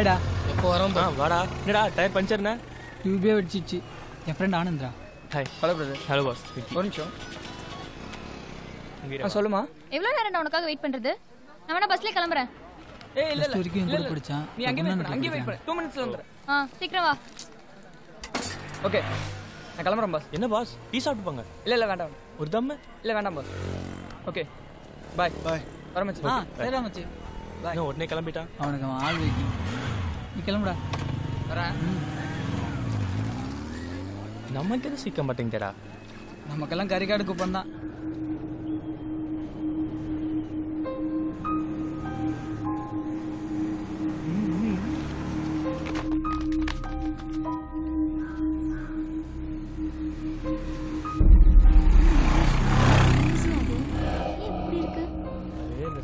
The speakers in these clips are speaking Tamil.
ஹாய்டா எப்போ வரோம் ஆ வாடா. என்னடா டயர் பஞ்சர்ண்ணே டியூபே வெடிச்சிச்சு. என் friend ஆனந்த்ரா. Hi hello brother hello boss ஒரு நிமிஷம். ஆ சொல்லுமா? எவ்வளவு நேரம் நான் உனக்காக வெயிட் பண்றது? நான் வேணா பஸ்லயே கிளம்புறேன். ஏய் இல்ல இல்ல. வரைக்கும் என் கூட. படிச்சான். நீ அங்கே வெயிட் பண்ணு அங்கே வெயிட். பண்ணு. 2 மினிட்ஸ்ல வந்துறேன் ஆ சீக்கிரம் வா. ஓகே நான் கிளம்புறேன் பாஸ் என்ன பாஸ் டீ சாப்பிட்டு போங்க இல்ல இல்ல வேண்டாம். ஒரு தம்மு இல்ல வேண்டாம் பாஸ் ஓகே பாய் பாய் வர மச்சி ஆ சரிடா மச்சி உடனே கிளம்பிட்டான்? அவனுக்கு அவன் ஆள் வைக்கும் நீ கிளம்புடா. வரேன் நமக்கு எதுவும் சிக்க மாட்டேங்கிறா நமக்கெல்லாம் கறிக்காடு குப்பம் தான்.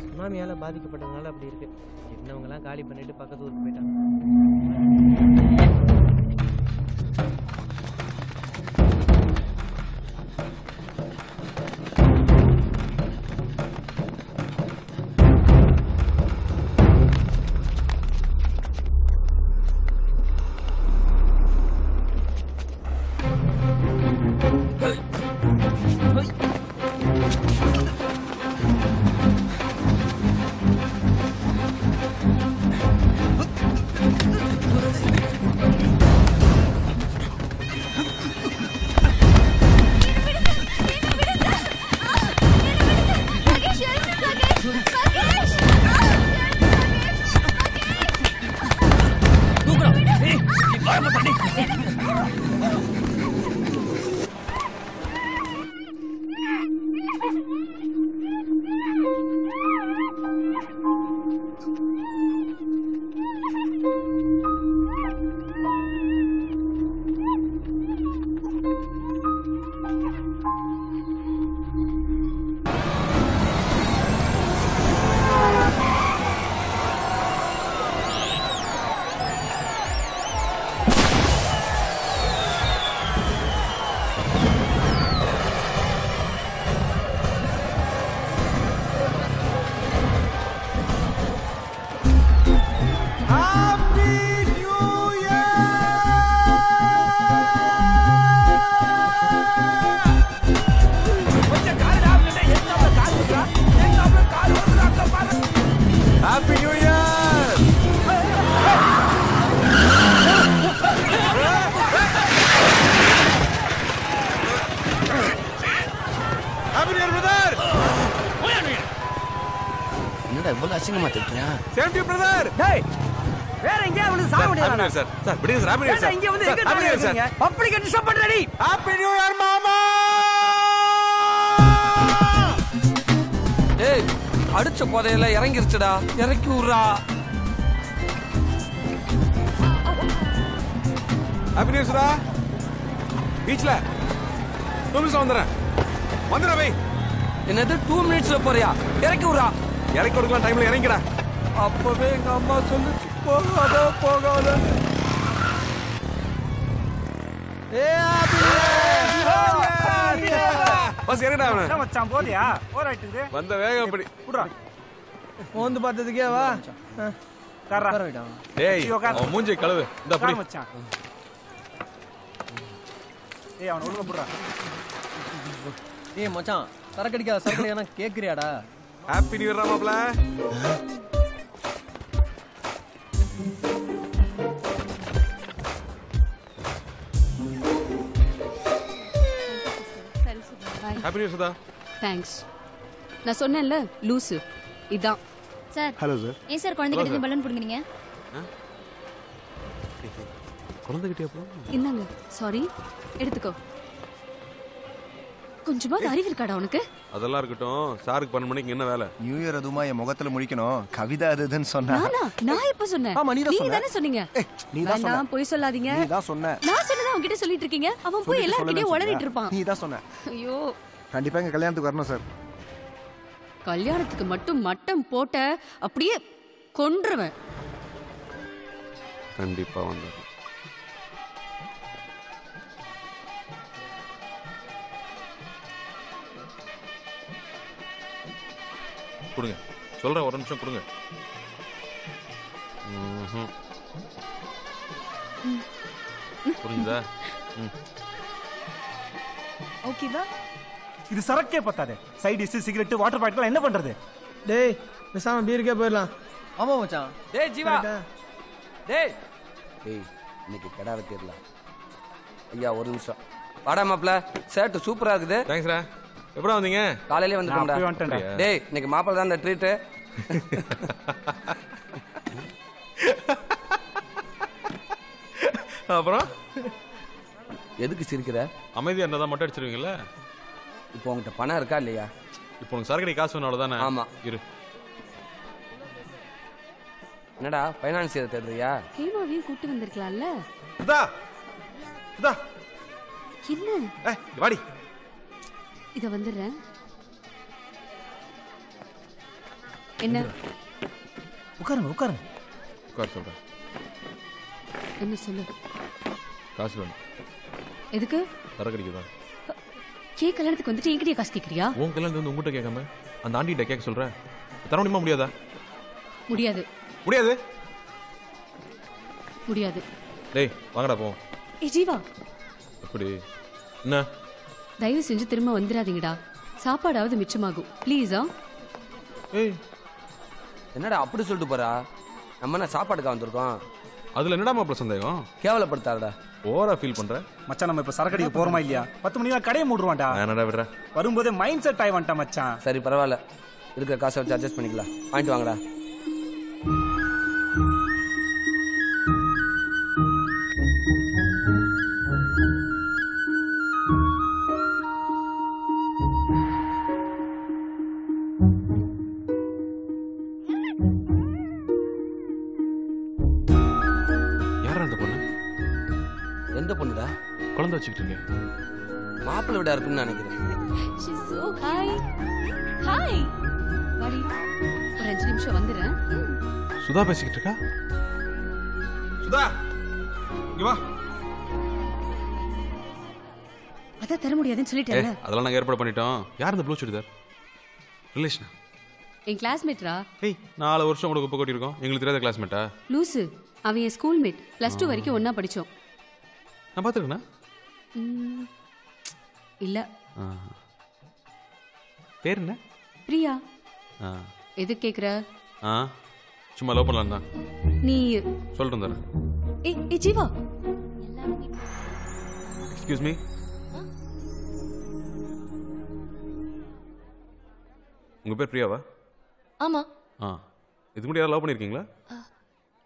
சுனாமியால பாதிக்கப்பட்டதுனால அப்படி இருக்கு. இருந்தவங்கலாம் காலி பண்ணிட்டு பக்கத்து ஊருக்கு போயிட்டாங்க. சார் சார் விடுங்க சார் இங்க வந்து எங்க இயர் சார். பப்ளிக் டிஸ்டர்ப் பண்றடி ஹாப்பி நியூ இயர் மாமா! ஏய் அடிச்ச போதையில இறங்கிருச்சுடா. இறக்கி விட்றா ஹாப்பி நியூ இயர்ஸ்டா? பீச்ல. டூ மினிட்ஸ் வந்துடுறேன். வந்துடுறேன் வை என்னது டூ மினிட்ஸ்ல போறியா? இறக்கி விட்றா இறக்கி கொடுக்கலாம் டைம்ல இறங்கிடா. அப்பவே எங்க அம்மா சொல்லுச்சு. போகாத போகாத. பஸ் இறங்கடா அவன. மச்சான் போறியா? போராயிட்டு வந்த வேகம் அப்படி. மோந்து பார்த்ததுக்கே வா. காரா டேய் அவன் மூஞ்சி கழுவு. இந்த அப்படி மச்சான். ஏய் அவன ஒழுங்கா புடுறா. ஏய் மச்சான் சரக்கு அடிக்காத சரக்கு அடிக்காத கேக்குறியாடா? ஹாப்பி நியூ இயர் மாப்ள ஹாப்பி நியூ சுதா. தேங்க்ஸ் நான் சொன்னேன்ல லூசு. இதான். சார். ஹலோ சார் ஏன் சார் குழந்தை கிட்ட பலூன் புடுங்குறீங்க குழந்தைகிட்டே போ இந்தாங்க சாரி எடுத்துக்கோ. கொஞ்சமாவது அறிவு இருக்காடா உனக்கு? அதெல்லாம் இருக்கட்டும். சாருக்கு பன்னெண்டு மணிக்கு என்ன வேலை? நியூ இயர் அதுமா என் முகத்துல முடிக்கணும் கவிதா அது இதுன்னு சொன்னா. நானா? நான் எப்ப சொன்னேன்? ஆமா, சொன்ன. தானே சொன்னீங்க. நீ தான் சொன்ன. போய் சொல்லாதீங்க. நீ தான் சொன்ன. நான் சொன்னதை அவன் கிட்ட சொல்லிட்டு இருக்கீங்க. அவன் போய் எல்லார்கிட்டயும் உளறிட்டு இருப்பான். நீ தான் சொன்ன. ஐயோ. கண்டிப்பா எங்க கல்யாணத்துக்கு வரணும் சார். கல்யாணத்துக்கு மட்டும் மட்டம் போட்ட அப்படியே கொன்றுவேன். கண்டிப்பா வந்து கொடுங்க. சொல்றேன் ஒரு நிமிஷம் கொடுங்க. புரிஞ்சுதா? ஓகேவா இது சரக்கே பத்தாது. Side dish cigarette water bottle என்ன பண்றது? டேய் பேசாம பீருக்கே போயிடலாம். ஆமா மச்சான். டேய் ஜீவா. டேய். டேய் இன்னைக்கு கடை வைக்கிறலாம். ஐயா ஒரு நிமிஷம். வாடா மாப்ள ஷர்ட் சூப்பரா இருக்குது. தேங்க்ஸ்ரா எப்படா வந்தீங்க? காலையிலே வந்துட்டோம்டா. டேய் இன்னைக்கு மாப்பிள்ள தான் இந்த ட்ரீட் அப்புறம்? எதுக்கு சிரிக்கிற? அமைதியா இருந்தா தான் மட்டும் அடிச்சிருவீங்கல்ல? இப்போ உங்ககிட்ட பணம் இருக்கா இல்லையா? இப்போ உனக்கு சரக்கடி காசு வேணும் அவ்வளவுதானே ஆமா. இரு. என்னடா ஃபைனான்சியர் தேடுறியா? ஹேமாவையும் கூட்டு வந்திருக்கலாம்ல? இதா இதா என்ன? வாடி. இத வந்துடுறேன். என்ன? உட்காருங்க உட்காருங்க. உட்கார் சொல்றேன். என்ன சொல்லு? காசு வேணும். எதுக்கு? சரக்கடிக்கு தான் கே கல்யாணத்துக்கு வந்துட்டு என்கிட்டயே காசு கேக்குறியா? உன் கல்யாணம் வந்து உங்ககிட்ட கேட்காம அந்த ஆண்டிகிட்ட கேட்க சொல்ற? தர முடியுமா முடியாதா? முடியாது. முடியாது? முடியாது. டேய் வாங்கடா போ. ஏ ஜீவா. எப்படி? என்ன? தயவு செஞ்சு திரும்ப வந்துடாதீங்கடா. சாப்பாடாவது மிச்சமாகும். ப்ளீஸா ஏய். என்னடா அப்படி சொல்லிட்டு போறா? நம்ம என்ன சாப்பாடுக்கா வந்திருக்கோம்? அதுல என்னடா மாப்பிள்ள சந்தேகம்? கேவலப்படுத்தாடா ஓவரா ஃபீல் பண்ற? மச்சான் நம்ம இப்ப சரக்கடிக்கு போறோமா இல்லையா? பத்து மணிக்கு கடையை மூடுவான்டா என்னடா விடுற வரும்போதே மைண்ட் செட் ஆகி வந்துட்டான் மச்சான். சரி பரவாயில்ல. இருக்கிற காசை வச்சு அட்ஜஸ்ட் பண்ணிக்கலாம். வாங்கிட்டு வாங்கடா. சுதா பேசிக்கிட்டு இருக்கா சுதா இங்க வா அதான் தர முடியாதுன்னு ஏ சொல்லிட்டேன்ல. அதெல்லாம் நாங்க ஏற்பாடு பண்ணிட்டோம். யார் இந்த ப்ளூ சுடிதார் ரிலேஷனா என் கிளாஸ்மேட்ரா ஏய் நாலு வருஷம் கூட குப்பை கொட்டியிருக்கோம். எங்களுக்கு தெரியாத கிளாஸ்மேட்டா லூசு. அவன் என் ஸ்கூல்மேட் பிளஸ் டூ வரைக்கும் ஒண்ணா படிச்சோம். நான் பார்த்துருக்கேண்ணா ம், இல்ல. பேர் என்ன? பிரியா. ஆ. எது கேக்குற? ஆ. சும்மா லவ் பண்ணலாம் தான். நீ சொல்லிட்டு வந்துடுறேன் ஏய், ஜீவா. எக்ஸ்கியூஸ் மீ உங்க பேர் பிரியாவா? ஆமா. ஆ. இதுக்கு முன்னாடி யாராவது லவ் பண்ணியிருக்கீங்களா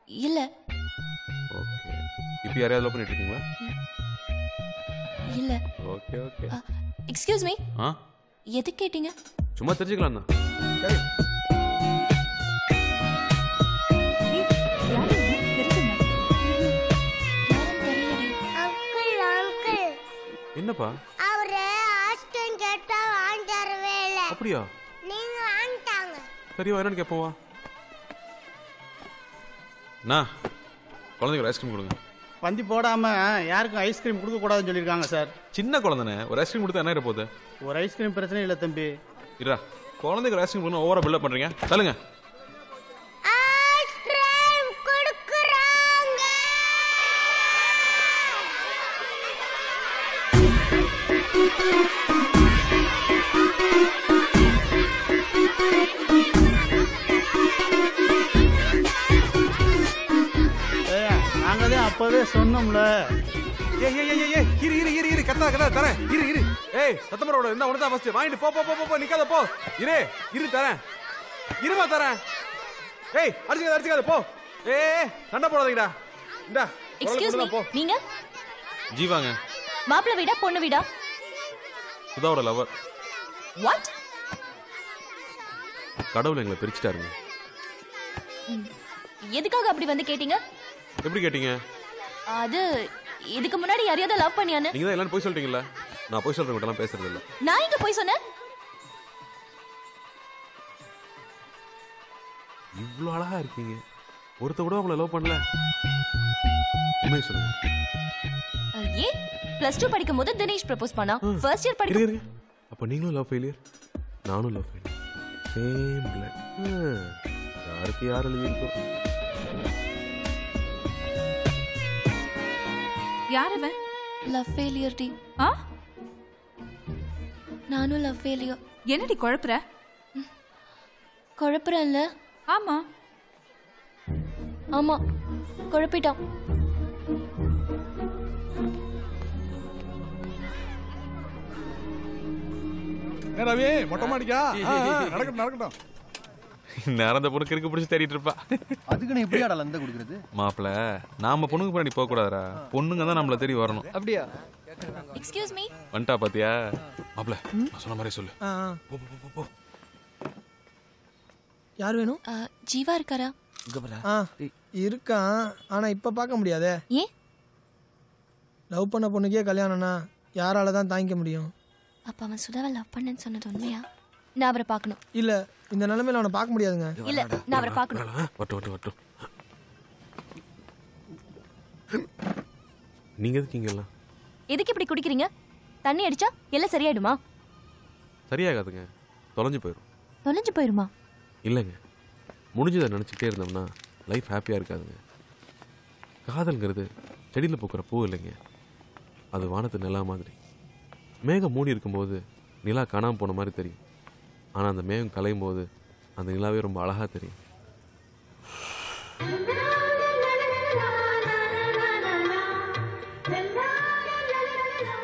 இல்ல. ஓகே இப்போ யாரையாவது லவ் பண்ணிட்டு இருக்கீங்களா இல்ல. ஓகே ஓகே எக்ஸ்கியூஸ் மீ ஆ? எது கேட்டீங்க? சும்மா தெரிஞ்சுக்கலாம் என்னப்பா? அவரு ஆஸ்டன் கேட்டா வாங்கி தரவே இல்ல. அப்படியா? நீங்க வாங்கிட்டாங்க. சரி வரேன்னு கேட்போம் வா. அண்ணா குழந்தைக்கு ஒரு ஐஸ்கிரீம் கொடுங்க. பந்தி போடாம யாருக்கும் ஐஸ்கிரீம் கொடுக்க கூடாதுன்னு சொல்லியிருக்காங்க சார் சின்ன குழந்தைனே ஒரு ஐஸ்கிரீம் கொடுத்தா என்ன போகுது? ஒரு ஐஸ்கிரீம் பிரச்சனை இல்லை தம்பி. இருடா குழந்தைக்கு ஒரு ஐஸ்கிரீம் கொடுங்க ஓவரா பில்டப் பண்றீங்க. சொல்லுங்க அப்பவே சொன்னோம்ல. ஏய் ஏய் ஏய் ஏய் இரு இரு இரு இரு கத்தா கத்தா தரேன். இரு இரு. ஏய் சத்தமரோட என்ன உனதான் ஃபர்ஸ்ட் வாங்கிட்டு போ போ போ போ, நிக்காத போ. இரு இரு தரேன். இருமா தரேன். ஏய் அடிச்சுக்காத அடிச்சுக்காத போ. ஏய் சண்டை போடாதீங்கடா. இந்தா எக்ஸ்கியூஸ் மீ போ. நீங்க? ஜீவாங்க. மாப்பிள்ளை வீடா பொண்ணு வீடா? சுதாவோட லவர் வாட் கடவுள் எங்களை பிரிச்சுட்டாருங்க. எதுக்காக அப்படி வந்து கேட்டீங்க? எப்படி கேட்டீங்க? அது இதுக்கு முன்னாடி யாரையாவது லவ் பண்ணியான்னு? நீங்க தான் எல்லாரும் போய் சொல்லிட்டீங்கல்ல நான் போய் சொல்றேன் எல்லாம் பேசுறது இல்ல. நான் இங்க போய் சொன்னேன்? இவ்வளவு அழகா இருக்கீங்க. ஒருத்த கூட உங்களை லவ் பண்ணல. உண்மையை சொல்லுங்க. ஏன் பிளஸ் டூ படிக்கும் போது தினேஷ் ப்ரப்போஸ் பண்ணா. ஃபர்ஸ்ட் இயர் இரு அப்ப நீங்களும் லவ் ஃபெயிலியர் நானும் லவ் ஃபெயிலியர் சேம் பிளட் யாருக்கு யார் எழுதியிருக்கோம்? யார் அவன் லவ் ஃபெயிலியர் டி. ஆ? நானும் லவ் ஃபெயிலியர் என்னடி குழப்புற? குழப்புறேன்ல. ஆமா. ஆமா. குழப்பிட்டான். ரவி மொட்டை மாடிக்கா? நடக்கட்டும் நடக்கட்டும். நேரம் அந்த பொண்ணு கிறுக்கு பிடிச்சி தேடிட்டு இருப்பா. அதுக்குன்னு எப்படியாடா லந்த கொடுக்குறது? மாப்பிள நாம பொண்ணுக்கு பின்னாடி போக கூடாதுடா. பொண்ணுங்க தான் நம்மள தேடி வரணும். அப்படியா? எக்ஸ்கியூஸ் மீ வந்துட்டா பாத்தியா? மாப்பிள நான் சொன்ன மாதிரி சொல்லு. போ, போ, போ, போ. யார் வேணும்? ஜீவா இருக்காரா? ஆ இருக்கான். ஆனா இப்ப பார்க்க முடியாதே. ஏன்? லவ் பண்ண பொண்ணுக்கே கல்யாணம்னா யாரால தான் தாங்கிக்க முடியும்? அப்ப அவன் சுதாவை லவ் பண்ணேன்னு சொன்னது உண்மையா? நான் அவரை பார்க்கணும். இல்ல இந்த நிலைமையில அவனை பார்க்க முடியாதுங்க. இல்ல நான் அவரை பார்க்கணும். வட்டும் வட்டும் வட்டும் நீங்க எதுக்கு இங்க எல்லாம்? எதுக்கு இப்படி குடிக்கிறீங்க? தண்ணி அடிச்சா எல்லாம் சரியாயிடுமா? சரியாகாதுங்க. தொலைஞ்சு போயிடும் தொலைஞ்சு போயிருமா? இல்லைங்க. முடிஞ்சதை நினச்சிக்கிட்டே இருந்தோம்னா லைஃப் ஹாப்பியாக இருக்காதுங்க. காதல்ங்கிறது செடியில் பூக்கிற பூ இல்லைங்க. அது வானத்து நிலா மாதிரி. மேகம் மூடி இருக்கும்போது நிலா காணாமல் போன மாதிரி தெரியும். ஆனால் அந்த மேகம் கலையும் போது அந்த நிலாவே ரொம்ப அழகாக தெரியும்.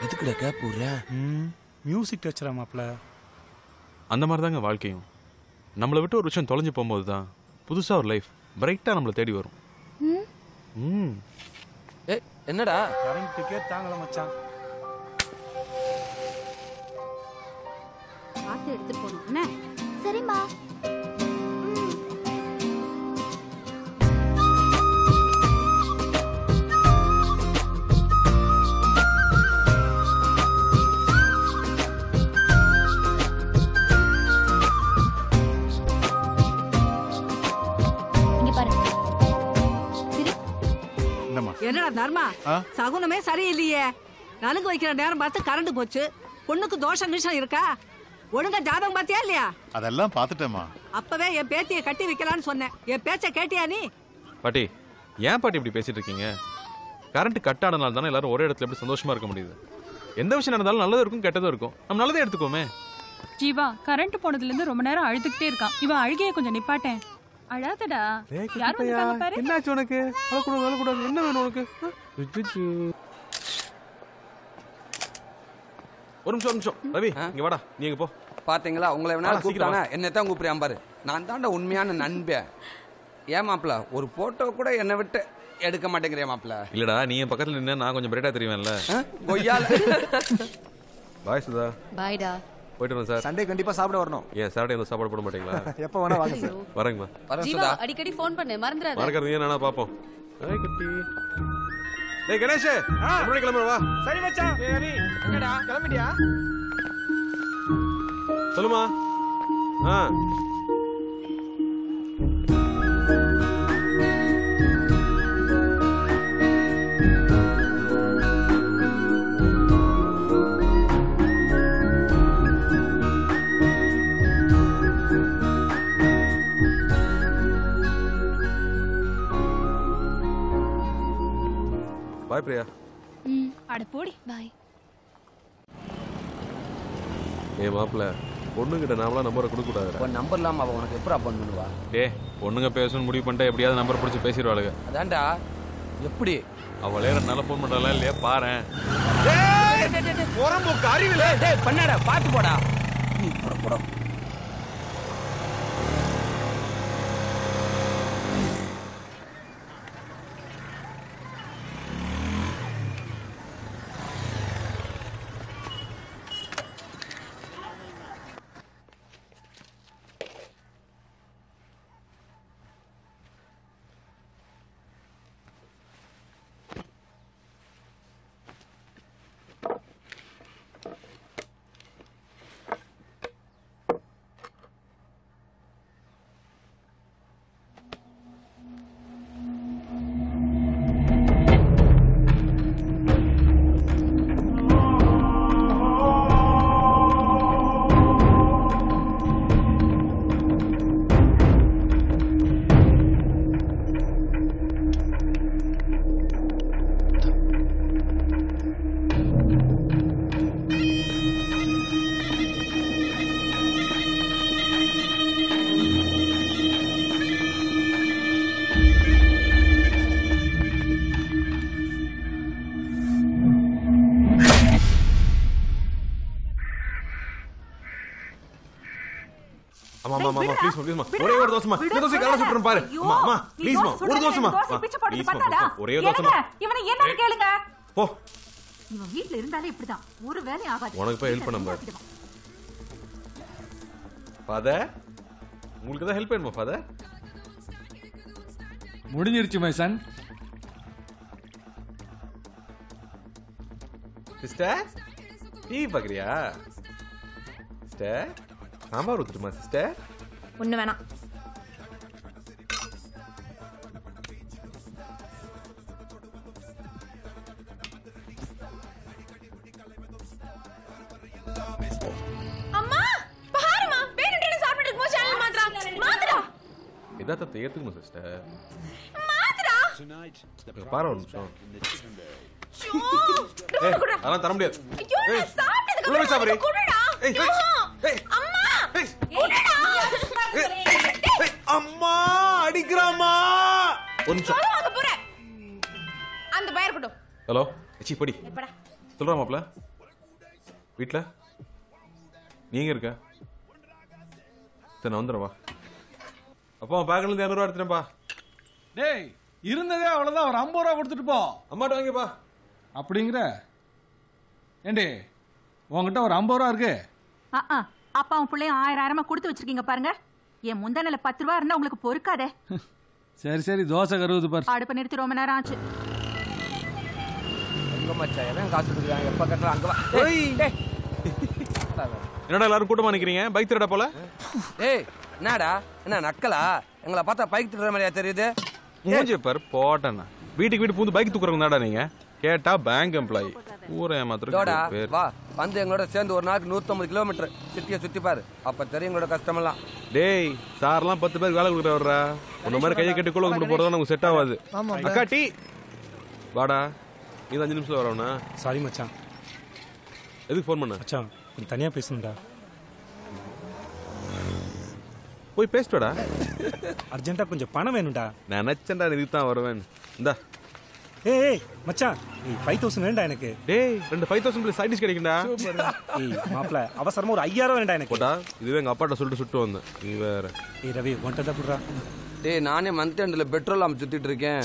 எதுக்குடா கேப் விடுற மியூசிக் டச்சரா மாப்ள. அந்த மாதிரி தாங்க வாழ்க்கையும். நம்மளை விட்டு ஒரு விஷயம் தொலைஞ்சு போகும்போது தான் புதுசாக ஒரு லைஃப் பிரைட்டாக நம்மளை தேடி வரும். ம்? ஏ என்னடா? கரண்ட்டுக்கே தாங்கல மச்சான். பார்த்து எடுத்துட்டு போகணும். என்ன? சரிம்மா. என்னடா தர்மா? சகுனமே சரியில்லையே. நலுங்கு வைக்கிற நேரம் பார்த்து கரண்ட் போச்சு. பொண்ணுக்கு தோஷம் நிஷம் இருக்கா? ஒழுங்கா ஜாதகம் பார்த்தியா இல்லையா? அதெல்லாம் பார்த்துட்டேம்மா. அப்பவே என் பேத்தியை கட்டி வைக்கலான்னு சொன்னேன். என் பேச்ச கேட்டியா நீ? பாட்டி ஏன் பாட்டி இப்படி பேசிட்டு இருக்கீங்க? கரண்ட் கட் ஆனதுனால தானே எல்லாரும் ஒரே இடத்துல எப்படி சந்தோஷமா இருக்க முடியுது? எந்த விஷயம் நடந்தாலும் நல்லதும் இருக்கும் கெட்டதும் இருக்கும். நம்ம நல்லதே எடுத்துக்கோமே ஜீவா கரண்ட் போனதுல இருந்து ரொம்ப நேரம் அழுதுகிட்டே இருக்கான். இவன் அழுகைய கொஞ்சம் நிப்பாட்டேன். அழாதடா. யார் வந்திருக்காங்க பாரு? என்னாச்சு உனக்கு? அழக்கூடாது அழக்கூடாது. என்ன வேணும் உனக்கு? ஒரு நிமிஷம் ஒரு நிமிஷம். ரவி இங்க வாடா. நீ எங்க போ? பாத்தீங்களா? உங்களை வேணாலும் சீக்கிரம் கூப்பிட்டாங்க என்னை தான் கூப்பிடுறான் பாரு. நான் தாண்டா உண்மையான நண்பன் ஏன் மாப்பிள? ஒரு போட்டோ கூட என்னை விட்டு எடுக்க மாட்டேங்கிறியா மாப்பிள? இல்லடா நீ என் பக்கத்துல நின்னா நான் கொஞ்சம் பிரைட்டா தெரியுவேன்ல. கொய்யால பாய் சுதா. பாய்டா. போயிட்டு வரேன் சார். சண்டே கண்டிப்பா சாப்பிட வரணும். ஏன் சாட்டர்டே வந்து சாப்பாடு போட மாட்டீங்களா? எப்ப வேணா வாங்க சார். வரேங்கம்மா. ஜீவா அடிக்கடி ஃபோன் பண்ணு மறந்துடாத. மறக்கிறது ஏன் நானா பாப்போம் ஹாய் குட்டி. டேய் கணேஷ். மணி கிளம்புற வா சரி மச்சான். ரவி என்னடா கிளம்பிட்டியா? சொல்லுமா. ஆ. அட போடி. பாய். ஏ மாப்பிள்ள பொண்ணுகிட்ட நாமளா நம்பரை கொடுக்க கூடாதுடா உன் நம்பர் இல்லாம அவ உனக்கு எப்படா பண்ணுவா? டே பொண்ணுங்க பேசணும்னு முடிவு பண்ணிட்டா எப்படியாவது நம்பர் பிடிச்சி பேசிடுவாளுங்க. அதான்டா. எப்படி? அவளே நல்ல ஃபோன் பண்றாளா இல்லையா? பாரேன். உரம்புக்கு அறிவில்லை டேய் பண்ணாடா பாத்து போடா. நீ போட போட. ப்ளீஸ் ப்ளீஸ் ஒரே ஒரு தோசமா இந்த தோசை கரெக்டா சுட்டுறேன் பாரு அம்மா அம்மா ப்ளீஸ் ஒரு தோசமா ப்ளீஸ் ஒரே ஒரு தோசமா இவனை என்ன கேளுங்க போ இவன் வீட்ல இருந்தாலே இப்படிதான் ஒரு வேலையும் ஆகாது உனக்கு போய் ஹெல்ப் பண்ண பாரு ஃபாதர் உங்களுக்கு தான் ஹெல்ப் வேணுமா ஃபாதர் முடிஞ்சிருச்சு மை சன் சிஸ்டர் டீ பாக்குறியா சிஸ்டர் சாம்பார் ஊத்துட்டுமா சிஸ்டர் ஒண்ணு வேணாம். ஏத்துக்கணும் சிஸ்டர் பாரு ஒரு நிமிஷம். அதெல்லாம் தர முடியாது. ஐயோ அம்மா அடிக்கிறாமா ஒரு நிமிஷம். சொல்ல வாங்க போறேன் அந்த பயம் இருக்கட்டும். ஹலோ சி படி. எப்படா சொல்றா மாப்ள வீட்ல? நீங்க இருக்க? சரி நான் வந்துடுறேன் வா. அப்பா இருந்து இரநூறுவா எடுத்துட்டேன்ப்பா டேய் இருந்ததே அவ்வளவுதான். ஒரு ஐம்பது ரூபா கொடுத்துட்டு போ. அம்மாட்ட வாங்கிப்பா அப்படிங்கிற? ஏண்டி உன்கிட்ட ஒரு ஐம்பது ரூபா இருக்கு. ஆ, ஆ. அப்பாவும் பிள்ளையும் ஆயிரம் ஆயிரமா கொடுத்து வச்சிருக்கீங்க பாருங்க. என் முந்தானில பத்து ரூபா இருந்தா உங்களுக்கு பொறுக்காதே. சரி சரி தோசை கருவுது பாரு. அடுப்பை நிறுத்தி ரொம்ப நேரம் ஆச்சு. காசு கொடுக்குறான்? எப்ப கட்டுறான்? அங்க. என்னடா எல்லாரும் கூட்டமா நிக்கிறீங்க? பைக் திருடா போல? ஏய் என்னடா? என்ன நக்கலா? எங்களை பார்த்தா பைக் திருடுற மாதிரியா தெரியுது? மூஞ்சி பாரு போட்டேண்ணா வீட்டுக்கு வீட்டு பூந்து பைக் தூக்குறவங்க தாடா நீங்க. கேட்டா பேங்க் எம்ப்ளாயி ஊரை ஏமாத்துறதுக்கு பேர். வா. வந்து எங்களோட சேர்ந்து ஒரு நாளைக்கு நூத்தம்பது கிலோமீட்டர் சிட்டியை சுத்தி பாரு. அப்ப தெரியும் எங்களோட கஷ்டமெல்லாம் டேய் சார்லாம் பத்து பேருக்கு வேலை கொடுக்குறவரா உன்ன மாதிரி கையை கட்டி குள்ள கும்பிட்டு போறதா நமக்கு செட் ஆகாது. அக்கா டீ. வாடா இது அஞ்சு நிமிஷத்துல வரவனா சாரி மச்சான். எதுக்கு ஃபோன் பண்ண? மச்சான் கொஞ்சம் தனியா பேசணும்டா போய் பேசிட்டோடா அர்ஜென்ட்டா கொஞ்சம் பணம் வேணும்டா. நினைச்சேன்டா இதுக்கு தான் வருவேன். இந்தா. ஏய் ஏய் மச்சான் ஏய் ஃபைவ் தௌசண்ட் வேணும்டா எனக்கு. டேய் ரெண்டு five thousand plus side dish கிடைக்கும்டா. ஏய் மாப்பிள அவசரமா ஒரு ஐயாயிரம் வேணும்டா எனக்கு. போட்டா இதுவே எங்க அப்பாட்ட சொல்லிட்டு சுட்டு வந்தேன். நீ வேற. ஏய் ரவி ஒன்ட்ட தான் குடுறா டேய் நானே மந்த் எண்டில் பெட்ரோல் அம்ம சுத்திட்டு இருக்கேன்.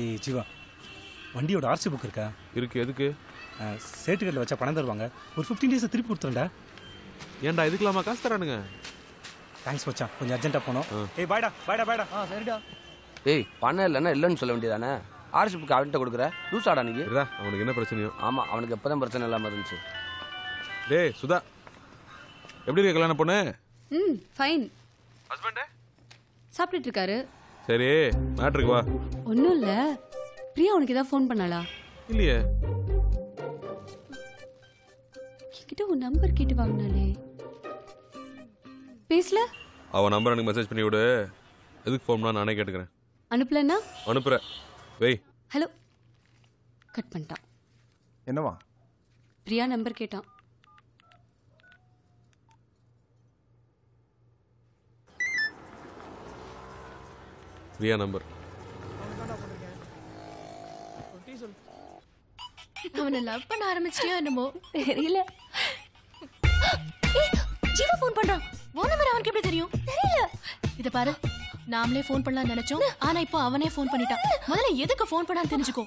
ஏய் ஜீவா வண்டியோட ஆர்சி புக் இருக்கா? இருக்கு எதுக்கு? சேட்டுக்கல்ல வச்சா பணம் தருவாங்க. ஒரு ஃபிஃப்டீன் டேஸ் திருப்பி கொடுத்துருண்டா ஏன்டா இதுக்கலாமா காசு தரானுங்க? தேங்க்ஸ் மச்சான். கொஞ்சம் அர்ஜென்ட்டா போனோம் ஏய் பாய்டா பாய்டா பாய்டா ஆ சரிடா. ஏய் பணம் இல்லைன்னா இல்லைன்னு சொல்ல வேண்டியதானே? ஆர்சிப்புக்கு அவன்கிட்ட கொடுக்குற? லூசாடா நீ. இருடா அவனுக்கு என்ன பிரச்சனையோ. ஆமா அவனுக்கு எப்பதான் பிரச்சனை இல்லாம இருந்துச்சு. டேய் சுதா. எப்படி இருக்க கல்யாணம் பொண்ணு? ம் ஃபைன் ஹஸ்பண்ட் சாப்பிட்டுட்டு இருக்காரு. சரி மேட்ருக்கு வா. ஒன்றும் இல்லை. பிரியா உனக்கு ஏதாவது ஃபோன் பண்ணாளா? இல்லையே. என்கிட்ட உன் நம்பர் கேட்டு வாங்கினாலே பேசல? அவன் நம்பர் எனக்கு மெசேஜ் பண்ணி விடு. எதுக்கு ஃபோன் பண்ணா? நானே கேட்டுக்கிறேன். அனுப்பலன்னா? அனுப்புறேன். வெய். ஹலோ கட் பண்ணிட்டான். என்னவா? பிரியா நம்பர் கேட்டான். பிரியா நம்பர் அவனை லவ் பண்ண ஆரம்பிச்சிட்டியோ என்னமோ? தெரியல. ஜீவா ஃபோன் பண்றான். உன் நம்பர் அவனுக்கு எப்படி தெரியும்? தெரியல. இத பாரு. நாமளே ஃபோன் பண்ணலாம் நினைச்சோம். ஆனா இப்போ அவனே ஃபோன் பண்ணிட்டான். முதல்ல எதுக்கு ஃபோன் பண்ணான்னு தெரிஞ்சுக்கோ.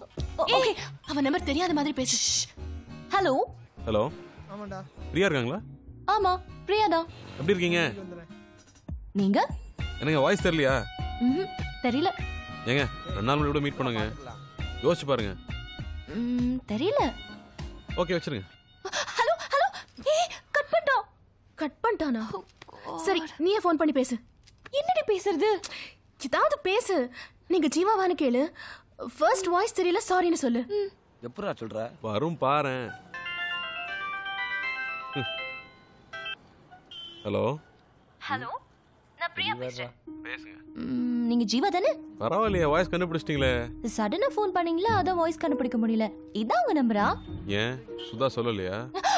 ஏய் அவன் நம்பர் தெரியாத மாதிரி பேசு. ஹலோ? ஹலோ. ஆமாண்டா. பிரியா இருக்காங்களா? ஆமா பிரியாதா எப்படி இருக்கீங்க? நீங்க? எனக்கு வாய்ஸ் தெரியலையா? தெரியல. ஏங்க ரெண்டு நாள் முன்னாடி கூட மீட் பண்ணுங்க. யோசிச்சு பாருங்க. ம், தெரியல. ஓகே வச்சிருங்க. ஹலோ ஹலோ ஏய் கட் பண்ணிட்டான். கட் பண்ணிட்டானா? சரி நீயே ஃபோன் பண்ணி பேசு. என்னடி பேசுறது? ஏதாவது பேசு. நீங்க ஜீவாவான்னு கேளு. ஃபர்ஸ்ட் வாய்ஸ் தெரியல சாரின்னு சொல்லு. எப்படா சொல்ற? வரும் பாரேன் ஹலோ? ஹலோ நான் பிரியா பேசுறேன். பேசுங்க. நீங்க ஜீவா தானே? பரவாயில்லையே வாய்ஸ் கண்டுபிடிச்சிட்டீங்களே. சடனா ஃபோன் பண்ணீங்களா? அதான் வாய்ஸ் கண்டுபிடிக்க முடியல. இதான் உங்க நம்பரா ஏன்? சுதா சொல்லலையா?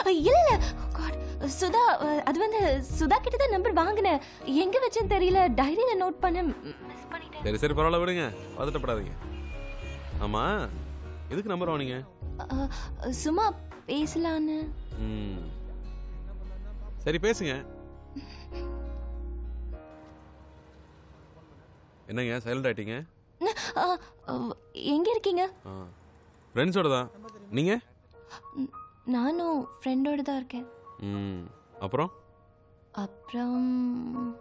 இல்ல இல்ல. God, சுதா அது வந்து சுதா கிட்ட தான் நம்பர் வாங்கினேன். எங்க வச்சேன்னு தெரியல. டைரியில நோட் பண்ண மிஸ் பண்ணிட்டேன். சரி சரி பரவாயில்ல விடுங்க. பதட்டப்படாதீங்க. ஆமா எதுக்கு நம்பர் வாங்கினீங்க? சும்மா பேசலான்னு. சரி பேசுங்க. என்னங்க சைலண்ட் ஆயிட்டீங்க? எங்க இருக்கீங்க? ஃப்ரெண்ட்ஸோட தான் நீங்க? நானும் ஃப்ரெண்டோட தான் இருக்கேன். ம். அப்புறம்? அப்புறம்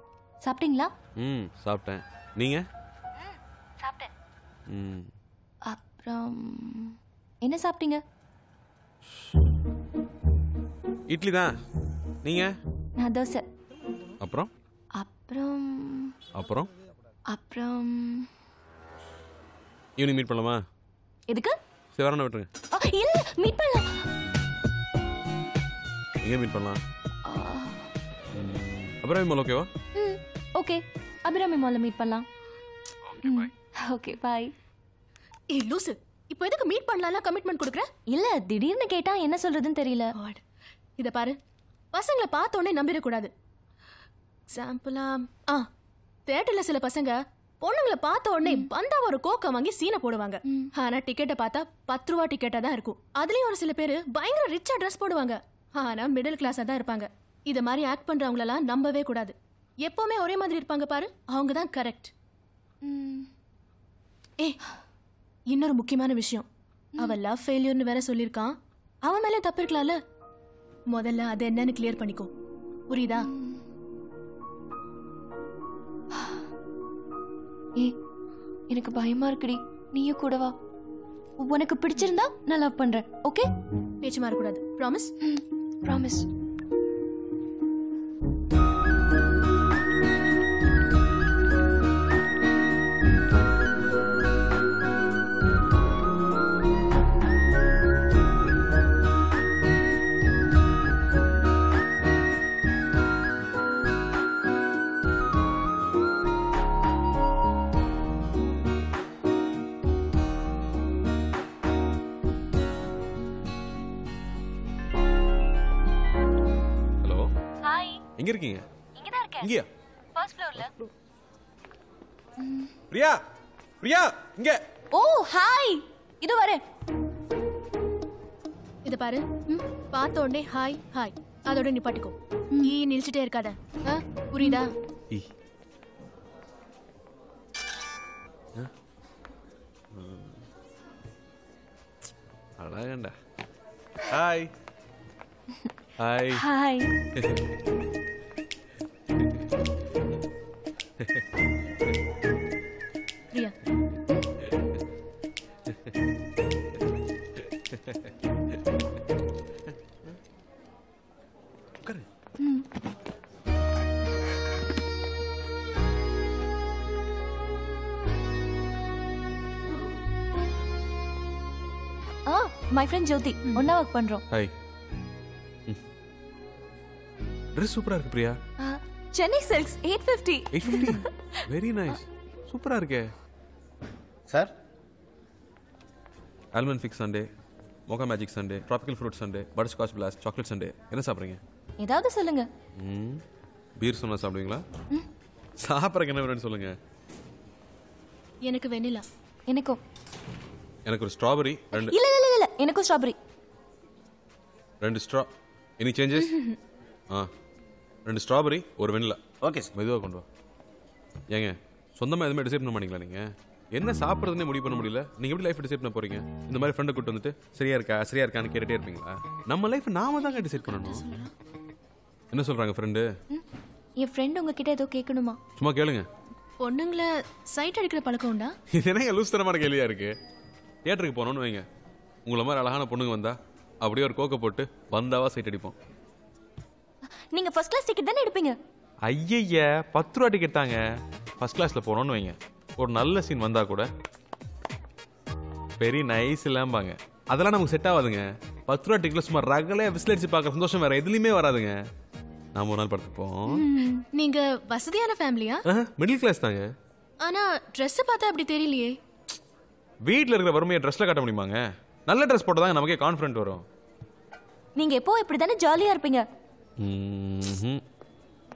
சாப்பிட்டீங்களா? ம் சாப்பிட்டேன். நீங்க? சாப்பிட்டேன். ம். அப்புறம் என்ன சாப்பிட்டீங்க? இட்லி தான். நீங்க? நான் தோசை. அப்புறம்? அப்புறம் அப்புறம்? அப்புறம் ஈவினிங் மீட் பண்ணலாமா? எதுக்கு? சரி வரணும் விட்டுருங்க. இல்ல மீட் பண்ணலாம். எங்கே மீட் பண்ணலாம். அப்புறம் விமல் ஓகேவா ம் ஓகே அபிராமி மால்ல மீட் பண்ணலாம். ஓகே பாய் ஏய் லூசு இப்போ எதுக்கு மீட் பண்ணலாம் கமிட்மெண்ட் கொடுக்குற? இல்ல திடீர்னு கேட்டா என்ன சொல்றதுன்னு தெரியல. இத பாரு பசங்களை பார்த்த உடனே நம்பிடக்கூடாது எக்ஸாம்பிளா ஆ தேட்டர்ல சில பசங்க பொண்ணுங்களை பார்த்த உடனே பந்தா ஒரு கோக்க வாங்கி சீனை போடுவாங்க. ஆனா டிக்கெட்டை பார்த்தா பத்து ரூபா டிக்கெட்டா தான் இருக்கும். அதுலயும் ஒரு சில பேர் பயங்கர ரிச்சா ட்ரெஸ் போடுவாங்க. ஆனா மிடில் கிளாஸா தான் இருப்பாங்க. இத மாதிரி ஆக்ட் பண்றவங்களெல்லாம் நம்பவே கூடாது. எப்பவுமே ஒரே மாதிரி இருப்பாங்க பாரு. அவங்க தான் கரெக்ட் ஏ இன்னொரு முக்கியமான விஷயம். அவ லவ் ஃபெயிலியர்னு வேற சொல்லியிருக்கான். அவன் மேலே தப்பு இருக்கலாம்ல? முதல்ல அது என்னன்னு கிளியர் பண்ணிக்கோ. புரியுதா? ஏ எனக்கு பயமா இருக்குடி. நீயும் கூட வா. உனக்கு பிடிச்சிருந்தா நான் லவ் பண்றேன். ஓகே பேச்சு மாறக்கூடாது. ப்ராமிஸ் ப்ராமிஸ் எங்க இருக்கீங்க? இங்க தான் இருக்கேன். இங்கயா? ஃபர்ஸ்ட் ஃப்ளோர்ல பிரியா? பிரியா? இங்க. ஓ ஹாய் இது வரேன் இத பாரு. பார்த்த உடனே ஹாய் ஹாய் அதோட நிப்பாட்டிக்கோ. ஈ நினைச்சிட்டே இருக்காத. ஆ, புரியுதா? அழகண்டா. Hi hi hi Priya. உட்காரு. ஆ மை ஃப்ரெண்ட் ஜோதி ஒண்ணா ஒர்க் பண்றோம். ஹாய் ட்ரெஸ் சூப்பரா இருக்கு Priya. Chennai silks eight fifty eight fifty very nice சூப்பரா இருக்கே. Sir almond figs sundae mocha magic sundae tropical fruit sundae butterscotch blast chocolate sundae என்ன சாப்பிட்றீங்க? ஏதாவது சொல்லுங்க. ம். பீர் சொன்னா சாப்பிடுவீங்களா? சாப்பிட்றக்கு என்ன வேணும்னு சொல்லுங்க. எனக்கு வெண்ணிலா. எனக்கும் எனக்கு ஒரு ஸ்ட்ராபெரி ரெண்டு இல்ல இல்ல இல்ல எனக்கும் ஸ்ட்ராபெரி ரெண்டு ஸ்ட்ரா எனி சேஞ்சஸ் ஆ. ரெண்டு ஸ்ட்ராபெரி ஒரு வெண்ணிலா. Okay sir. மெதுவாக கொண்டு வா. ஏங்க சொந்தமாக எதுவுமே டிசைட் பண்ண மாட்டீங்களா நீங்கள் என்ன சாப்பிட்றதுனே முடிவு பண்ண முடியல. நீங்கள் எப்படி லைஃப் டிசைட் பண்ண போறீங்க? இந்த மாதிரி ஃப்ரெண்டை கூட்டு வந்துட்டு சரியா இருக்கா சரியா இருக்கான்னு கேட்டுட்டே இருப்பீங்களா? நம்ம லைஃப் நாம தாங்க டிசைட் பண்ணணும். என்ன சொல்றாங்க ஃப்ரெண்டு என் ஃப்ரெண்ட் உங்ககிட்ட ஏதோ கேட்கணுமா? சும்மா கேளுங்க. பொண்ணுங்களை சைட் அடிக்கிற பழக்கம் உண்டா? இது என்னங்க லூஸ்தனமான கேள்வியா இருக்கு? தியேட்டருக்கு போனோம்னு வைங்க. உங்களை மாதிரி அழகான பொண்ணுங்க வந்தா அப்படியே ஒரு கோக்கை போட்டு வந்தாவா சைட் அடிப்போம். நீங்க ஃபர்ஸ்ட் கிளாஸ் டிக்கெட் தானே எடுப்பீங்க? ஐயய்ய பத்து ரூபா டிக்கெட் தாங்க. ஃபர்ஸ்ட் கிளாஸ்ல போனோம்னு வைங்க. ஒரு நல்ல சீன் வந்தா கூட. பெரிய நைஸ் இல்லாம்பாங்க. அதெல்லாம் நமக்கு செட் ஆகாதுங்க. பத்து ரூபா டிக்கெட்ல சும்மா ரகலே விசில் அடிச்சு பார்க்குற சந்தோஷம் வேற எதுலையுமே வராதுங்க. நாம ஒரு நாள் படுத்துப்போம் நீங்க வசதியான ஃபேமிலியா மிடில் கிளாஸ் தாங்க. ஆனா Dress பார்த்தா அப்படி தெரியலையே. வீட்டில் இருக்கிற வறுமையை ட்ரெஸ்ல காட்ட முடியுமாங்க? நல்ல ட்ரெஸ் போட்டால் தாங்க நமக்கே கான்ஃபிடென்ட் வரும். நீங்க எப்போ இப்படி தானே ஜாலியா இருப்பீங்க? ம்ஹும்.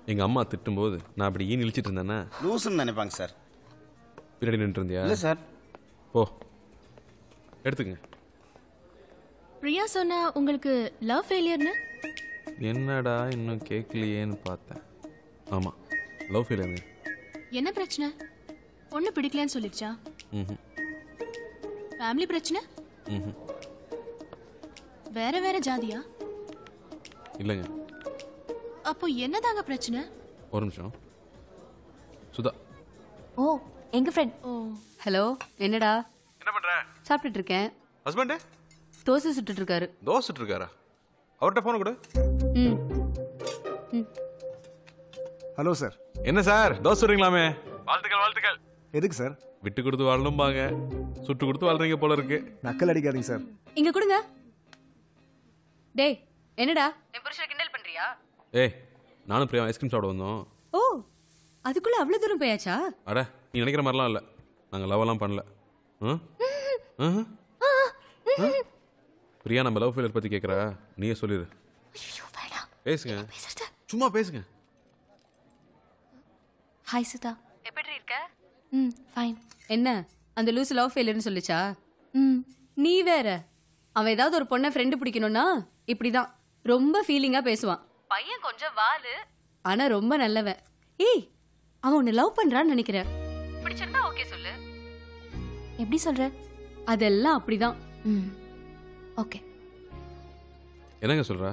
எங்க அம்மா திட்டும்போது நான் அப்படி ஈ இழிச்சிட்டு இருந்தேன்னா? லூசுன்னு நினைப்பாங்க சார். பின்னாடி நின்று இருந்தியா இல்ல சார். ஓ எடுத்துங்க பிரியா சொன்னா உங்களுக்கு லவ் ஃபெயிலியர்னு என்னடா இன்னும் கேட்கலையேன்னு பார்த்தேன். ஆமா லவ் ஃபெயிலியருங்க என்ன பிரச்சனை? பொண்ணு பிடிக்கலன்னு சொல்லிடுச்சா? ம்ஹும். ஃபேமிலி பிரச்சனை? ம்ஹும். வேற வேற ஜாதியா? இல்லைங்க. அப்போ என்னதாங்க பிரச்சனை? ஒரு நிமிஷம். சுதா. ஓ எங்க ஃப்ரெண்ட் ஓ. ஹலோ என்னடா? என்ன பண்ற? சாப்பிட்டுட்டு இருக்கேன் ஹஸ்பண்டு தோசை சுட்டுட்டு இருக்காரு தோசை இருக்காரா அவர்கிட்ட போன கொடு. ம். ஹலோ சார் என்ன சார் தோசை சுடுறீங்களாமே? வாழ்த்துக்கள் வாழ்த்துக்கள். எதுக்கு சார் விட்டு கொடுத்து வாழணும்பாங்க. சுட்டு கொடுத்து வாழ்றீங்க போல இருக்கு. நக்கல் அடிக்காதீங்க சார் இங்க கொடுங்க. டேய் என்னடா? என் புருஷன் கிண்டல் பண்றியா? ஏய் நானும் பிரியா ஐஸ்கிரீம் சாப்பிட வந்தோம். ஓ அதுக்குள்ள அவ்வளவு தூரம் போயாச்சா? அட நீ நினைக்கிற மாதிரிலாம் இல்லை. நாங்கள் லவ்வெல்லாம் பண்ணல. ம்? ம்? ம்? பிரியா நம்ம லவ் ஃபெயிலியர் பற்றி கேட்குறா நீயே சொல்லிடு பேசுங்க. சும்மா பேசுங்க. ஹாய் சுதா. எப்படி இருக்க? ம் ஃபைன் என்ன? அந்த லூஸ் லவ் ஃபெயிலியர்னு சொல்லுச்சா? ம். நீ வேற. அவன் ஏதாவது ஒரு பொண்ணை ஃப்ரெண்டு பிடிக்கணும்னா இப்படிதான். ரொம்ப ஃபீலிங்கா பேசுவான். பையன் கொஞ்சம் வாலு. ஆனா ரொம்ப நல்லவன். ஏய் அவன் உன்னை லவ் பண்றான்னு நினைக்கிறேன். பிடிச்சிருந்தா ஓகே சொல்லு. எப்படி சொல்ற? அதெல்லாம் அப்படிதான். ம். ஓகே. என்னங்க சொல்கிறா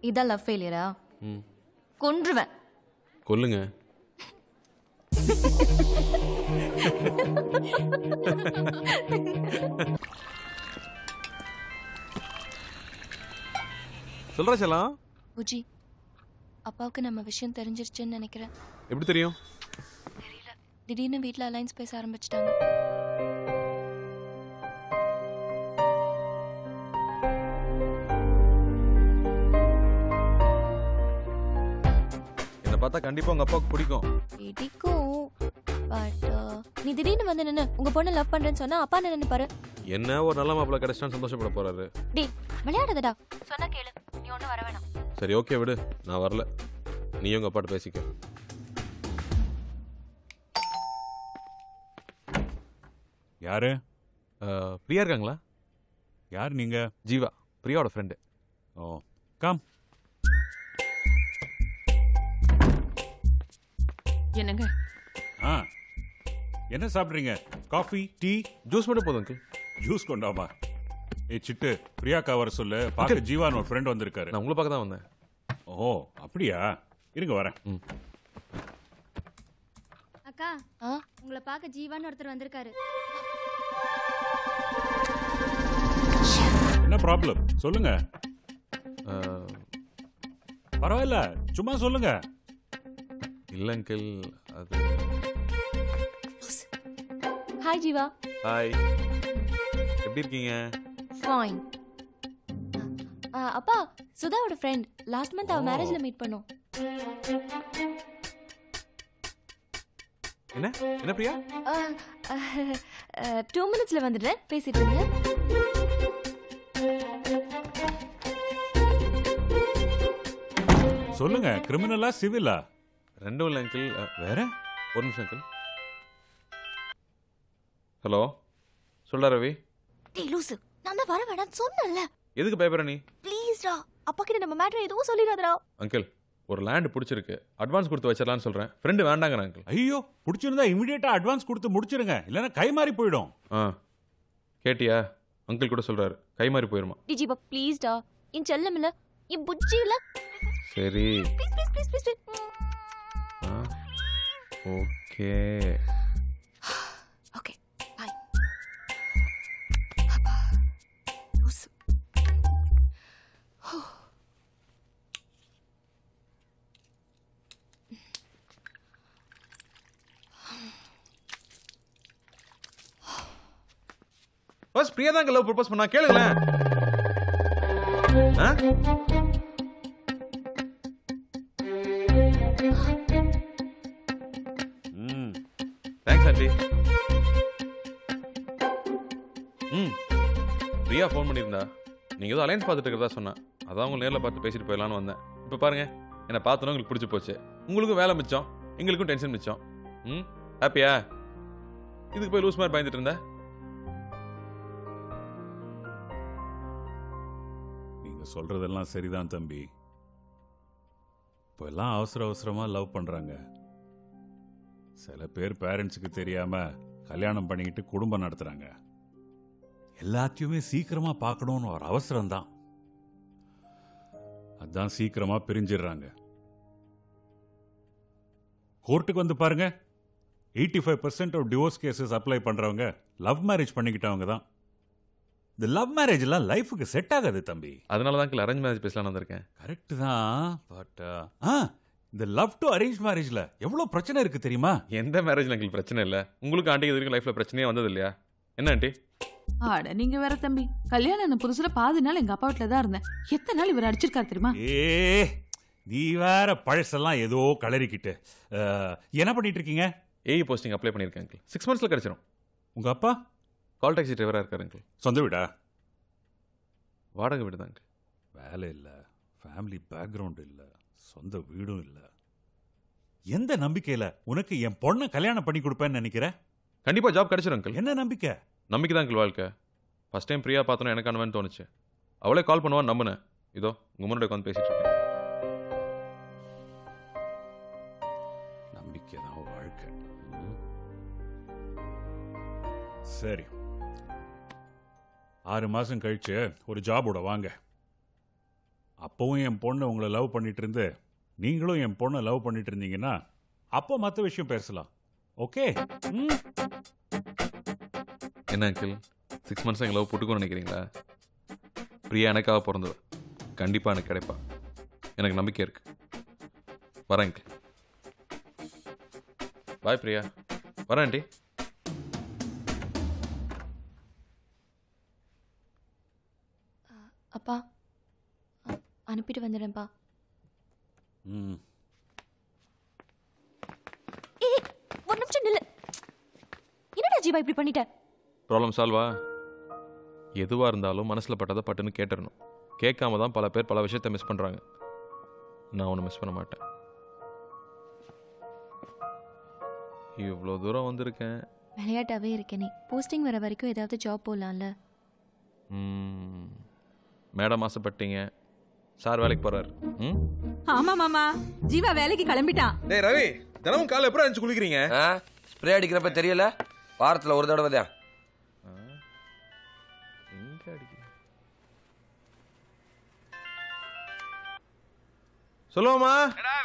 இதான் லவ் ஃபெயிலியரா ம். கொன்றுவேன். கொல்லுங்க. சொல்றா செல்லாம். புஜி அப்பாவுக்கு நம்ம விஷயம் தெரிஞ்சிருச்சுன்னு நினைக்கிறேன். எப்படி தெரியும்? திடீர்னு வீட்ல அலைன்ஸ் பேச ஆரம்பிச்சிட்டாங்க. என்னை பார்த்தா கண்டிப்பாக உங்கள் அப்பாவுக்கு பிடிக்கும். பிடிக்கும் பட் நீ திடீர்னு வந்து நின்னு உங்க பொண்ணு லவ் பண்றேன்னு சொன்னா அப்பா என்ன நினைப்பாரு? என்ன ஒரு நல்ல மாப்பிள்ளை கிடைச்சிட்டான்னு சந்தோஷப்பட போறாரு. டேய் விளையாடாதடா. சொன்னா கேளு நீ ஒன்னும் வர வேணாம். சரி ஓகே விடு. நான் வரல. நீயும் உங்கள் அப்பாட்ட பேசிக்க. யாரு? அஹ், பிரியா இருக்காங்களா? யார் நீங்க? ஜீவா பிரியாவோட ஃப்ரெண்டு ஓ கம் என்னங்க? ஆ என்ன சாப்பிட்றீங்க? காஃபி டீ ஜூஸ் மட்டும் போதும் அங்கிள் ஜூஸ் கொண்டாமா? ஏய் சிட்டு. பிரியாக்கா வர சொல்லு. பார்க்க ஜீவான் ஒரு ஃப்ரெண்ட் வந்திருக்காரு. நான் உங்களை பார்க்க தான் வந்தேன். ஓ அப்படியா? இருங்க வரேன். அக்கா உங்களை பார்க்க ஜீவான்னு ஒருத்தர் வந்திருக்காரு. என்ன ப்ராப்ளம் சொல்லுங்க. பரவாயில்ல. சும்மா சொல்லுங்க. இல்லை அங்கிள் அது ஹாய் ஜீவா. ஹாய் எப்படி இருக்கீங்க? ஃபைன் அப்பா சுதாவோட ஃப்ரெண்ட் லாஸ்ட் மந்த் அவ மேரேஜ்ல மீட் பண்ணோம். என்ன? என்ன பிரியா? டூ மினிட்ஸ்ல வந்துடுறேன். பேசிட்டு இருங்க. சொல்லுங்க கிரிமினலா சிவிலா ரெண்டும் இல்லை அங்கிள் வேற? ஒரு நிமிஷம் அங்கிள் ஹலோ சொல்டா ரவி. டேய் லூசு. நான் தான் வர வேணாம்னு சொன்னேன்ல. எதுக்கு பயப்படுற நீ? ப்ளீஸ்டா அப்பா கிட்ட நம்ம மேட்டர் எதுவும் சொல்லிடாதடா. அங்கிள் ஒரு லேண்ட் பிடிச்சிருக்கு. அட்வான்ஸ் கொடுத்து வச்சிடலாம்னு சொல்கிறேன் ஃப்ரெண்டு வேண்டாங்கிறேன் அங்கிள் ஐயோ பிடிச்சிருந்தா இமிடியேட்டா அட்வான்ஸ் கொடுத்து முடிச்சிருங்க. இல்லைன்னா கை மாறி போயிடும். ஆ. கேட்டியா? அங்கிள் கூட சொல்கிறாரு கை மாறி போயிருமா? டி ஜீவா ப்ளீஸ்டா என் செல்லம் இல்ல என் புஜ்ஜி இல்ல சரி please please please please okay. Bus Priya தான் லவ் ப்ரொபோஸ் பண்ணா? கேளுங்களேன். ஆ? ம். Thanks aunty. ம். பிரியா ஃபோன் பண்ணியிருந்தா. நீங்கள் ஏதோ அலைன்ஸ் பார்த்துட்டு இருக்கிறதா சொன்னா. அதான் உங்களை நேரில் பார்த்து பேசிட்டு போயிடலான்னு வந்தேன். இப்போ பாருங்க என்னை பார்த்தோன்னா உங்களுக்கு பிடிச்சி போச்சு. உங்களுக்கும் வேலை மிச்சம். எங்களுக்கும் டென்ஷன் மிச்சம். ம்? ஹாப்பியா இதுக்கு போய் லூஸ் மாதிரி பயந்துட்டு இருந்தேன் நீங்க சொல்றதெல்லாம் சரிதான் தம்பி. இப்போ எல்லாம் அவசர அவசரமா லவ் பண்றாங்க. சில பேர் பேரண்ட்ஸுக்கு தெரியாம கல்யாணம் பண்ணிக்கிட்டு குடும்பம் நடத்துறாங்க. எல்லாத்தையுமே சீக்கிரமா பார்க்கணும்னு ஒரு அவசரம் தான் அதான் சீக்கிரமா பிரிஞ்சிடுறாங்க. கோர்ட்டுக்கு வந்து பாருங்க. Eighty five percent of divorce cases apply பண்றவங்க லவ் மேரேஜ் பண்ணிக்கிட்டவங்க தான் இந்த லவ் மேரேஜ் எல்லாம் லைஃபுக்கு செட் ஆகாது தம்பி. அதனால தான் அரேஞ்ச் மேரேஜ் பேசலாம் வந்திருக்கேன். கரெக்ட் தான் பட் ஆ இந்த லவ் டு அரேஞ்ச் மேரேஜ்ல எவ்வளவு பிரச்சனை இருக்கு தெரியுமா? எந்த மேரேஜ்ல எங்களுக்கு பிரச்சனை இல்லை? உங்களுக்கு ஆண்டி இது வரைக்கும் லைஃப்ல பிரச்சனையே வந்தது இல்லையா? என்ன ஆண்டி ஆட நீங்க வேற தம்பி. கல்யாணம் புதுசுல பாதி நாள் எங்க அப்பா வீட்டுல தான் இருந்தேன். எத்தனை நாள் இவர் அடிச்சிருக்காரு தெரியுமா? ஏ நீ வேற பழசெல்லாம் ஏதோ கலரிக்கிட்டு என்ன பண்ணிட்டு இருக்கீங்க? ஏஇ போஸ்டிங் அப்ளை பண்ணியிருக்கேன் சிக்ஸ் மந்த்ஸ்ல கிடைச்சிரும். உங்க அப்பா? கால் டாக்ஸி டிரைவரா இருக்காரு அங்கிள் சொந்த வீடா? வாடகை வீடு தான் வேலை இல்லை. ஃபேமிலி பேக்ரவுண்ட் இல்லை. சொந்த வீடும் இல்லை. எந்த நம்பிக்கையில உனக்கு என் பொண்ணை கல்யாணம் பண்ணி கொடுப்பேன்னு நினைக்கிற? கண்டிப்பா ஜாப் கிடைச்சிரும் அங்கிள் என்ன நம்பிக்கை? நம்பிக்கை தான் அங்கிள் வாழ்க்கை. ஃபர்ஸ்ட் டைம் பிரியா பார்த்தோன்னா எனக்கு அனுவன்னு தோணுச்சு. அவளே கால் பண்ணுவான்னு நம்பினேன். இதோ உங்க முன்னாடி உட்காந்து பேசிட்டு இருக்கேன். நம்பிக்கை தான் வாழ்க்கை. சரி. ஆறு மாதம் கழிச்சு ஒரு ஜாபோட வாங்க. அப்பவும் என் பொண்ணு உங்களை லவ் பண்ணிட்டு இருந்து நீங்களும் என் பொண்ணை லவ் பண்ணிட்டு இருந்தீங்கன்னா அப்போ மற்ற விஷயம் பேசலாம். ஓகே ம்? என்ன அங்கிள் சிக்ஸ் மந்த்ஸ் எங்கள் லவ் போட்டுக்கோன்னு நினைக்கிறீங்களா? பிரியா எனக்காக பிறந்தவ. கண்டிப்பாக எனக்கு கிடைப்பா. எனக்கு நம்பிக்கை இருக்கு. வரேன் அங்கிள் பாய் பிரியா. வரேன் ஆண்டி அ- அனுப்பிட்டு வந்துடுறேன்ப்பா ம். ஏய் ஒரு நிமிஷம் நில்லு. என்னடா ஜீவா இப்படி பண்ணிட்ட? ப்ராப்ளம் சால்வா? எதுவாக இருந்தாலும் மனசில் பட்டதை பட்டுன்னு கேட்டுறணும். கேட்காம தான் பல பேர் பல விஷயத்த மிஸ் பண்ணுறாங்க நான் ஒன்று மிஸ் பண்ண மாட்டேன். இவ்வளோ தூரம் வந்திருக்கேன். விளையாட்டாவே இருக்க நீ. போஸ்டிங் வர வரைக்கும் ஏதாவது ஜாப் போடலாம்ல ம், மேடம் ஆசைப்பட்டீங்க. சார் வேலைக்கு போகிறார் ம்? ஆமா மாமா. ஜீவா வேலைக்கு கிளம்பிட்டான் டேய் ரவி தினமும் காலை எப்படி அனுப்பிச்சு குளிக்கிறீங்க? ஸ்ப்ரே அடிக்கிறப்ப தெரியல? வாரத்துல ஒரு தடவை தான். எங்க அடிக்க சொல்லுவாமா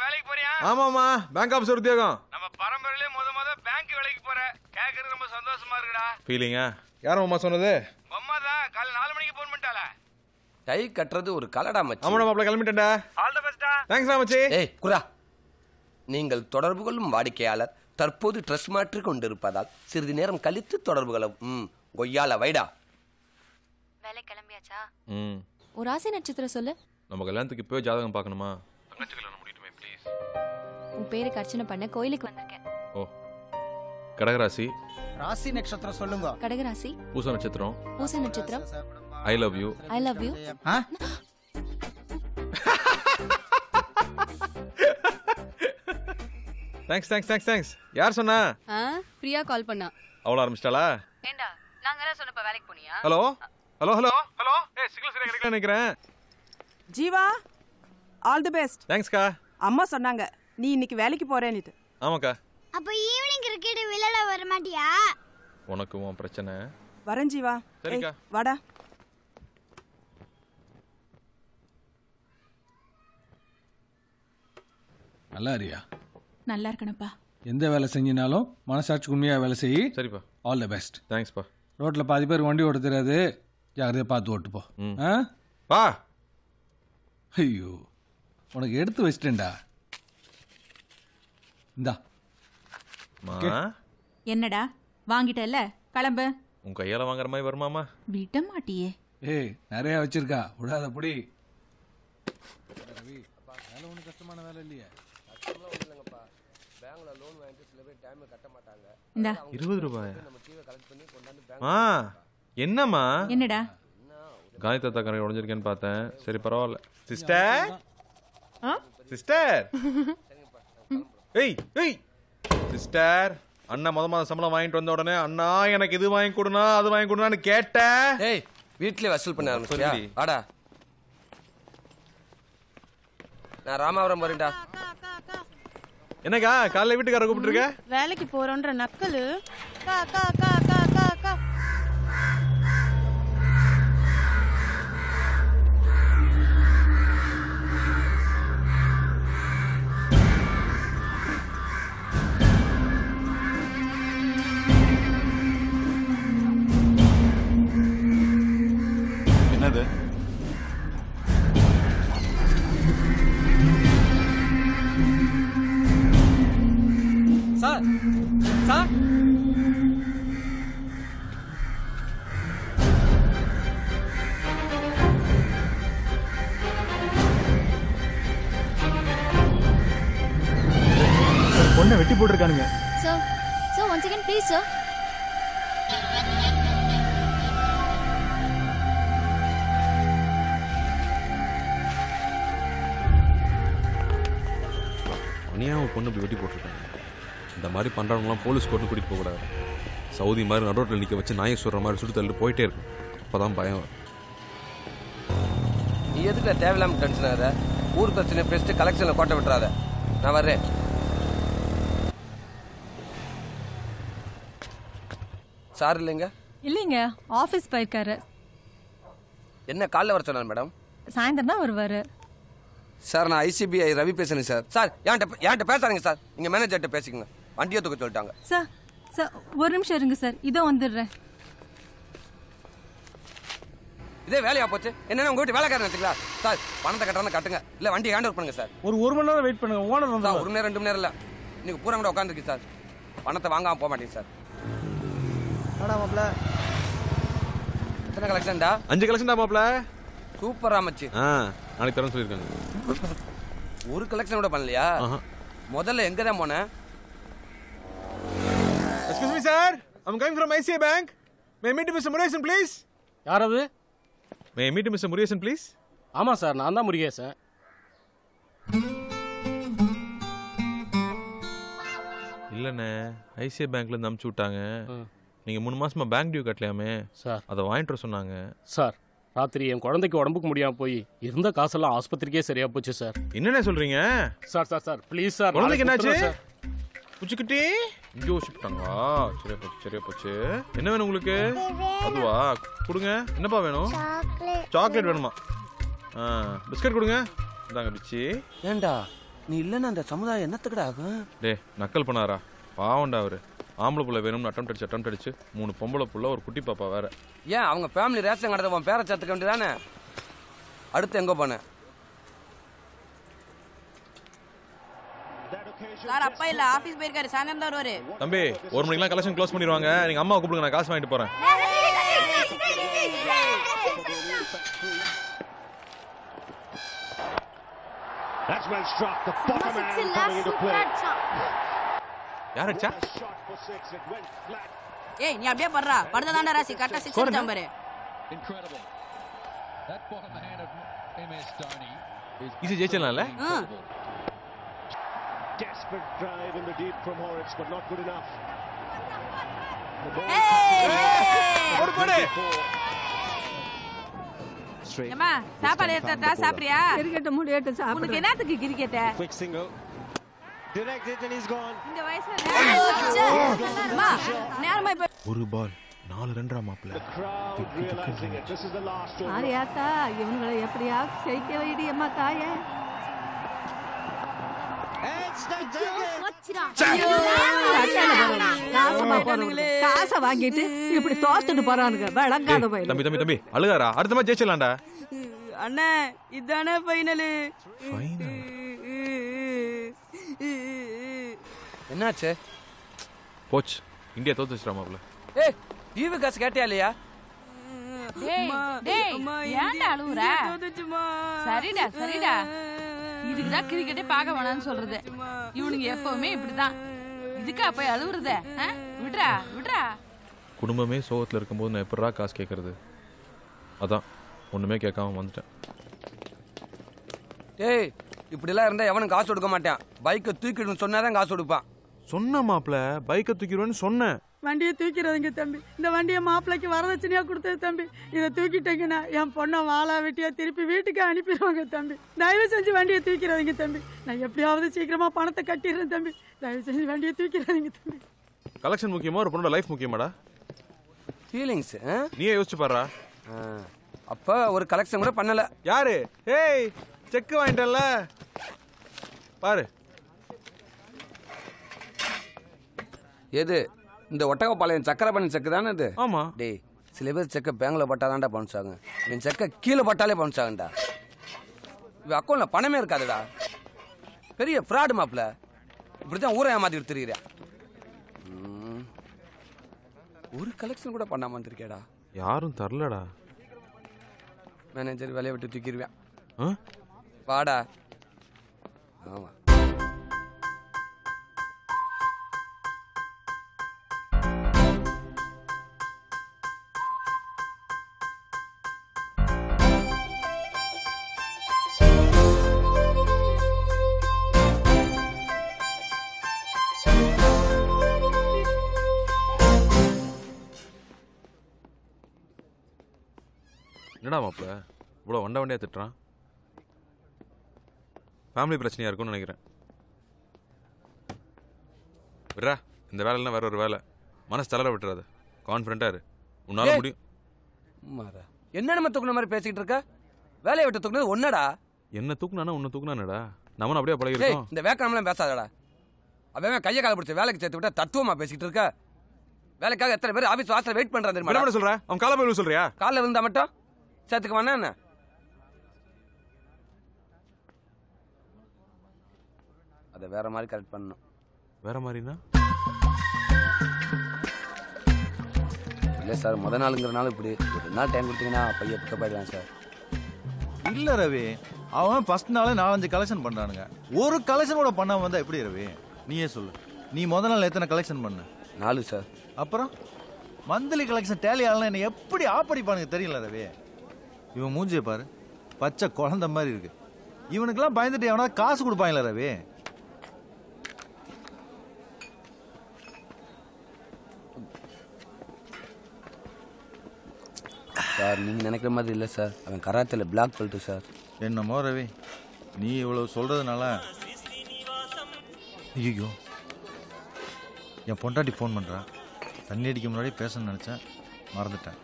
வேலைக்கு போறியா? ஆமாம்மா பேங்க் ஆஃபீஸர் உத்தியோகம். நம்ம பரம்பரையிலே முத முத பேங்க் வேலைக்கு போற. கேக்குறது ரொம்ப சந்தோஷமா இருக்குடா. ஃபீலிங்கா யாரும் அம்மா சொன்னது? அம்மா தான் காலை நாலு மணிக்கு போன் பண்ணிட்டால டை கட்டுறது ஒரு கலடா மச்சி. ஆமாடா மாப்பிள்ள கிளம்பிட்டேன்டா. ஆல் தி பெஸ்டா தேங்க்ஸ் மச்சி. ஏய் குரா. நீங்கள் தொடர்பு கொள்ளும் வாடிக்கையாளர் தற்போது ட்ரெஸ் மாற்றி கொண்டிருப்பதால் சிறிது நேரம் கழித்து தொடர்பு கொள்ளும் ம் கொய்யால வைடா. வேலை கிளம்பியாச்சா? ம். ஒரு ஆசை நட்சத்திரம் சொல்லு. நம்ம கல்யாணத்துக்கு இப்போவே ஜாதகம் பார்க்கணுமா? தங்கச்சி கல்யாணம் முடியட்டுமே ப்ளீஸ் உன் பேருக்கு அர்ச்சனை பண்ண கோயிலுக்கு வந்திருக்கேன். ஓ. கடகராசி. ராசி நட்சத்திரம் சொல்லுங்க. கடகராசி. பூச நட்சத்திரம். பூச நட்சத்திரம். I love you I love you thanks thanks thanks thanks யார் சொன்னா? ஆ பிரியா கால் பண்ணா. அவ்வளோ ஆரம்பிச்சிட்டாளா? ஏண்டா நாங்க எல்லாம் சொன்னப்ப வேலைக்கு போனியா? ஹலோ? Hello hello hello? ஏ சிக்னல் சரியா கிடைக்கல நினைக்கிறேன். ஜீவா ஆல் தி பெஸ்ட் தேங்க்ஸ்க்கா அம்மா சொன்னாங்க நீ இன்னைக்கு வேலைக்கு போறேன்னுட்டு. ஆமாக்கா. அப்ப ஈவினிங் கிரிக்கெட் விளையாட வர மாட்டியா உனக்கு உன் பிரச்சனை. வரேன் ஜீவா. சரிக்கா. ஏய், வாடா. நல்லா இருக்கியா? நல்லா இருக்கணும்ப்பா. எந்த வேலை செஞ்சினாலும் மனசாட்சி உண்மையாக வேலை செய். சரிப்பா. ஆல் த பெஸ்ட் தேங்க்ஸ்ப்பா ரோட்டில் பாதி பேர் வண்டி ஓட்ட தெரியாது ஜாகிரதையாக பார்த்து ஓட்டு போ ஆ? வா ஐயோ உனக்கு எடுத்து வச்சிட்டேன்டா. இந்தா. என்னடா? வாங்கிட்டல்ல? கிளம்பு. உன் கையால வாங்குற மாதிரி வருமாமா விட மாட்டியே. ஏய் நிறைய வச்சிருக்கா. விடாத புடி. ரவி வேலை ஒன்றும் கஷ்டமான வேலை இல்லையே பேங்க்ல லோன் வாங்கிட்டு சில பேர் டைம் கட்ட மாட்டாங்க இந்தா. இருபது ரூபாயா? நம்ம கீழே கலெக்ட் பண்ணி கொண்டாந்து ஆ என்னம்மா? என்னடா? காய் தாத்தா உடஞ்சிருக்கேன்னு பார்த்தேன். சரி பரவாயில்ல. சிஸ்டர் சிஸ்டர் ஏய் ஏய். சிஸ்டர் அண்ணா முத மாத சம்பளம் வாங்கிட்டு வந்த உடனே அண்ணா எனக்கு இது வாங்கி கொடுனா அது வாங்கி கொடுனான்னு கேட்டேன் ஏய் வீட்லயே வசூல் பண்ண ஆரம்பிச்சியா. வாடா. நான் ராமாபுரம் போறேன்டா. என்னக்கா காலைல வீட்டுக்கார கூப்பிட்டுருக்க? வேலைக்கு போறோன்ற நக்கலு. கா கா கா கா கா கா. என்னது? சார். சார். பொண்ணை வெட்டி போட்டிருக்கானுங்க. Sir sir one second please sir பொண்ணு இப்படி வெட்டி போட்டிருக்காங்க இந்த மாதிரி பண்ணுறவங்களாம் போலீஸ் கோர்ட்டு கூட்டிகிட்டு போகக்கூடாது சவுதி மாதிரி நடுரோட்டில் நிற்க வச்சு நாயை சொல்கிற மாதிரி சுட்டு தள்ளிட்டு போயிட்டே இருக்கும். அப்போ தான் பயம் வரும். நீ எதுக்கு தேவையில்லாம டென்ஷன் ஆகுத ஊர் பிரச்சனை பேசிட்டு கலெக்ஷன்ல கோட்டை விட்டுறாத. நான் வர்றேன். சார் இல்லைங்க? இல்லைங்க ஆஃபீஸ் போயிருக்காரு. என்ன காலைல வர சொன்னார் மேடம்? சாயந்தரம் தான் வருவாரு. சார் நான் ஐசிபிஐ ரவி பேசுறேன் சார். சார் என்கிட்ட என்கிட்ட பேசாதீங்க சார். நீங்க மேனேஜர்கிட்ட பேசிக்கங்க. வண்டியை தூக்க சொல்லிட்டாங்க. சார் சார் ஒரு நிமிஷம் இருங்க சார். இதோ வந்துடுறேன். இதே வேலையா போச்சு? என்னன்னா உங்க வீட்டு வேலைக்காரன் வச்சுங்களா சார் பணத்தை கட்டுறதா கட்டுங்க. இல்ல வண்டி ஹேண்ட் ஓவர் பண்ணுங்க சார். ஒரு ஒரு மணி நேரம் வெயிட் பண்ணுங்க. ஓனர் சார் வந்து ஒரு நேரம் ரெண்டு மணி நேரம் இல்ல. நீங்க பூரா கூட உட்காந்துருக்கு சார். பணத்தை வாங்காம போக மாட்டீங்க சார். மாப்பிள எத்தனை கலெக்ஷன்டா அஞ்சு கலெக்ஷன் தான் மாப்ள சூப்பரா மச்சி ஆ நாளைக்கு தரேன்னு சொல்லியிருக்காங்க. ஒரு கலெக்ஷன் கூட பண்ணலையா? முதல்ல எங்க தான் போனேன்? Excuse me, sir. I'm coming from ICA Bank. May I meet Mr. Murugesan, please? யாராவது may meet mister Murugesan please ஆமாம் சார் நான் தான் முருகேசன். இல்லைண்ணே. ஐசிஐ பேங்க்லேருந்து அமுச்சு விட்டாங்க. நீங்கள் மூணு மாசமா பேங்க் டியூ கட்டலையாமே? சார். அதை வாங்கிட்டு சொன்னாங்க. சார் ராத்திரி என் குழந்தைக்கு உடம்புக்கு முடியாம போய் இருந்த காசெல்லாம் ஆஸ்பத்திரிக்கே சரியா போச்சு சார். என்னண்ணே சொல்றீங்க? Sir sir sir. Please sir. குழந்தைக்கு என்னாச்சு? புச்சுக்கிட்டி இங்கே வச்சுட்டாங்களா சரியா போச்சு சரியா போச்சு என்ன வேணும் உங்களுக்கு? அதுவா கொடுங்க. என்னப்பா வேணும்? சாக்லேட். வேணுமா? பிஸ்கட் கொடுங்க. இந்தாங்க பிச்சி. ஏண்டா நீ இல்லைன்னா அந்த சமுதாயம் என்னத்துக்குடா ஆகும்? டே நக்கல் பண்ணாரா? பாவண்டா அவரு. ஆம்பளை புள்ள வேணும்னு அட்டம் அடிச்சு அட்டம் அடிச்சு மூணு பொம்பளை புள்ள ஒரு குட்டி பாப்பா வேற. ஏன் அவங்க ஃபேமிலி ரேஷன் கடை உன் பேரை சேர்த்துக்க வேண்டியதானே அடுத்து எங்க போனேன் சார் அப்பா இல்ல ஆபீஸ் போயிருக்காரு சாயந்தரம் தான் வருவாரு. தம்பி ஒரு மணிக்கெல்லாம் கலெக்ஷன் க்ளோஸ் பண்ணிடுவாங்க. நீங்க அம்மா கூப்பிடுங்க நான் காசு வாங்கிட்டு போறேன். That's well struck. The bottom man coming into play. யார் அடிச்சா. ஏய் நீ அப்படியே படுறா. படுத்த தாண்டா ராசி. கரெக்டா சிக்ஸ் அடிச்சான் பாரு. Incredible. That bottom hand of MS. Dhoni is easy ஜெயிச்சிடலாம்ல? Desperate drive in the deep from Horitz, but not good enough. ஏமா சாப்பாடு எடுத்தா சாப்பிடுறியா கிரிக்கெட் முடியட்டு சாப்பிடு உனக்கு என்னத்துக்கு cricket Quick single. Directed and he's gone. இந்த வயசுல அம்மா நேரமா இப்ப ஒரு பால் நாலு ரன்ரா மாப்பிள்ள The crowd realizing it. This is the last over. ஆரியாத்தா இவங்களை எப்படியா ஜெயிக்க வைடி அம்மா தாயே காசை வாங்கிட்டு இப்படி தோத்துட்டு போறானுங்க விளங்காத ஏய், தம்பி தம்பி தம்பி அழுகாரா அடுத்த மாதிரி ஜெயிச்சிடலாம்டா அண்ணே இதானே ஃபைனலு என்னாச்சு போச்சு இந்தியா தோத்து வச்சிடா மாப்பிள்ள ஏய் ஈவு காசு கேட்டியா இல்லையா டேய் டேய் ஏன்டா அழுவுற சரிடா சரிடா இதுக்குதான் கிரிக்கெட்டே பார்க்க வேணாம்னு சொல்றது. இவனுங்க எப்பவுமே இப்படிதான். இதுக்கா போய் அழுவுறத? விட்றா விட்றா. குடும்பமே சோகத்தில் இருக்கும்போது நான் எப்படா காசு கேட்கறது அதான் ஒன்றுமே கேட்காம வந்துட்டேன். டேய் இப்படிலாம் இருந்தா எவனும் காசு கொடுக்க மாட்டான். பைக்கை தூக்கிடுன்னு சொன்னாதான் காசு கொடுப்பான். சொன்ன மாப்பிள்ள பைக்கை தூக்கிடுவேன்னு சொன்னேன். வண்டியை தூக்கிறதுங்க தம்பி. இந்த வண்டியை மாப்பிள்ளைக்கு வரதட்சணையா கொடுத்தது தம்பி. இதை தூக்கிட்டீங்கன்னா என் பொண்ணை வாழா வெட்டியா திருப்பி வீட்டுக்கு அனுப்பிடுவாங்க தம்பி. தயவு செஞ்சு வண்டியை தூக்கிறதுங்க தம்பி. நான் எப்படியாவது சீக்கிரமா பணத்தை கட்டிடுறேன் தம்பி. தயவு செஞ்சு வண்டியை தூக்கிறதுங்க தம்பி. கலெக்ஷன் முக்கியமா? ஒரு பொண்ணோட லைஃப் முக்கியமாடா? ஃபீலிங்ஸ் நீயே யோசிச்சு பாருடா. அப்ப ஒரு கலெக்ஷன் கூட பண்ணல. யாரு? ஏய் செக் வாங்கிட்டேன்ல. பாரு. எது? இந்த ஒட்டகப்பாளையம் சக்கரபாணி செக்கு தானே இது? ஆமா. டேய் சில பேர் செக்க பேங்க்ல பட்டாதான்டா பவுன்ஸ் ஆகும் என் செக்க கீழே பட்டாலே பவுன்ஸ் ஆகும்டா இவ அக்கௌண்ட்ல பணமே இருக்காதுடா. பெரிய ஃப்ராடு மாப்ள இப்படிதான் ஊரை ஏமாத்திட்டு திரியிற ஒரு கலெக்ஷன் கூட பண்ணாம வந்திருக்கேடா யாரும் தரலடா. மேனேஜர் வேலையை விட்டு தூக்கிடுவேன். ஆ? வாடா. ஆமா. என்னடா மாப்ள இவ்வளோ வண்ட வண்டியா திட்டுறான்? ஃபேமிலி பிரச்சனையா இருக்கும்னு நினைக்கிறேன். விட்றா இந்த வேலைலாம் வேற ஒரு வேலை. மனசு தளர விட்டுறாத. கான்ஃபிடண்டா இரு. உன்னால. முடியும். மாறா என்ன நம்ம தூக்குன மாதிரி பேசிக்கிட்டு இருக்க? வேலையை விட்டு தூக்குனது ஒன்னடா. என்ன தூக்குனானா உன்னை தூக்குனானடா. நம்மளும் அப்படியே டேய் பழகிருக்கோம் இந்த வேக்காமலாம் பேசாதடா. அவன் கையை கால பிடிச்ச வேலைக்கு சேர்த்து விட்டா தத்துவமா பேசிக்கிட்டு இருக்க. வேலைக்காக எத்தனை பேர் ஆபீஸ் வாசல்ல வெயிட் பண்றான் என்ன பண்ண தெரியுமா சொல்ற? அவன் காலை போய் சொல்றியா? காலைல விழுந்தா மட்டும்? சேர்த்துக்க வேணா என்ன அதை வேற மாதிரி கரெக்ட் பண்ணணும். வேற மாதிரினா? இல்லை சார் முத நாளுங்கிறனால இப்படி. ஒரு ரெண்டு நாள் டைம் கொடுத்தீங்கன்னா பையன் பிக்கப் ஆயிடலாம் சார். இல்ல ரவி அவன் ஃபர்ஸ்ட் நாளே நாலஞ்சு கலெக்ஷன் பண்றானுங்க ஒரு கலெக்ஷன் கூட பண்ணாம வந்தா எப்படி ரவி? நீயே சொல்லு. நீ முத நாள் எத்தனை கலெக்ஷன் பண்ண? நாலு சார். அப்புறம்? மந்த்லி கலெக்ஷன் டேலி ஆகலாம் என்ன எப்படி ஆப்படிப்பானுங்க தெரியல ரவி. இவன் மூஞ்சிய பாரு. பச்சை குழந்தை மாதிரி இருக்கு. இவனுக்கெல்லாம் பயந்துட்டு எவனா காசு கொடுப்பாங்களா ரவி? சார் நீங்க நினைக்கிற மாதிரி இல்லை சார். அவன் கராத்தில் பிளாக் பெல்ட் சார். என்னமோ ரவி. நீ இவ்வளவு சொல்றதுனால ஐயோ என் பொண்டாட்டி ஃபோன் பண்றா. தண்ணி அடிக்க முன்னாடி பேசணும்னு நினைச்சேன். மறந்துட்டேன்.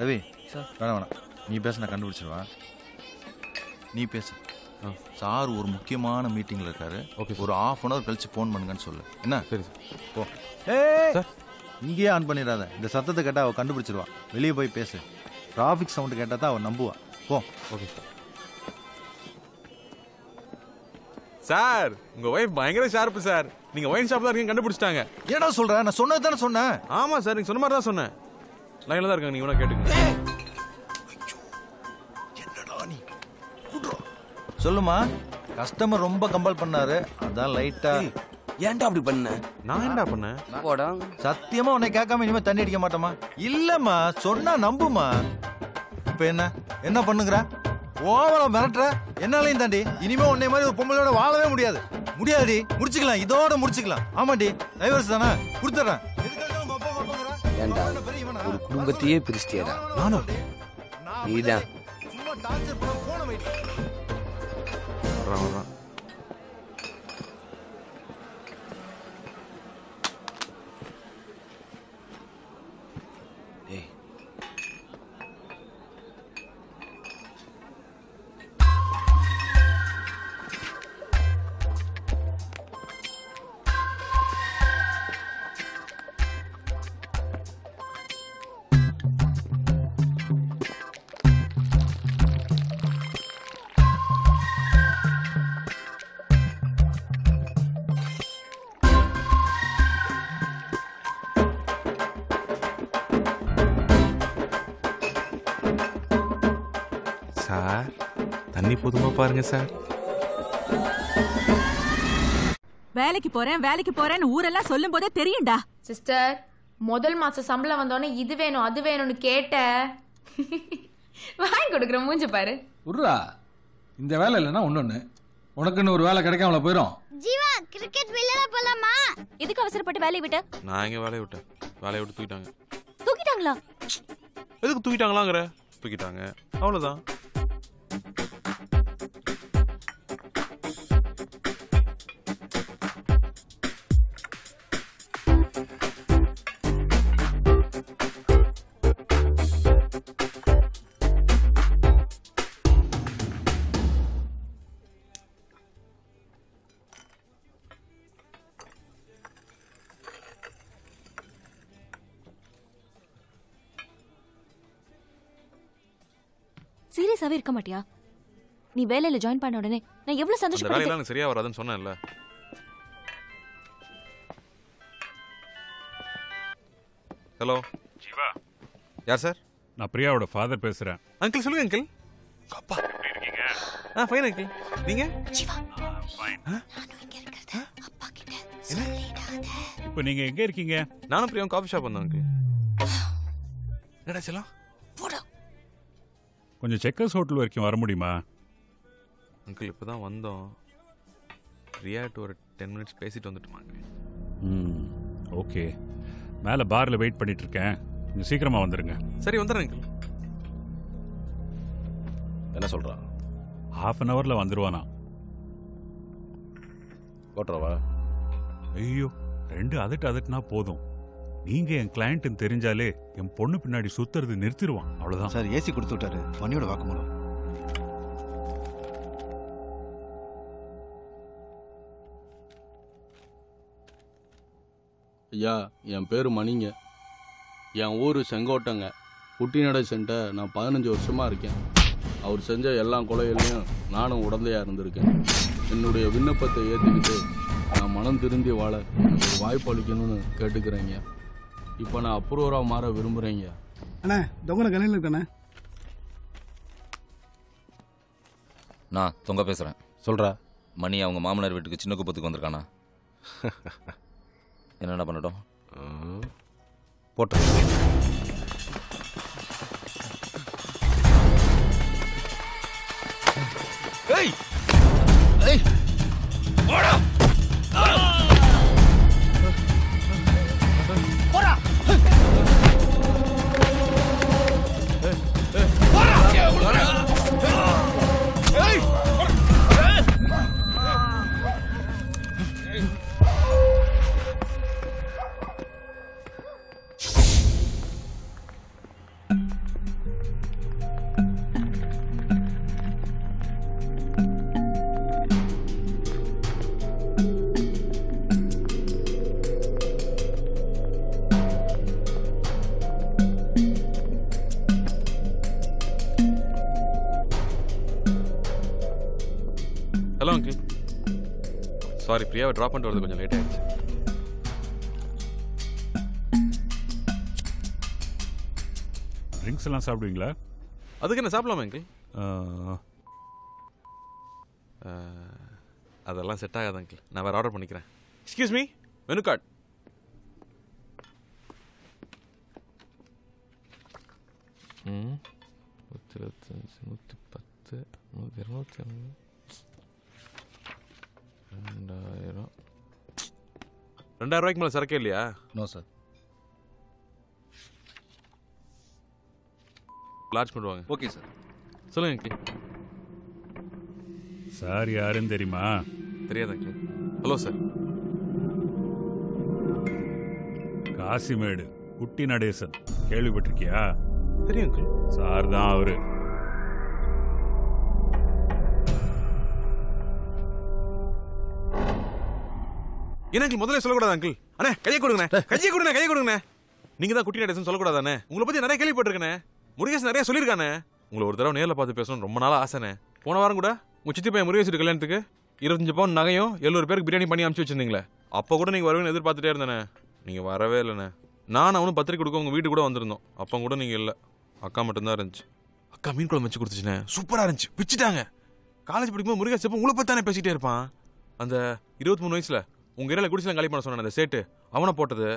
ரவி சார். வேணாம் வேணாம். நீ பேச நான் கண்டுபிடிச்சிருவா நீ பேசு. சார் ஒரு முக்கியமான மீட்டிங்ல இருக்காரு. ஓகே ஒரு ஆஃப் அன் அவர் கழிச்சு ஃபோன் பண்ணுங்கன்னு சொல்லு. என்ன? சரி போ. ஏய்! இங்கேயே ஆன் பண்ணிடாத. இந்த சத்தத்தை கேட்டா அவ கண்டுபிடிச்சிருவா. வெளியே போய் பேசு. டிராஃபிக் சவுண்ட் கேட்டா தான் அவ நம்புவா. போ. Okay sir. உங்க ஒய்ஃப் பயங்கர ஷார்ப்பு சார். நீங்க ஒயின் ஷாப்ல இருக்கீங்க கண்டுபிடிச்சிட்டாங்க. ஏடா சொல்ற? நான் சொன்னது தானே சொன்னேன். ஆமா சார். நீங்க சொன்ன மாதிரி தான் சொன்னேன். லைன்ல தான் இருக்காங்க. நீங்க வேணா கேட்டுங்க சொல்லுமா? கஸ்டமர் ரொம்ப கம்பல் பண்ணாரு. அதான் லைட்டா ஏன்டா அப்படி பண்ண? நான் என்னடா பண்ணேன் போடா. சத்தியமா உன்னை கேட்காம இனிமே தண்ணி அடிக்க மாட்டோமா இல்லம்மா சொன்னா நம்புமா இப்ப என்ன? என்ன பண்ணுங்கிற ஓவரா மிரட்டுற? என்னாலையும் தாண்டி. இனிமே உன்னை மாதிரி ஒரு பொம்பளையோட வாழவே முடியாது. முடியாதுடி. முடிச்சுக்கலாம். இதோட முடிச்சுக்கலாம். ஆமாடி டைவர்ஸ் தானே? கொடுத்துட்றேன். ஏன்டா? ஒரு குடும்பத்தையே பிரிச்சிட்டியடா. நானும் நீதான். சும்மா டார்ச்சர் பண்ண போன வெயிட் வர்றான் பாருங்க சார். வேலைக்கு போறேன் வேலைக்கு போறேன்னு ஊரெல்லாம் சொல்லும் போதே தெரியும்டா. சிஸ்டர் முதல் மாசம் சம்பளம் வந்தோடனே இது வேணும் அது வேணும்னு கேட்ட. வாங்கி கொடுக்குற மூஞ்சி பாரு. உர்ரா இந்த வேலை இல்லைன்னா ஒன்னொன்னு உனக்குன்னு ஒரு வேலை கிடைக்காமல போயிடும் ஜீவா கிரிக்கெட் விளையாட போலாமா? எதுக்கு அவசரப்பட்டு வேலையை விட்ட? நான் எங்க வேலையை விட்டேன். வேலையை விட்டு தூக்கிட்டாங்க. தூக்கிட்டாங்களா? எதுக்கு தூக்கிட்டாங்களாங்கிற? தூக்கிட்டாங்க. அவ்வளவுதான். சீரியஸாவே இருக்க மாட்டியா? நீ வேலையில ஜாயின் பண்ண உடனே நான் எவ்வளவு சந்தோஷப்பட்டேன் எனக்கு சரியா வராதுன்னு சொன்னேன்ல. ஹலோ ஜீவா. யார் சார் நான் பிரியாவோட ஃபாதர் பேசுறேன். அங்கிள் சொல்லுங்க அங்கிள் அப்பா ஆ ஃபைன் அங்கிள் நீங்க? இப்போ நீங்க எங்க இருக்கீங்க? நானும் பிரியாவும் காஃபி ஷாப் வந்தோம் அங்கிள் என்னடா செல்லாம்? கொஞ்சம் செக்கர்ஸ் ஹோட்டல் வரைக்கும் வர முடியுமா? அங்கிள் இப்போ தான் வந்தோம் ரியாட்டு ஒரு டென் மினிட்ஸ் பேசிட்டு வந்துட்டுமா அங்கிள் ம் ஓகே. மேலே பாரில் வெயிட் பண்ணிட்டு இருக்கேன் கொஞ்சம் சீக்கிரமா வந்துருங்க. சரி வந்துடுறேன் அங்கிள். என்ன சொல்றான் ஹாஃப் அன் ஹவரில் வந்துருவானா. ஓட்டுறவா ஐயோ ரெண்டு அதட்டு அதட்டுனா போதும். நீங்க என் கிளையண்ட்னு தெரிஞ்சாலே என் பொண்ணு பின்னாடி சுத்துறது நிறுத்திடுவான். அவ்வளவுதான். சார் ஏசி கொடுத்து விட்டாரு. மணியோட வாக்குமூலம் ஐயா என் பேர் மணிங்க. என் ஊர் செங்கோட்டைங்க. குட்டிநடை சென்டர் நான் பதினஞ்சு வருஷமாக இருக்கேன். அவர் செஞ்ச எல்லா கொலைகளையும் நானும் உடந்தையாக இருந்திருக்கேன். என்னுடைய விண்ணப்பத்தை ஏற்றுக்கிட்டு நான் மனம் திருந்தி வாழ எனக்கு ஒரு வாய்ப்பு அளிக்கணும்னு கேட்டுக்கிறேங்க இப்போ நான் அப்ரூவராக மாற விரும்புகிறேங்க அண்ணா தொங்கன கலையில் இருக்கானே நான் தொங்க பேசுறேன். சொல்றா. மணி அவங்க மாமனார் வீட்டுக்கு சின்ன குப்பத்துக்கு வந்திருக்கானா? என்னென்ன பண்ணட்டும்? போட்டு. ஏய்! ஏய்! போடா! சாரி பிரியாவை ட்ராப் பண்ணிட்டு வரது கொஞ்சம் லேட் ஆயிடுச்சு. ட்ரிங்க்ஸ் எல்லாம் சாப்பிடுவீங்களா? அதுக்கு என்ன சாப்பிடலாமா அங்கிள் ஆ, அதெல்லாம் செட் ஆகாது அங்கிள் நான் வேறு ஆர்டர் பண்ணிக்கிறேன். எக்ஸ்கியூஸ் மீ மெனு கார்டு ம். நூற்றி இருபத்தஞ்சி நூற்றி பத்து நூற்றி இருநூத்தி ஐம்பது ரெண்டாயிரம். ரெண்டாயிரம் ரூபாய்க்கு மேலே சரக்கே இல்லையா? நோ சார் லார்ஜ் கொண்டு வாங்க. ஓகே சார் சொல்லுங்க அங்கிள் சார் யாருன்னு தெரியுமா? தெரியாது அங்கிள் ஹலோ சார் காசிமேடு குட்டி நடேசன். கேள்விப்பட்டிருக்கியா? தெரியும் சார் தான் அவரு. என்ன அங்கிள் முதல்ல சொல்லக்கூடாது அங்கிள்? அண்ணே கையை கொடுங்கண்ணே. கையை கொடுங்க கையை கொடுங்கண்ணே. நீங்க தான் குட்டி நடேசன் சொல்லக்கூடாதானே உங்களை பத்தி நிறைய கேள்விப்பட்டிருக்கேனே முருகேசன் நிறைய சொல்லியிருக்கானே உங்களை ஒரு தடவை நேரில் பார்த்து பேசணும்னு ரொம்ப நாளா ஆசைனே போன வாரம் கூட உங்க சித்தி பையன் முருகேசன் கல்யாணத்துக்கு இருபத்தஞ்சு பவுன் நகையும் எழுநூறு பேருக்கு பிரியாணி பண்ணி அனுப்பிச்சு வச்சிருந்தீங்களே. அப்போ கூட நீங்க வருவேன்னு எதிர்பார்த்துட்டே இருந்தேனே நீங்க வரவே இல்லைண்ணே. நான் அவனும் பத்திரிக்கை கொடுக்க உங்க வீட்டுக்கு கூட வந்திருந்தோம். அப்போ கூட நீங்க இல்லை. அக்கா மட்டும்தான் இருந்துச்சு. அக்கா மீன் குழம்பு வச்சு கொடுத்துச்சுண்ணே. சூப்பரா இருந்துச்சு. பிச்சுட்டாங்க காலேஜ் படிக்கும்போது முருகேசன் எப்போ உங்களை பத்தி தானே பேசிட்டே இருப்பான்? அந்த இருபத்தி மூணு வயசுல உங்க ஏரியால குடிசைலாம் காலி பண்ண சொன்னானே அந்த சேட்டு. அவனை போட்டது.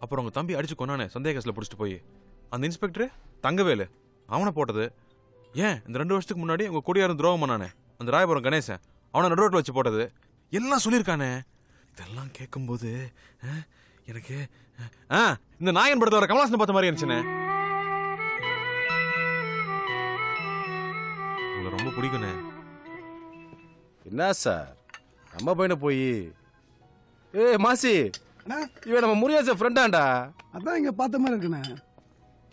அப்புறம் உங்க தம்பி அடிச்சு கொண்டானே சந்தேக கேஸில் பிடிச்சிட்டு போய். அந்த இன்ஸ்பெக்டர் தங்கவேலு அவனை போட்டது. ஏன்? இந்த ரெண்டு வருஷத்துக்கு முன்னாடி உங்க கொடியாரம் துரோகம் பண்ணானே. அந்த ராயபுரம் கணேசன் அவனை நடுரோட்டில் வச்சு போட்டது. எல்லாம் சொல்லியிருக்கானே. இதெல்லாம் கேட்கும்போது ஆ, எனக்கு ஆ இந்த நாயன் படத்தை வர கமலாசன் பார்த்த மாதிரி இருந்துச்சுண்ணே உங்களை ரொம்ப பிடிக்குண்ணே என்ன சார்? நம்ம பையனை போய் ஏய் மாசி. இவன் நம்ம முருகேச ஃப்ரெண்டாண்டா அதான் இங்க பார்த்த மாதிரி இருக்குண்ணே.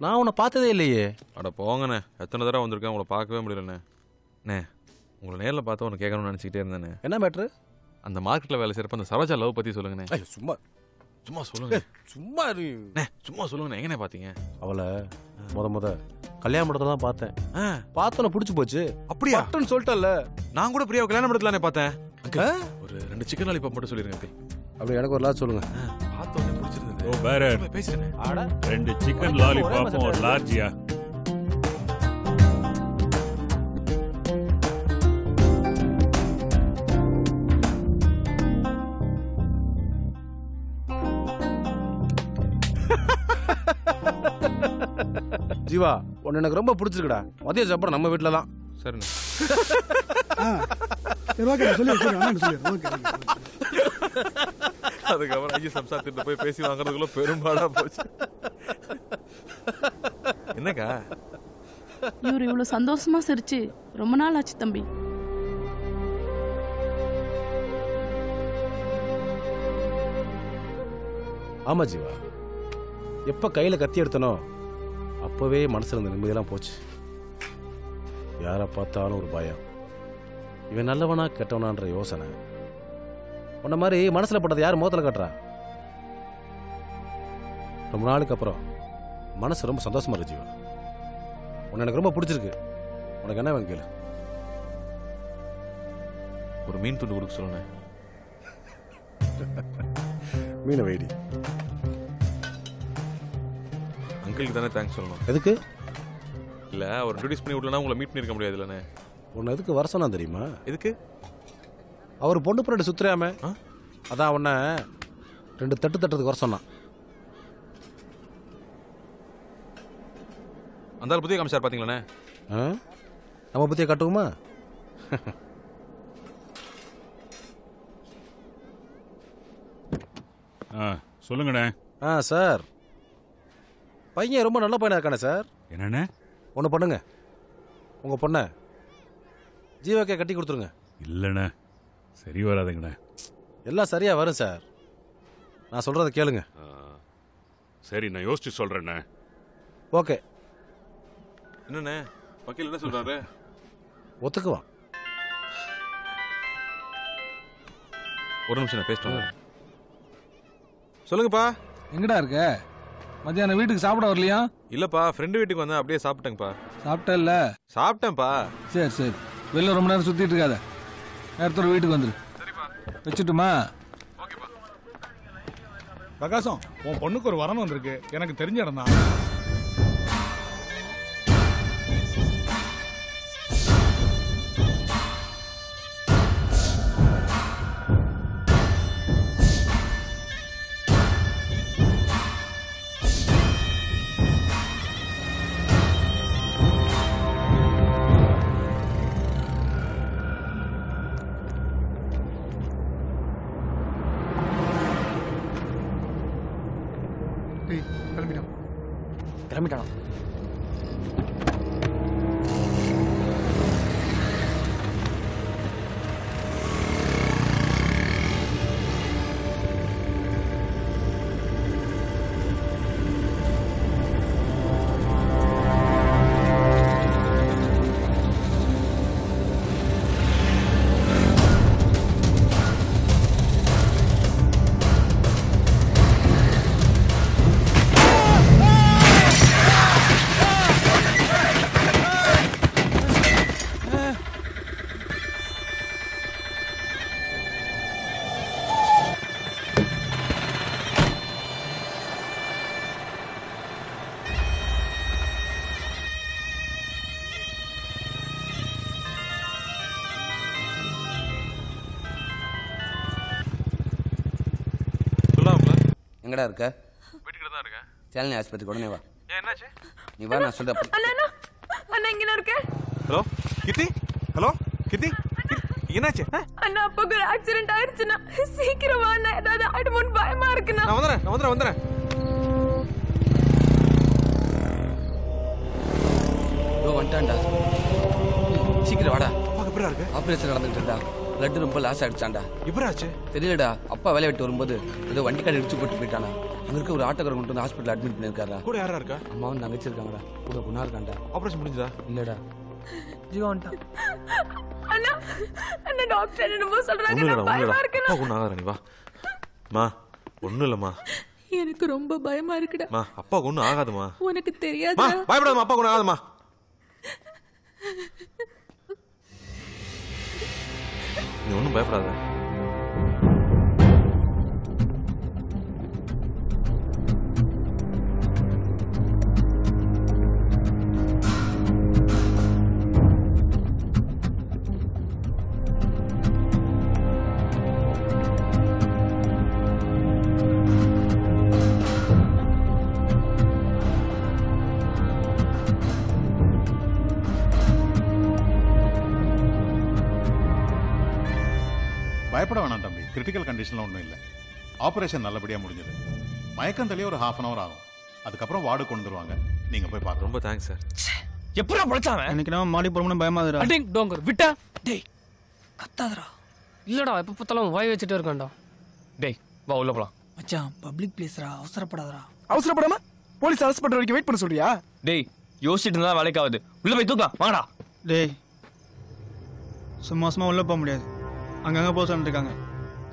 நான் உன்னை பார்த்ததே இல்லையே. அட போங்கண்ணே. எத்தனை தடவை வந்திருக்கேன் உங்களை பார்க்கவே முடியலண்ணே. அண்ணே உங்களை நேரில் பார்த்து உனக்கு கேட்கணும்னு நினச்சிக்கிட்டே இருந்தேனே என்ன மேட்ரு அந்த மார்க்கெட்டில் வேலை செய்கிறப்ப அந்த சரோஜா லவ் பற்றி சொல்லுங்கண்ணே. சும்மா. சும்மா சொல்லுங்க சும்மா. அண்ணே சும்மா சொல்லுங்கண்ணே. எங்கண்ணே பார்த்தீங்க? அவளை முத முத கல்யாண மண்டபத்தை தான் பார்த்தேன். பார்த்தோன்னு பிடிச்சி போச்சு. அப்படியா? சொல்லிட்டல நான் கூட பிரியாவை கல்யாணம் படத்துலானே பார்த்தேன். ஒரு ரெண்டு சிக்கன் லாலிபாப் மட்டும் சொல்லிருங்க. அப்படி எனக்கு ஒரு லாட் சொல்லுங்க. பார்த்தோன்னே பிடிச்சிருந்தது ஓ வேற பேசுறேன் ரெண்டு சிக்கன் லாலிபாப்பும் ஒரு லார்ஜியா ஜீவா உன்னை எனக்கு ரொம்ப பிடிச்சிருக்குடா. மதிய சாப்பிட நம்ம வீட்டில் தான் சரிண்ணே சரி ஓகே சொல்லி ஓகே அதுக்கப்புறம் ஐயோ போய் பேசி வாங்குறதுக்குள்ள பெரும்பாடா போச்சு. என்னக்கா? இவர் இவ்வளவு சந்தோஷமா சிரிச்சு ரொம்ப நாள் ஆச்சு தம்பி. ஆமா ஜீவா. எப்ப கையில கத்தி எடுத்தனோ அப்பவே மனசுல இருந்த நிம்மதியெல்லாம் போச்சு. யாரை பார்த்தாலும் ஒரு பயம். இவன் நல்லவனா கெட்டவனான்ற யோசனை. உன்ன மாதிரி மனசுல பட்டதை யார் முகத்துல காட்டுறா? ரொம்ப நாளுக்கு அப்புறம் மனசு ரொம்ப சந்தோஷமா இருக்கு ஜீவா உன்னை எனக்கு ரொம்ப பிடிச்சிருக்கு. உனக்கு என்ன வேணும் கேளு. ஒரு மீன் துண்டு கொடுக்க சொல்லுண்ணே. மீனை வைடி. அங்கிளுக்கு தானே தேங்க்ஸ் சொல்லணும். எதுக்கு? இல்ல அவர் இன்ட்ரடியூஸ் பண்ணி விடலனா உங்களை மீட் பண்ணிருக்க முடியாது இல்லண்ணே உன்னை எதுக்கு வர சொன்னா தெரியுமா? எதுக்கு? அவர் பொண்ணு பின்னாடி சுத்துறாம. அதான் உன்னை ரெண்டு தட்டு தட்டுறதுக்கு வர சொன்னான். அந்த புதிய காமிச்சார் பாத்தீங்களாண்ணே? ஆ? நம்ம பத்திய காட்டுவோமா? ஆ சொல்லுங்கண்ணே. ஆ சார். பையன் ரொம்ப நல்ல பையனா இருக்கானே சார். என்னண்ணே? ஒன்று பண்ணுங்க. உங்க பொண்ணை. ஜீவாக்கே கட்டி கொடுத்துருங்க. இல்லைண்ணே. சரி வராதுங்கண்ணே. எல்லாம் சரியா வரும் சார். நான் சொல்றத கேளுங்க. சரி நான் யோசிச்சு சொல்றேண்ணே. ஓகே. என்னண்ணே? வக்கீல் என்ன சொல்றாரு? ஒத்துக்குவான். ஒரு நிமிஷம் நான் பேசிட்டு. சொல்லுங்கப்பா. எங்கடா இருக்க? மத்தியானம் வீட்டுக்கு சாப்பிட வரலையா? இல்லப்பா ஃப்ரெண்டு வீட்டுக்கு வந்தேன் அப்படியே சாப்பிட்டேங்கப்பா சாப்பிட்டல்ல சாப்பிட்டேன்ப்பா. சரி சரி. வெளில ரொம்ப நேரம் சுத்திட்டு இருக்காத. நேரத்தோட வீட்டுக்கு வந்துரு. வச்சுட்டுமா? பிரகாசம் உன் பொண்ணுக்கு ஒரு வரணும் வந்திருக்கு. எனக்கு தெரிஞ்ச இடம் தான். எங்கடா இருக்க. வீட்டுக்கிட்ட தான் இருக்கேன் சேலனி ஆஸ்பத்திரிக்கு உடனே வா. என்னாச்சு? நீ வா நான் சொல்றேன். அண்ணா அண்ணா அண்ணா இங்க இருக்கேன் ஹலோ கித்தி ஹலோ கித்தி என்னாச்சு? அண்ணா அப்பாக்கு ஒரு ஆக்சிடென்ட் ஆயிருச்சுன்னா சீக்கிரமா அண்ணா. ஏதாவது ஆயிடுமோன்னு பயமா இருக்குண்ணா. நான் வந்துடுறேன் நான் வந்துடுறேன் ஓ வந்துட்டான்டா. சீக்கிரம் வாடா. ஆபரேஷன் நடந்துட்டு இருந்தா பிளட் ரொம்ப லாஸ் ஆயிடுச்சாண்டா. எப்படி ஆச்சு தெரியலடா அப்பா வேலையை விட்டு வரும்போது ஏதோ வண்டி கார்டு இடிச்சு போட்டு போயிட்டானா. அங்க இருக்க ஒரு ஆட்டோக்காரன் கொண்டு வந்து ஹாஸ்பிட்டல் அட்மிட் பண்ணிருக்காரா கூட யாரா இருக்கா? அம்மாவும் தங்கச்சி இருக்காங்கடா கூட குணா இருக்காண்டா ஆபரேஷன் முடிஞ்சதா? இல்லடா. ஜீவா வந்துட்டான் அண்ணா அண்ணா டாக்டர் என்னமோ சொல்றாங்க. நான் பயமா இருக்குண்ணா அப்பா ஆகாத நீ வா. மா ஒன்றும் இல்லைம்மா எனக்கு ரொம்ப பயமா இருக்குடா. மா அப்பா ஒன்றும் ஆகாதுமா. உனக்கு மா தெரியாதுடா. பயப்படாதம்மா அப்பா ஒன்றும் ஆகாதுமா. நீ ஒன்றும் பயப்படாத கிரிட்டிக்கல் கண்டிஷன்ல ஒன்றும் இல்லை. ஆபரேஷன் நல்லபடியாக முடிஞ்சது. மயக்கம் தெளிய ஒரு ஹாஃப் அன் அவர் ஆகும். அதுக்கப்புறம் வார்டு கொண்டு வந்துருவாங்க. நீங்க போய் பார்க்க ரொம்ப தேங்க்ஸ் சார் எப்படா பழச்சாவன் எனக்கு நம்ம மாடி போறோம்னு பயமாதுடா அடிங் டோங்கர் விட்டா? டேய். கத்தாதடா. இல்லடா எப்ப பார்த்தாலும் வாய் வச்சுட்டே இருக்கான்டா. டேய் வா உள்ள போலாம். மச்சான் பப்ளிக் பிளேஸ்ரா அவசரப்படாதடா. அவசரப்படாம? போலீஸ் அரெஸ்ட் பண்ற வரைக்கும் வெயிட் பண்ண சொல்றியா? டேய் யோசிச்சுட்டு இருந்தா வேலைக்கு ஆகுது. உள்ள போய் தூக்கலாம் வாங்கடா. டேய் சும்மா சும்மா உள்ள போக முடியாது. அங்கங்க போக சொல்லிருக்காங்க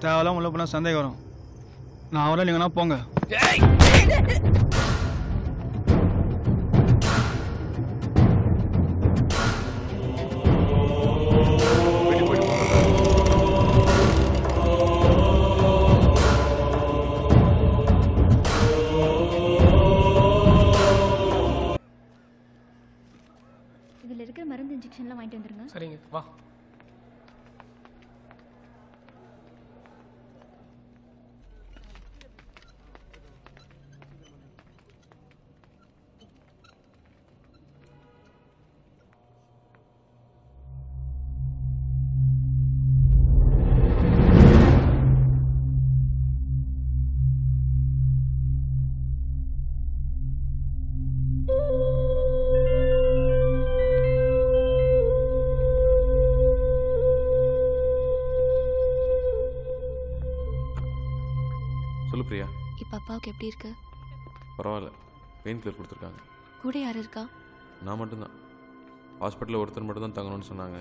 தேவையில்லாம உள்ள போனா சந்தேகம் வரும். நான் வரல நீங்கன்னா போங்க. இதுல இருக்கிற மருந்து இன்ஜெக்ஷன்லாம் வாங்கிட்டு வந்துருங்க. சரிங்க வா. அப்பாவுக்கு எப்படி இருக்கு? பரவாயில்ல. பெயின் கில்லர் கொடுத்துருக்காங்க. கூட யார் இருக்கா? நான் மட்டும்தான். ஹாஸ்பிட்டலில் ஒருத்தர் மட்டும் தான் தங்கணும்னு சொன்னாங்க.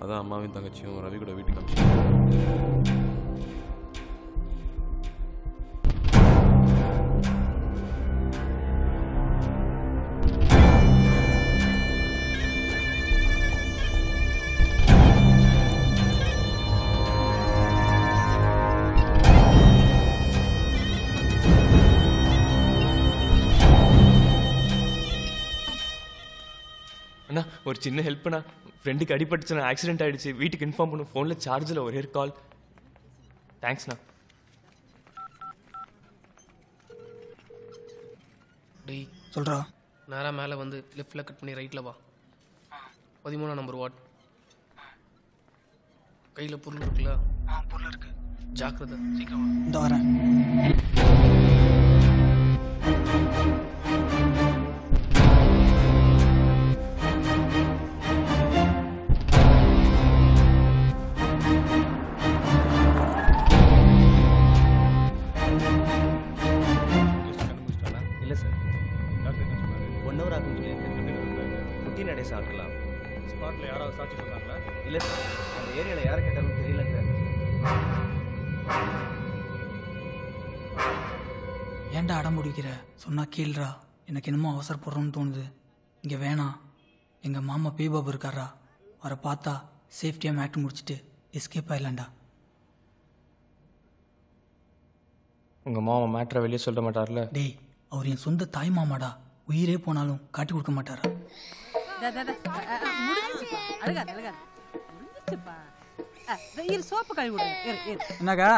அதான் அம்மாவையும் தங்கச்சியும் ரவி கூட வீட்டுக்கு அனுப்பிச்சு ஒரு சின்ன ஹெல்ப்ண்ணா ஃப்ரெண்டுக்கு அடிபட்டுச்சுண்ணா ஆக்சிடென்ட் ஆயிடுச்சு வீட்டுக்கு இன்ஃபார்ம் பண்ணு ஃபோனில் சார்ஜில் ஒரே கால் தேங்க்ஸ்ண்ணா டேய் சொல்றா. நேராக மேலே வந்து லெஃப்டில் கட் பண்ணி ரைட்டில் வா. பதிமூணாம் நம்பர் வாட் கையில் பொருள் இருக்குல்ல? பொருள் இருக்கு. ஜாக்கிரதை. சீக்கிரம் இந்த வரேன். ஸ்பாட்ல யாராவது சாட்சி சொல்றாங்களா? இல்லை சார் அந்த ஏரியாவில் யாரை கேட்டாலும் தெரியலங்க. ஏன்டா அடம் பிடிக்கிற? சொன்னா கீழ்றா. எனக்கு என்னமோ அவசரப்படுறோம்னு தோணுது. இங்க வேணாம் எங்க மாமா பேபாபு இருக்காரா? அவரை பார்த்தா சேஃப்டியா மேட் முடிச்சிட்டு எஸ்கேப் ஆயிடலாம்டா. உங்கள் மாமா மேட்ரை வெளியே சொல்ல மாட்டார்ல? டேய் அவர் என் சொந்த தாய் மாமாடா. உயிரே போனாலும் காட்டி கொடுக்க மாட்டாரா? இரு சோப்பு கழுவி விடு. இரு இரு. என்னக்கா?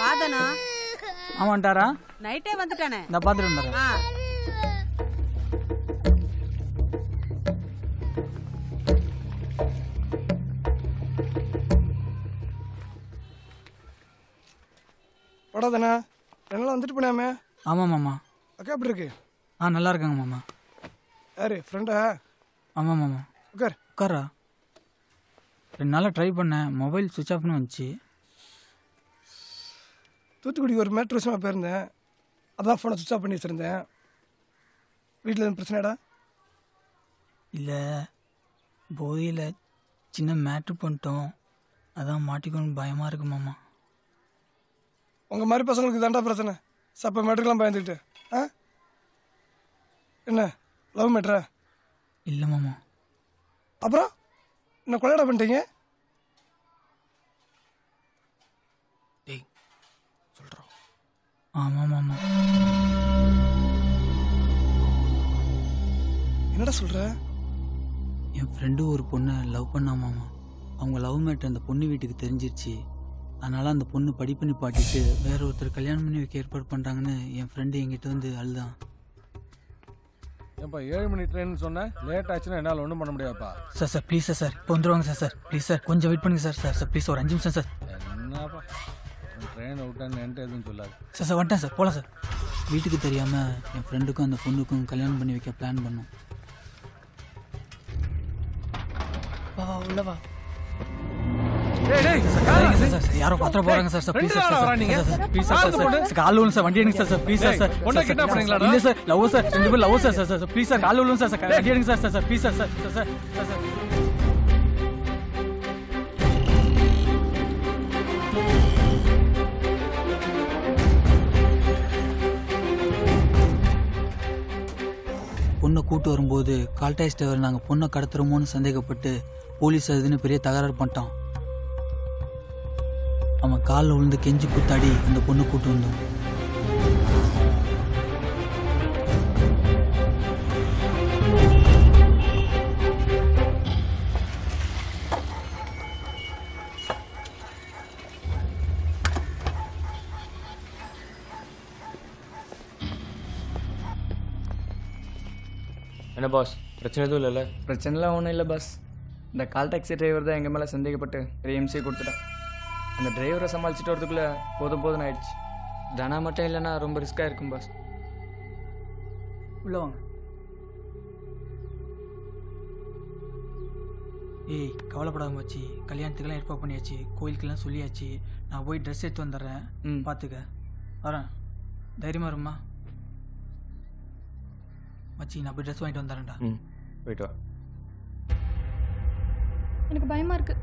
பாதனா நைட்டே வந்துட்டானே. நான் பார்த்துட்டு வந்தேன் படாதண்ணா என்னால் வந்துட்டு போனாமே ஆமாம் மாமா. அக்கா எப்படி இருக்கு? ஆ நல்லா இருக்காங்க மாமா. யாரு? ஃப்ரெண்டா ஆமாம் மாமா உட்கார். உட்காரா ரெண்டு நாளாக ட்ரை பண்ணேன். மொபைல் சுவிச் ஆஃப்னு வந்துச்சு. தூத்துக்குடிக்கு ஒரு மேட்ரு விஷயமா போயிருந்தேன். அதான் ஃபோனை சுவிச் ஆஃப் பண்ணி வச்சுருந்தேன். வீட்டில் எதுவும் பிரச்சனைடா இல்லை. போதையில் சின்ன மேட்ரு பண்ணிட்டோம். அதான் மாட்டிக்கணும்னு பயமாக இருக்கு மாமா. உங்கள் மாதிரி பசங்களுக்கு தாண்டா பிரச்சனை. சப்ப மேட்ருக்கெல்லாம் பயந்துக்கிட்டு. ஆ? என்ன? லவ் மேட்ரா இல்லை மாமா. அப்புறம்? என்ன கொலையடா பண்ணிட்டீங்க? ஆமாம் மாமா. என்னடா சொல்ற? என் ஃப்ரெண்டு ஒரு பொண்ணை லவ் பண்ணா மாமா. அவங்க லவ் மேட் அந்த பொண்ணு வீட்டுக்கு தெரிஞ்சிருச்சு. அதனால அந்த பொண்ணு படிப்பு நிப்பாட்டிட்டு வேற ஒருத்தர் கல்யாணம் பண்ணி வைக்க ஏற்பாடு பண்ணுறாங்கன்னு என் ஃப்ரெண்டு என்கிட்ட வந்து அழுதான். ஏப்பா ஏழு மணி ட்ரெயின் சொன்னேன் லேட் ஆச்சுன்னா என்னால் ஒன்றும் பண்ண முடியாதுப்பா. Sir sir please sir sir இப்போ வந்துருவாங்க சார் சார் ப்ளீஸ் சார் கொஞ்சம் வெயிட் பண்ணுங்க சார் சார் சார் ப்ளீஸ் ஒரு அஞ்சு நிமிஷம் சார். என்னப்பா ட்ரெயினை விட்டேன்னு என்கிட்ட எதுவும் சொல்லாது. சார் சார் வந்துட்டேன் சார் போகலாம் சார். வீட்டுக்கு தெரியாமல் என் ஃப்ரெண்டுக்கும் அந்த பொண்ணுக்கும் கல்யாணம் பண்ணி வைக்க பிளான் பண்ணோம். வா வா உள்ள வா. சார், சார், சார், யாரோ பத்திர போறாங்க sir sir please sir sir sir please sir sir sir கால் விழுந்து சார் வண்டி எடுங்க sir sir please sir sir பொண்ணை சார், kidnap சார், பண்ணீங்களாடா? இல்ல சார் லவ் சார் ரெண்டு பேரும் love sir sir sir please sir கால் விழுந்து சார் சார் வண்டி எடுங்க sir sir sir please sir sir sir sir sir sir பொண்ணை கூட்டு வரும்போது கால்டாக்ஸ் டிரைவர் நாங்கள் பொண்ணை கடத்துறோமோன்னு சந்தேகப்பட்டு போலீஸ் அதுன்னு பெரிய தகராறு பண்ணிட்டான் அவன் காலில் விழுந்து கெஞ்சி குத்தாடி அந்த பொண்ணை கூட்டு வந்தோம் என்ன பாஸ் பிரச்சனை எதுவும் இல்லைல்ல? பிரச்சனைலாம் ஒன்றும் இல்லை பஸ் இந்த கால் டாக்ஸி டிரைவர் தான் எங்கள் மேலே சந்தேகப்பட்டு எம்சியை கொடுத்துட்டான். அந்த டிரைவரை சமாளிச்சுட்டு வரதுக்குள்ளே போதும் போதும் ஆயிடுச்சு. தனா மட்டும் இல்லைன்னா ரொம்ப ரிஸ்க்காக இருக்கும் பாஸ் உள்ள வாங்க. ஏய் கவலைப்படாத மச்சி. கல்யாணத்துக்கெல்லாம் ஏற்பாடு பண்ணியாச்சு. கோயிலுக்கெல்லாம் சொல்லியாச்சு. நான் போய் ட்ரெஸ் எடுத்து வந்துடுறேன். ம். பார்த்துக்க வரேன். தைரியமா இருமா மச்சி நான் போய் ட்ரெஸ் வாங்கிட்டு வந்துடுறேன்டா. ம். போயிட்டு வா. எனக்கு பயமா இருக்கு.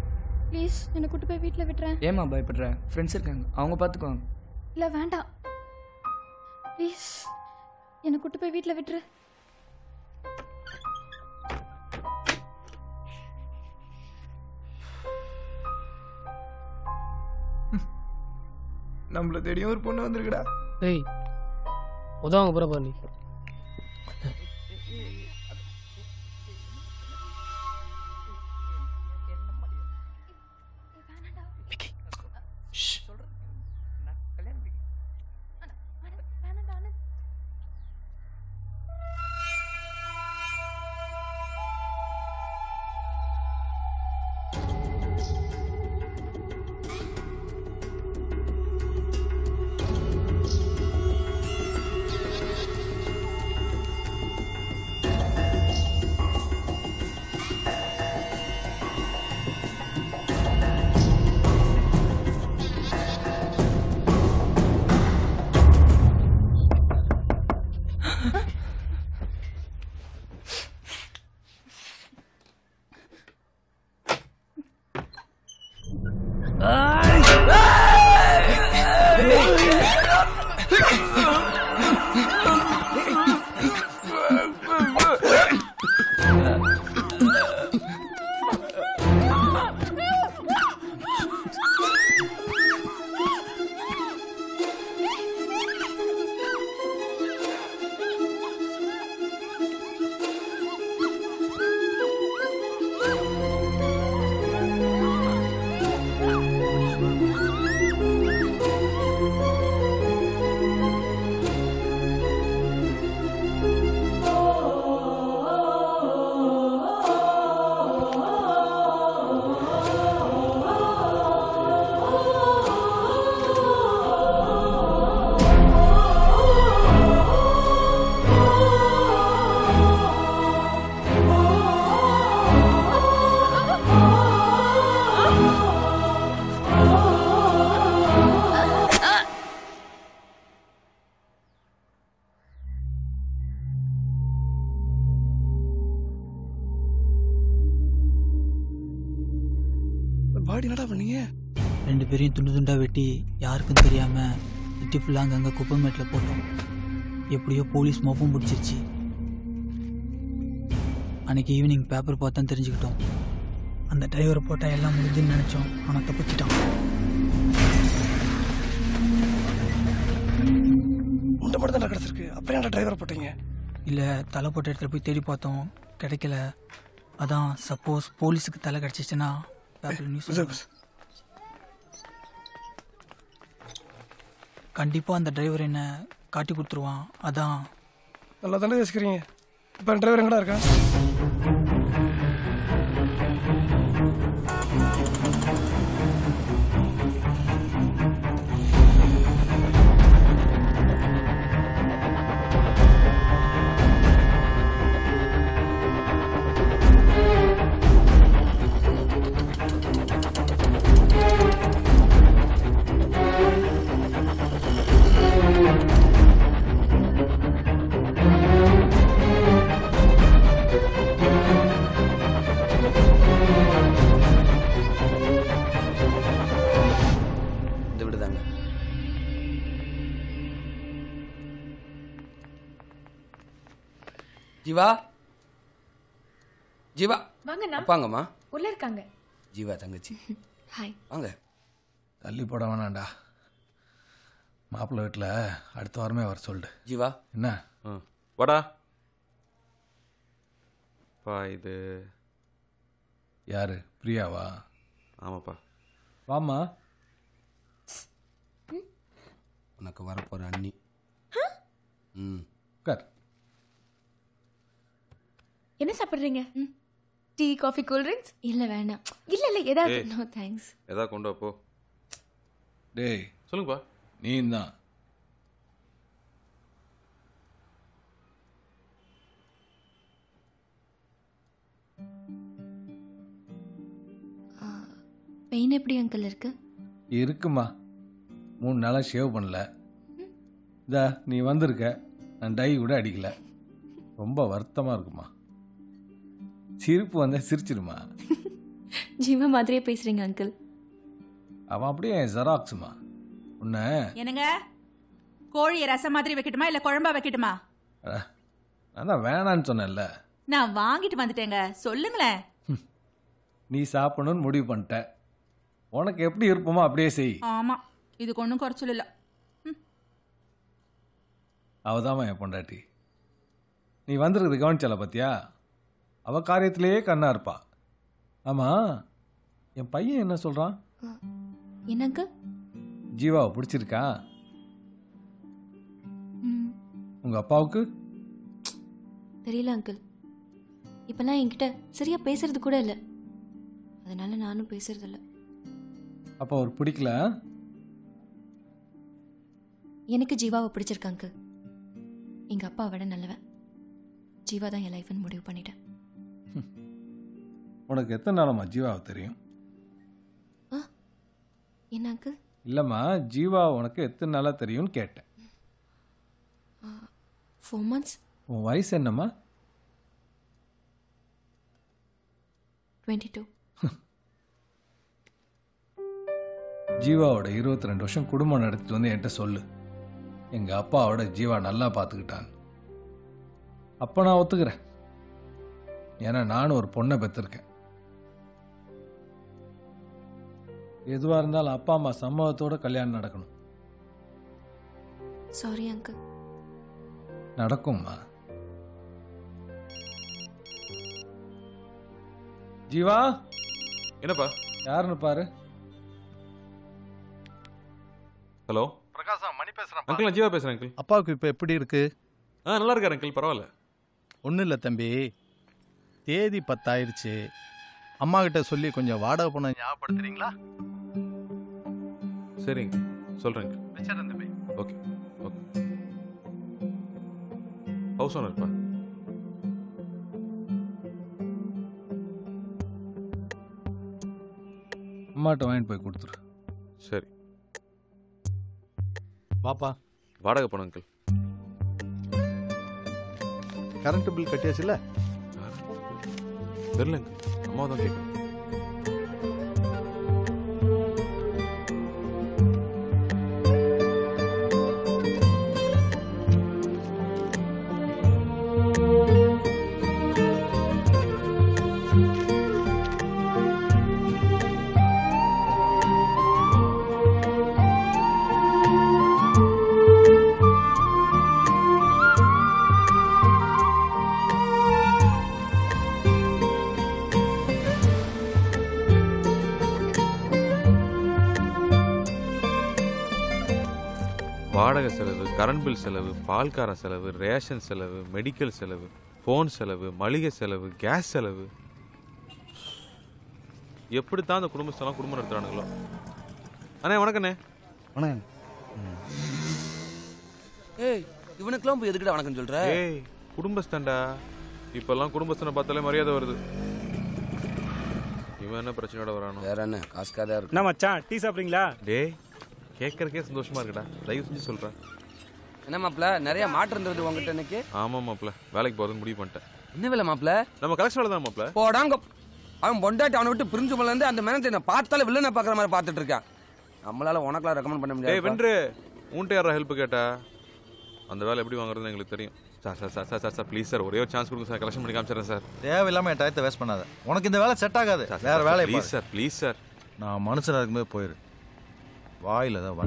ப்ளீஸ் என்னை கூட்டு போய் வீட்டில் விட்டுறேன். ஏமா பயப்படுற? ஃப்ரெண்ட்ஸ் இருக்காங்க. அவங்க பார்த்துக்குவாங்க. இல்லை வேண்டாம். ப்ளீஸ் என்னை கூட்டு போய் வீட்டில் விட்டுரு. நம்மள தேடியும் ஒரு பொண்ணு வந்திருக்குடா. ஏய் உதவாங்க பாரு நீ. ஃபுல்லாக அங்கங்கே குப்பைமேட்டில் போட்டோம். எப்படியோ போலீஸ் மோப்பம் பிடிச்சிருச்சு. அன்னைக்கு ஈவினிங் பேப்பர் பார்த்து தெரிஞ்சுக்கிட்டோம். அந்த டிரைவரை போட்டால் எல்லாம் முடிஞ்சுன்னு நினச்சோம். ஆனால் தப்பிச்சிட்டான். முண்டை மட்டும் தான் கிடச்சிருக்கு. அப்புறம் ஏன்டா டிரைவர் போட்டீங்க? இல்லை தலை போட்ட இடத்துல போய் தேடி பார்த்தோம். கிடைக்கல. அதான் சப்போஸ் போலீஸுக்கு தலை கிடச்சிச்சுன்னா பேப்பர் நியூஸ் கண்டிப்பாக அந்த டிரைவர் என்ன காட்டி கொடுத்துருவான். அதான். நல்லா தானே பேசிக்கிறீங்க இப்போ டிரைவர் எங்கடா இருக்கான்? ஜீவா? ஜீவா? வாங்கண்ணா. அப்பாங்கம்மா உள்ள இருக்காங்க. ஜீவா தங்கச்சி. ஹாய். வாங்க. தள்ளி போட வேணாம்டா. மாப்பிள்ளை வீட்டில் அடுத்த வாரமே வர சொல்லிடு ஜீவா? என்ன? வாடா. பா இது யாரு? பிரியாவா? ஆமாப்பா. வாமா உனக்கு வரப்போற அண்ணி. ம். உட்கார். என்ன சாப்பிடுறீங்க? டீ காஃபி கூல் ட்ரிங்க்ஸ் இல்லை வேணாம் இல்ல இல்ல ஏதாவது. ஏய். நோ தேங்க்ஸ் எதா கொண்டு வா போ. டேய். சொல்லுங்கப்பா. நீ தான் பெயின் எப்படி அங்கிள் இருக்கு? இருக்குமா. மூணு நாளாக ஷேவ் பண்ணல. இதா நீ வந்திருக்க. நான் டை கூட அடிக்கல. ரொம்ப வருத்தமாக இருக்குமா. சிரிப்பு வந்தால் சிரிச்சிருமா ஜீவா மாதிரியே பேசுறீங்க அங்கிள் அவன் அப்படியே ஜெராக்ஸுமா உன்னை என்னங்க? கோழியை ரசம் மாதிரி வைக்கட்டுமா இல்ல குழம்பா வைக்கட்டுமா? அட, நான் தான் வேணான்னு சொன்னேன்ல. நான் வாங்கிட்டு வந்துட்டேங்க. சொல்லுங்களேன். நீ சாப்பிடணும்னு முடிவு பண்ணிட்ட. உனக்கு எப்படி இருப்போமோ அப்படியே செய். ஆமா இதுக்கு ஒன்றும் குறைச்சல் இல்ல அவதாம்மா என் பொண்டாட்டி. நீ வந்திருக்கிறது கவனிச்சல பத்தியா? அவ காரியத்திலேயே கண்ணா இருப்பா. ஆமா என் பையன் என்ன சொல்றான்? என்ன அங்கிள் ஜீவாவை பிடிச்சிருக்கா? ம், உங்க அப்பாவுக்கு? தெரியல அங்கிள் இப்பெல்லாம் என்கிட்ட சரியா பேசுறது கூட இல்லை. அதனால நானும் பேசுறது இல்ல அப்ப அவர் பிடிக்கல? எனக்கு ஜீவாவை பிடிச்சிருக்கு அங்கிள் எங்க அப்பா விட நல்லவன். ஜீவா தான் என் லைஃப்னு முடிவு பண்ணிட்டேன். உனக்கு எத்தனை நாளம்மா ஜீவாவை தெரியும்? என்ன அங்கிள்? இல்லம்மா ஜீவா உனக்கு எத்தனை நாளா தெரியும்னு கேட்டேன். ஃபோர் மந்த்ஸ் உன் வயசு என்னம்மா? டுவெண்ட்டி டூ ஜீவாவோட இருபத்தி ரெண்டு வருஷம் குடும்பம் நடத்திட்டு வந்து என்கிட்ட சொல்லு. எங்க அப்பாவோட ஜீவா நல்லா பார்த்துக்கிட்டான் அப்ப நான் ஒத்துக்கிறேன். ஏன்னா நானும் ஒரு பொண்ணை பெற்றிருக்கேன் எதுவா இருந்தாலும் அப்பா அம்மா சம்மதத்தோட கல்யாணம் நடக்கணும். சாரி அங்கிள் நடக்கும்மா. ஜீவா? என்னப்பா? யாருன்னு பாரு. ஹலோ? பிரகாசா மணி பேசுறேன் அங்கிள் நான் ஜீவா பேசுறேன் அங்கிள். அப்பாவுக்கு இப்போ எப்படி இருக்கு? ஆ நல்லா இருக்காரு அங்கிள். பரவாயில்ல. ஒன்றும் இல்லை தம்பி. தேதி பத்தாயிருச்சு. அம்மா கிட்ட சொல்லி கொஞ்சம் வாடகை பணம் ஞாபகப்படுத்துறீங்களா? சரிங்க. சொல்றேங்க. வச்சிடறேன் தம்பி ஓகே. ஓகே. ஹவுஸ் ஓனர்ப்பா அம்மாட்ட வாங்கிட்டு போய் கொடுத்துரு. சரி. வாப்பா. வாடகை பணம் அங்கிள். Current bill கட்டியாச்சுல்ல? தெரியல அங்கிள் அம்மா தான் கேட்கணும் கரண்ட் பில் செலவு பால்கார செலவு ரேஷன் செலவு மெடிக்கல் செலவு ஃபோன் செலவு மளிகை செலவு கேஸ் செலவு. எப்படித்தான் அந்த குடும்பத்தெல்லாம் குடும்பம் நடத்துறானுங்களோ. அண்ணே வணக்கண்ணே. வணக்கம். ஏய் இவனுக்கெல்லாம் போய் எதுக்குடா வணக்கம் சொல்ற? ஏய் குடும்பஸ்தன்டா. இப்பெல்லாம் குடும்பஸ்தனை பார்த்தாலே மரியாதை வருது. இவன் என்ன பிரச்சனையோட வரானோ? வேற என்ன காசுக்காதான் இருக்கு. என்ன மச்சான் டீ சாப்பிட்றீங்களா? டேய் கேட்கறக்கே சந்தோஷமா இருக்குடா. தயவு செஞ்சு சொல்றேன். என்ன மாப்ள நிறைய மாற்றம் இருந்தது உங்ககிட்ட இன்னைக்கு. ஆமா மாப்ள வேலைக்கு போறதுன்னு முடிவு பண்ணிட்டேன். என்ன வேலை மாப்ள நம்ம கலெக்ஷன் வேலை தான் மாப்ள போடாங்க அவன் பொண்டாட்டி அவனை விட்டு பிரிஞ்சு போல இருந்து அந்த மேனேஜர் என்ன பார்த்தாலே வில்லனை பார்க்குற மாதிரி பார்த்துட்டு இருக்கான். நம்மளால உனக்கெல்லாம் ரெக்கமெண்ட் பண்ண டேய் முடியாது வென்று உன்ட்ட யாரா ஹெல்ப் கேட்டா? அந்த வேலை எப்படி வாங்குறதுன்னு எங்களுக்கு தெரியும். Sir sir sir sir sir sir please sir ஒரே ஒரு சான்ஸ் கொடுங்க சார். கலெக்ஷன் பண்ணி காமிச்சிடுறேன் சார். தேவையில்லாம என் டயத்தை வேஸ்ட் பண்ணாத. உனக்கு இந்த வேலை செட் ஆகாது. சார், வேற please பாரு. Sir please sir. நான் மனுஷனா இருக்கும்போது போயிரு. வாயில தான்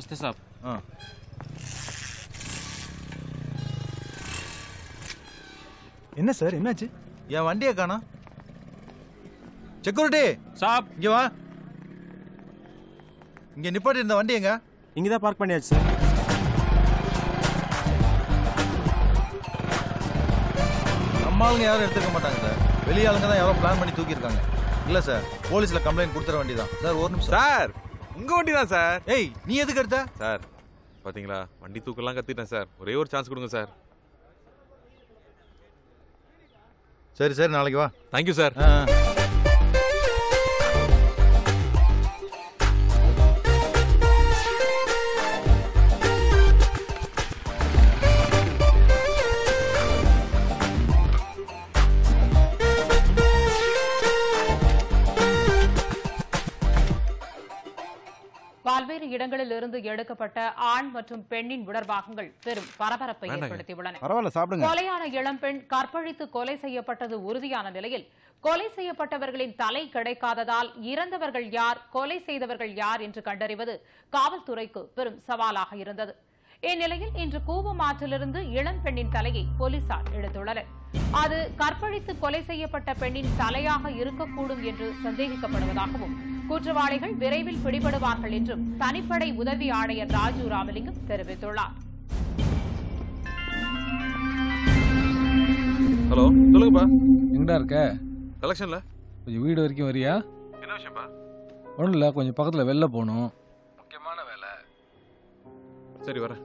Bounce this up. என்ன சார்? என்னாச்சு? என் வண்டியை காணா. செக்யூரிட்டி! சாப். இங்க வா. இங்க நிப்பாட்டி இருந்த வண்டி எங்க? இங்க தான் பார்க் பண்ணியாச்சு சார். நம்மளுங்க யாரும் எடுத்துக்க மாட்டாங்க சார். வெளியாளுங்க தான் யாரோ பிளான் பண்ணி தூக்கியிருக்காங்க. இல்லை சார் போலீஸில் கம்ப்ளைண்ட் கொடுத்துற வண்டி தான் சார் ஒரு நிமிஷம். சார்! உங்க வண்டி தான் சார். ஏய் நீ எதுக்கு எடுத்த? சார் பாத்தீங்களா? வண்டி தூக்கெல்லாம் கத்திட்டேன் சார். ஒரே ஒரு சான்ஸ் கொடுங்க சார். சரி சரி நாளைக்கு வா. தேங்க்யூ சார் இடங்களில் இருந்து எடுக்கப்பட்ட ஆண் மற்றும் பெண்ணின் உடற்பாகங்கள் பெரும் பரபரப்பை. ஏற்படுத்தியுள்ளன. கொலையான இளம்பெண் கற்பழித்து கொலை செய்யப்பட்டது உறுதியான நிலையில் கொலை செய்யப்பட்டவர்களின் தலை கிடைக்காததால் இறந்தவர்கள் யார் கொலை செய்தவர்கள் யார் என்று கண்டறிவது காவல்துறைக்கு பெரும் சவாலாக இருந்தது இந்நிலையில் இன்று கூவமாற்றிலிருந்து இளம் பெண்ணின் தலையை போலீசார் எடுத்துள்ளனர் அது கற்பழித்து கொலை செய்யப்பட்ட பெண்ணின் தலையாக இருக்கக்கூடும் என்று சந்தேகிக்கப்படுவதாகவும் குற்றவாளிகள் விரைவில் பிடிபடுவார்கள் என்றும் தனிப்படை உதவி ஆணையர் ராஜு ராமலிங்கம் தெரிவித்துள்ளார். ஹலோ சொல்லுங்கப்பா. எங்கடா இருக்க? கலெக்ஷன்ல கொஞ்சம் வீடு வரைக்கும் வரியா? என்ன விஷயம்ப்பா? ஒன்றும் இல்லை கொஞ்சம் பக்கத்தில் வெளில போகணும் முக்கியமான வேலை. சரி வரேன்.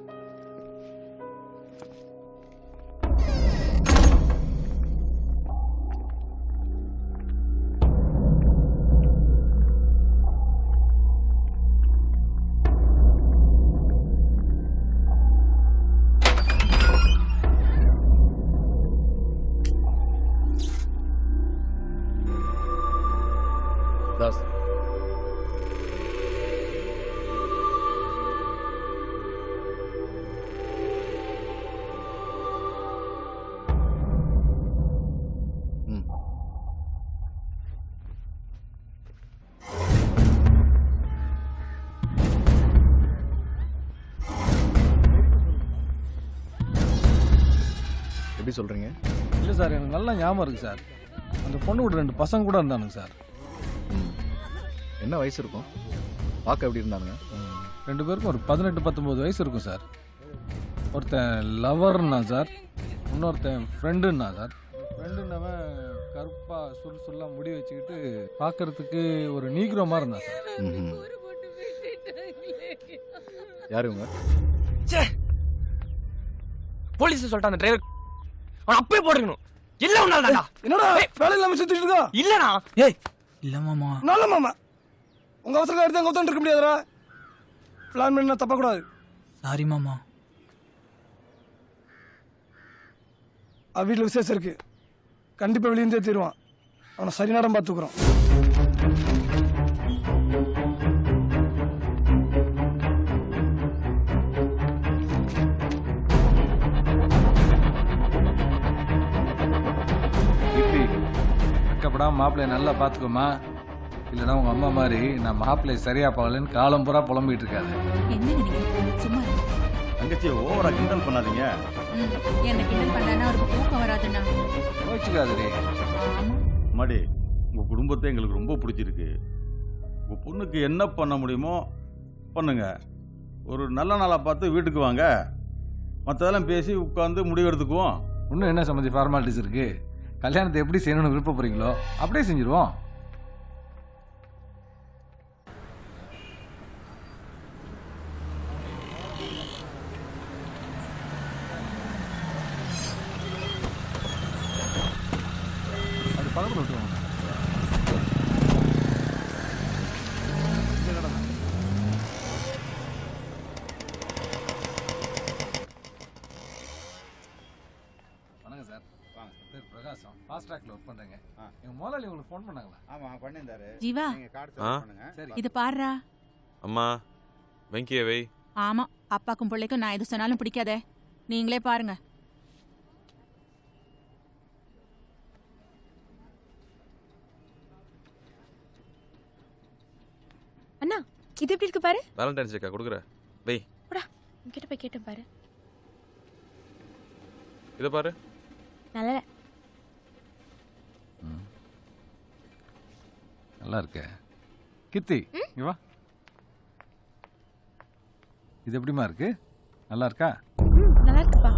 ஞாபகம் இருக்கு சார். அந்த பொண்ணு கூட ரெண்டு பசங்க கூட இருந்தானுங்க சார். என்ன வயசு இருக்கும்? பார்க்க எப்படி இருந்தானுங்க? ரெண்டு பேருக்கும் ஒரு பதினெட்டு பத்தொம்போது வயசு இருக்கும் சார். ஒருத்தன் லவர்னா சார் இன்னொருத்தன் ஃப்ரெண்டுன்னா சார். ஃப்ரெண்டுன்னவன் கருப்பா சுல் சுல்லா முடி வச்சுக்கிட்டு பார்க்கறதுக்கு ஒரு நீக்ரோ மாதிரி இருந்தான் சார். யாரு இவங்க? போலீஸ் சொல்லிட்டான் அந்த டிரைவர் அவன் அப்பவே போட்டுக்கணும். இல்ல உன்னாலடா என்னடா? வேலை இல்லாம சுத்திட்டு இருக்கா? இல்லடா ஏய் இல்ல மாமா. நல்ல மாமா. உங்க அவசரம் எடுத்து அங்க உட்காந்து இருக்க முடியாதுடா. பிளான் பண்ணி தப்ப கூடாது சாரி மாமா. வீட்டில் விசேஷம் இருக்கு. கண்டிப்பா வெளியே தீருவான் அவனை சரி நேரம் பார்த்துக்குறோம். வெக்கப்படாம மாப்பிள்ளைய நல்லா பார்த்துக்கோமா இல்லைன்னா உங்க அம்மா மாதிரி நான் மாப்பிள்ளைய சரியா பார்க்கலன்னு காலம் பூரா புலம்பிட்டு இருக்காது. என்னங்க நீங்க சும்மா இருங்க. தங்கச்சியை ஓவரா கிண்டல் பண்ணாதீங்க. என்ன கிண்டல் பண்ணா அவருக்கு தூக்கம் வராதுண்ணா. கோச்சுக்காதடி. மாடி உங்க குடும்பத்தை எங்களுக்கு ரொம்ப பிடிச்சிருக்கு. உங்க பொண்ணுக்கு என்ன பண்ண முடியுமோ பண்ணுங்க. ஒரு நல்ல நாளா பார்த்து வீட்டுக்கு வாங்க. மற்றதெல்லாம் பேசி உட்காந்து முடிவெடுத்துக்குவோம். இன்னும் என்ன சம்மந்தி ஃபார்மாலிட்டிஸ் இருக்கு? கல்யாணத்தை எப்படி செய்யணும்னு விருப்பப்படுறீங்களோ அப்படியே செஞ்சிருவோம். அது பக்கத்தில் விட்டுருவாங்க வணக்கம் சார் வாங்க பேர் பிரகாசம் ஃபாஸ்ட் ட்ராக்ல ஒர்க் பண்றேங்க எங்க முதலாளி உங்களுக்கு ஃபோன் பண்ணாங்களா? ஆமா பண்ணியிருந்தாரு. ஜீவா? ஆ? சரி. இது பாருடா அம்மா வெங்கிய வை. ஆமா அப்பாக்கும் பிள்ளைக்கும் நான் எது சொன்னாலும் பிடிக்காதே. நீங்களே பாருங்க. அண்ணா இது எப்படி இருக்கு பாரு? வேலண்டைன்ஸ் டேக்கா கொடுக்குற? வை. போடா உன்கிட்ட போய் கேட்டேன் பாரு. இதை பாரு. நல்ல நல்லா இருக்க கித்தி இங்க வா. இது எப்படிமா இருக்கு? நல்லா இருக்கா நல்லா இருக்குப்பா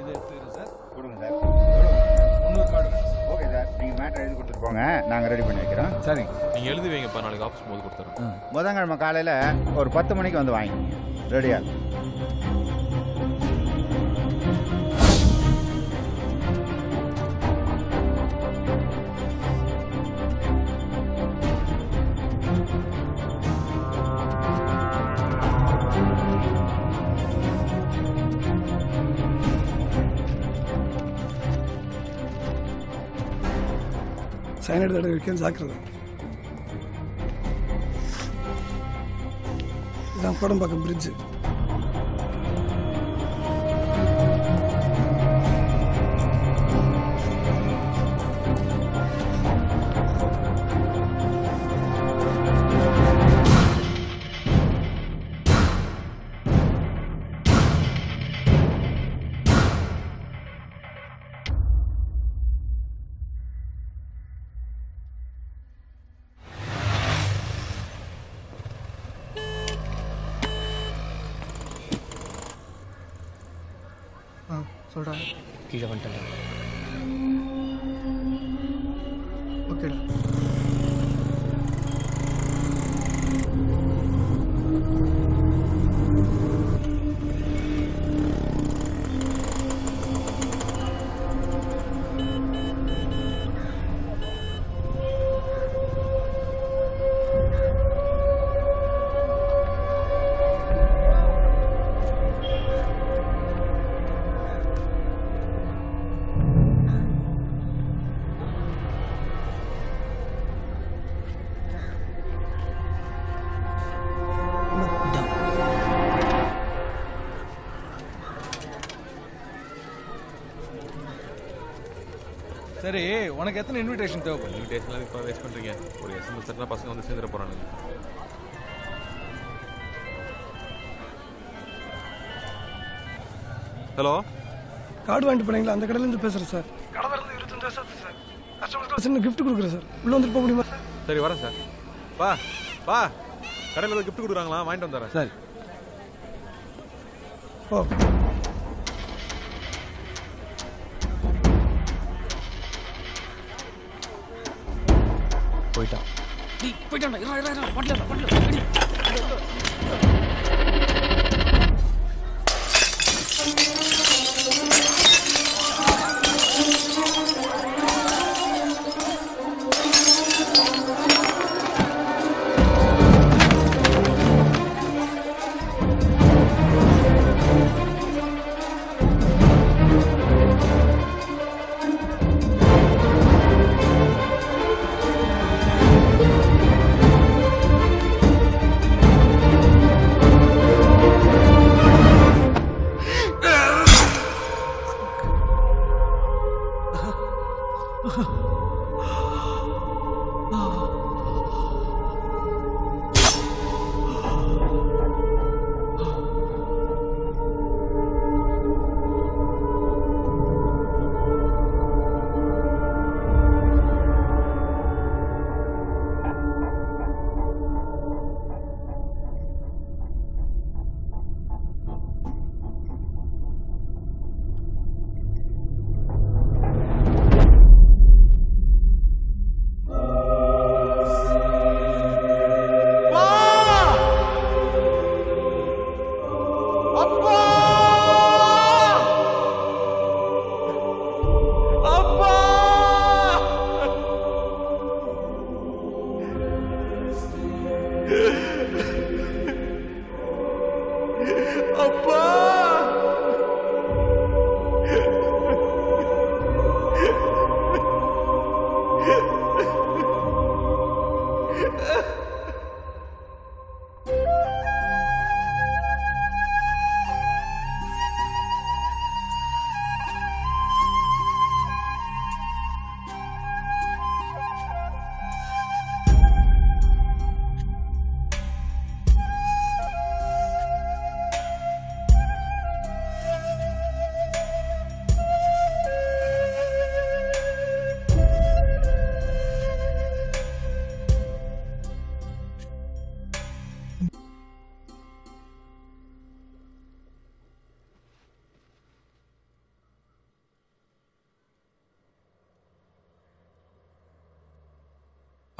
இது எடுத்துக்கிறேன் சார்? கொடுங்க சார். முந்நூறு கார்டு ஓகே சார். நீங்க மேட்டர் எழுதி கொடுத்துட்டு போங்க. நாங்க ரெடி பண்ணி வைக்கிறோம். சரிங்க. நீங்க எழுதி வைங்கப்பா நாளைக்கு ஆஃபீஸ் போது கொடுத்துறேன். புதன்கிழமை காலையில ஒரு பத்து மணிக்கு வந்து வாங்கிங்க ரெடியா? சைனட் தடவை வைக்கணும் ஜாக்கிரதை இதான் கோடம்பாக்கம் பிரிட்ஜு சரி உனக்கு எத்தனை இன்விடேஷன் தேவைப்படும்? இன்விடேஷன்லாம் இப்போ வேஸ்ட் பண்ணுறீங்க ஒரு எஸ்எம்எஸ் தட்டினா பசங்க வந்து சேர்ந்துட போகிறானுங்க ஹலோ கார்டு வாங்கிட்டு போனீங்களா? அந்த கடையிலேருந்து பேசுகிறேன் சார். கடை இருபத்தஞ்சு வருஷம் சார் கஸ்டமருக்கு சின்ன gift கொடுக்குறேன் சார். உள்ளே வந்துட்டு போக முடியுமா சார்? சரி வரேன் சார். வா வா. கடையில் gift கொடுக்குறாங்களா? வாங்கிட்டு வந்துடுறேன். சரி ஓ. இரா இரா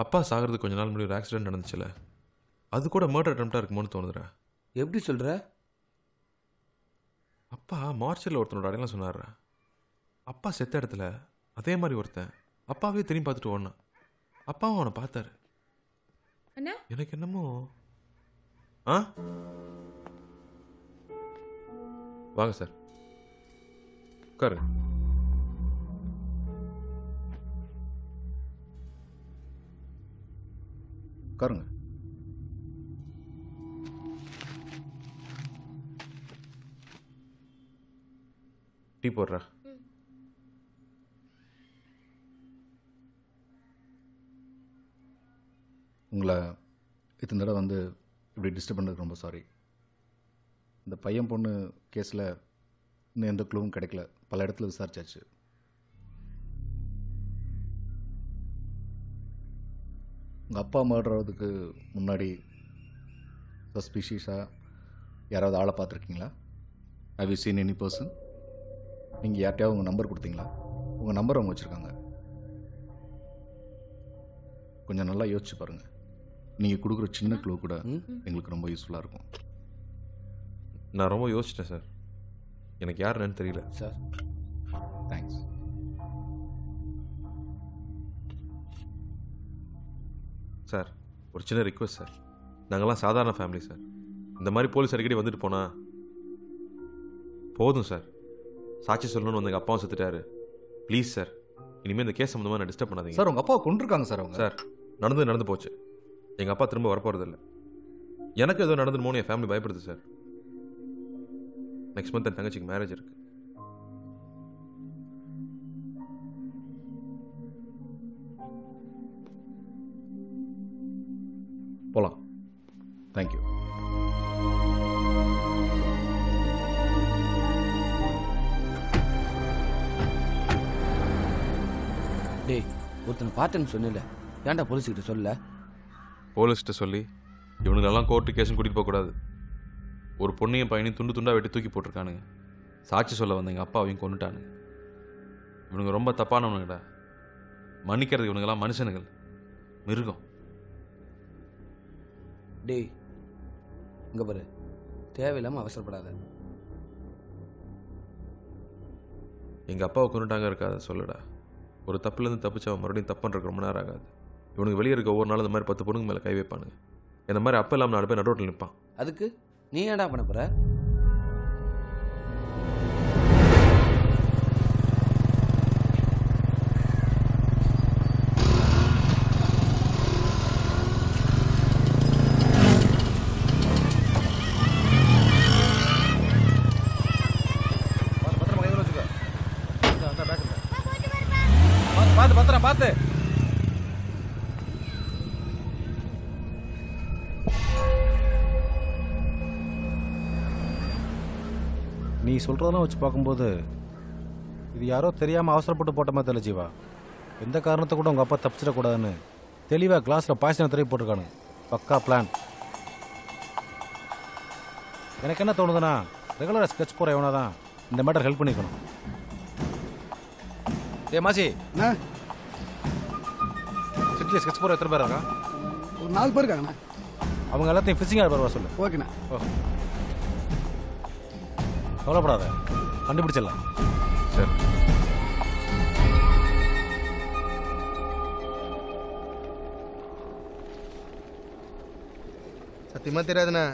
அப்பா சாகிறதுக்கு கொஞ்ச நாள் முன்னாடி ஒரு ஆக்சிடென்ட் நடந்துச்சுல? அது கூட மர்டர் அட்டம்ப்டாக இருக்குமோன்னு தோணுதுடா. எப்படி சொல்ற? அப்பா மார்ச்சரில் ஒருத்தனோட அடையாளம் சொன்னார்ரா. அப்பா செத்த இடத்துல அதே மாதிரி ஒருத்தன். அப்பாவே திரும்பி பார்த்துட்டு ஓடினான் அப்பாவும் அவனை பார்த்தாரு. அண்ணா? எனக்கு என்னமோ? ஆ? வாங்க சார். உட்காரு. உட்காருங்க டீ போடுற. உங்களை இத்தனை தடவை வந்து இப்படி டிஸ்டர்ப் பண்ணதுக்கு ரொம்ப சாரி இந்த பையன் பொண்ணு கேஸில் இன்னும் எந்த க்ளூவும் கிடைக்கல. பல இடத்துல விசாரிச்சாச்சு. உங்கள் அப்பா மர்டராகிறதுக்கு முன்னாடி சஸ்பிஷியஸாக யாராவது ஆளை பார்த்துருக்கீங்களா? How you seen any person நீங்கள் யார்கிட்டயாவது உங்கள் நம்பர் கொடுத்தீங்களா? உங்கள் நம்பர் அவங்க வச்சுருக்காங்க. கொஞ்சம் நல்லா யோசிச்சு பாருங்கள் நீங்கள் கொடுக்குற சின்ன க்ளூ கூட எங்களுக்கு ரொம்ப யூஸ்ஃபுல்லாக இருக்கும். நான் ரொம்ப யோசிச்சிட்டேன் சார் எனக்கு யாருன்னு தெரியல. சார் தேங்க்ஸ் சார் ஒரு சின்ன ரிக்வெஸ்ட் சார். நாங்கள்லாம் சாதாரண ஃபேமிலி சார். இந்த மாதிரி போலீஸ் அடிக்கடி வந்துட்டு போனா போதும் சார். சாட்சி சொல்லணும்னு வந்து எங்கள் அப்பாவும் செத்துட்டாரு. ப்ளீஸ் சார் இனிமேல் இந்த கேஸ் சம்மந்தமாக நான் டிஸ்டர்ப் பண்ணாதீங்க. சார் உங்கள் அப்பா கொண்டிருக்காங்க சார் அவங்க. சார் நடந்து நடந்து போச்சு. எங்கள் அப்பா திரும்ப வரப்போகிறதில்ல எனக்கு ஏதோ நடந்துருமோன்னு என் ஃபேமிலி பயப்படுது சார். நெக்ஸ்ட் மந்த் என் தங்கச்சிக்கு மேரேஜ் இருக்கு. போகலாம் தேங்க்யூ டேய் ஒருத்தனை பார்த்தேன்னு சொன்னல ஏன்டா போலீஸ்கிட்ட சொல்ல? போலீஸ்கிட்ட சொல்லி இவனுங்களெல்லாம் கோர்ட்டு கேஸும் கூட்டிகிட்டு போகக்கூடாது. ஒரு பொண்ணையும் பையனையும் துண்டு துண்டாக வெட்டி தூக்கி போட்டிருக்கானுங்க. சாட்சி சொல்ல வந்த எங்கள் அப்பாவையும் கொண்டுட்டானுங்க இவனுங்க ரொம்ப தப்பானவனுங்கடா. மன்னிக்கிறது இவனுங்கெல்லாம் மனுஷனுங்கள் மிருகம். டேய் இங்க பாரு. தேவையில்லாம அவசரப்படாத. எங்கள் அப்பாவை கொண்டுட்டாங்க இருக்காத சொல்லுடா. ஒரு தப்புலேருந்து தப்பிச்சு அவன் மறுபடியும் தப்பு பண்ணுறதுக்கு ரொம்ப நேரம் ஆகாது. இவனுக்கு வெளியே இருக்க ஒவ்வொரு நாள் இந்த மாதிரி பத்து பொண்ணுங்க மேலே கை வைப்பானுங்க. இந்த மாதிரி அப்போ இல்லாமல் நாலு பேர் நடுரோட்டில் நிற்பான் அதுக்கு நீ ஏன்டா பண்ண போற? சொல்கிறதெல்லாம் வச்சு பார்க்கும்போது இது யாரோ தெரியாமல் அவசரப்பட்டு போட்ட மாதிரி தெரியல ஜீவா. எந்த காரணத்தை கூட உங்கள் அப்பா தப்பிச்சிடக்கூடாதுன்னு தெளிவாக கிளாஸில் பாய்ச்சனை தெரிய போட்டிருக்கானு. பக்கா பிளான் எனக்கு என்ன தோணுதுன்னா ரெகுலராக ஸ்கெட்ச் போகிற எவனா தான் இந்த மேட்டர் ஹெல்ப் பண்ணிக்கணும். ஏ மாசி. சிட்டியில் ஸ்கெட்ச் போகிற எத்தனை பேர் இருக்கா ஒரு நாலு பேர் இருக்காங்கண்ணா. அவங்க எல்லாத்தையும் ஃபிஷிங் ஆட வர சொல்லு. ஓகேண்ணா. ஓ. கவலைப்படாத. கண்டுபிடிச்சிடலாம். சரி. சத்தியமா தெரியாதுண்ணே.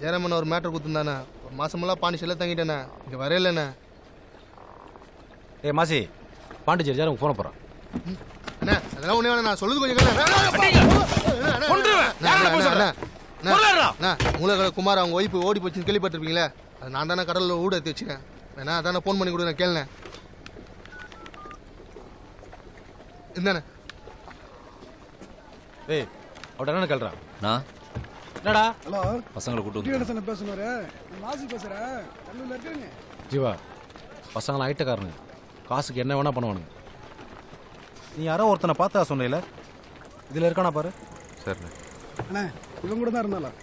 ஜெயராமன் ஒரு மேட்டர் கொடுத்துருந்தாண்ணே ஒரு மாசமெல்லாம் பாண்டிச்சேரியில் தங்கிட்டேண்ணே. இங்கே வரையிலண்ணே ஏ மாசி பாண்டிச்சேரி சார் உங்க ஃபோனை போகிறேன் அண்ணே அதெல்லாம் ஒன்றே வேணா நான் சொல்லுது கொஞ்சம் மூலகர குமார் அவங்க ஒய்ஃபு ஓடி போச்சுன்னு கேள்விப்பட்டிருப்பீங்களே? அது நான் தானே கடலில் ஊட எடுத்து வச்சுக்கேன் வேணா அதானே ஃபோன் பண்ணி கொடு நான் கேளுண்ணே இந்தாண்ணே ஏய் அவட்ட என்ன கேள்றா நான் என்னடா? ஹலோ. பசங்களை கூட்டு வந்து பேசுனாரு மாசி பேசுறேன் கல்லூரில் இருக்கீங்க ஜீவா பசங்களாம் ஐட்டக்காரனுங்க காசுக்கு என்ன வேணா பண்ணுவானுங்க. நீ யாரோ ஒருத்தனை பார்த்தா சொன்னேல? இதில் இருக்கானா பாரு. சரிண்ணே அண்ணா இவன் கூட தான் இருந்தாலும்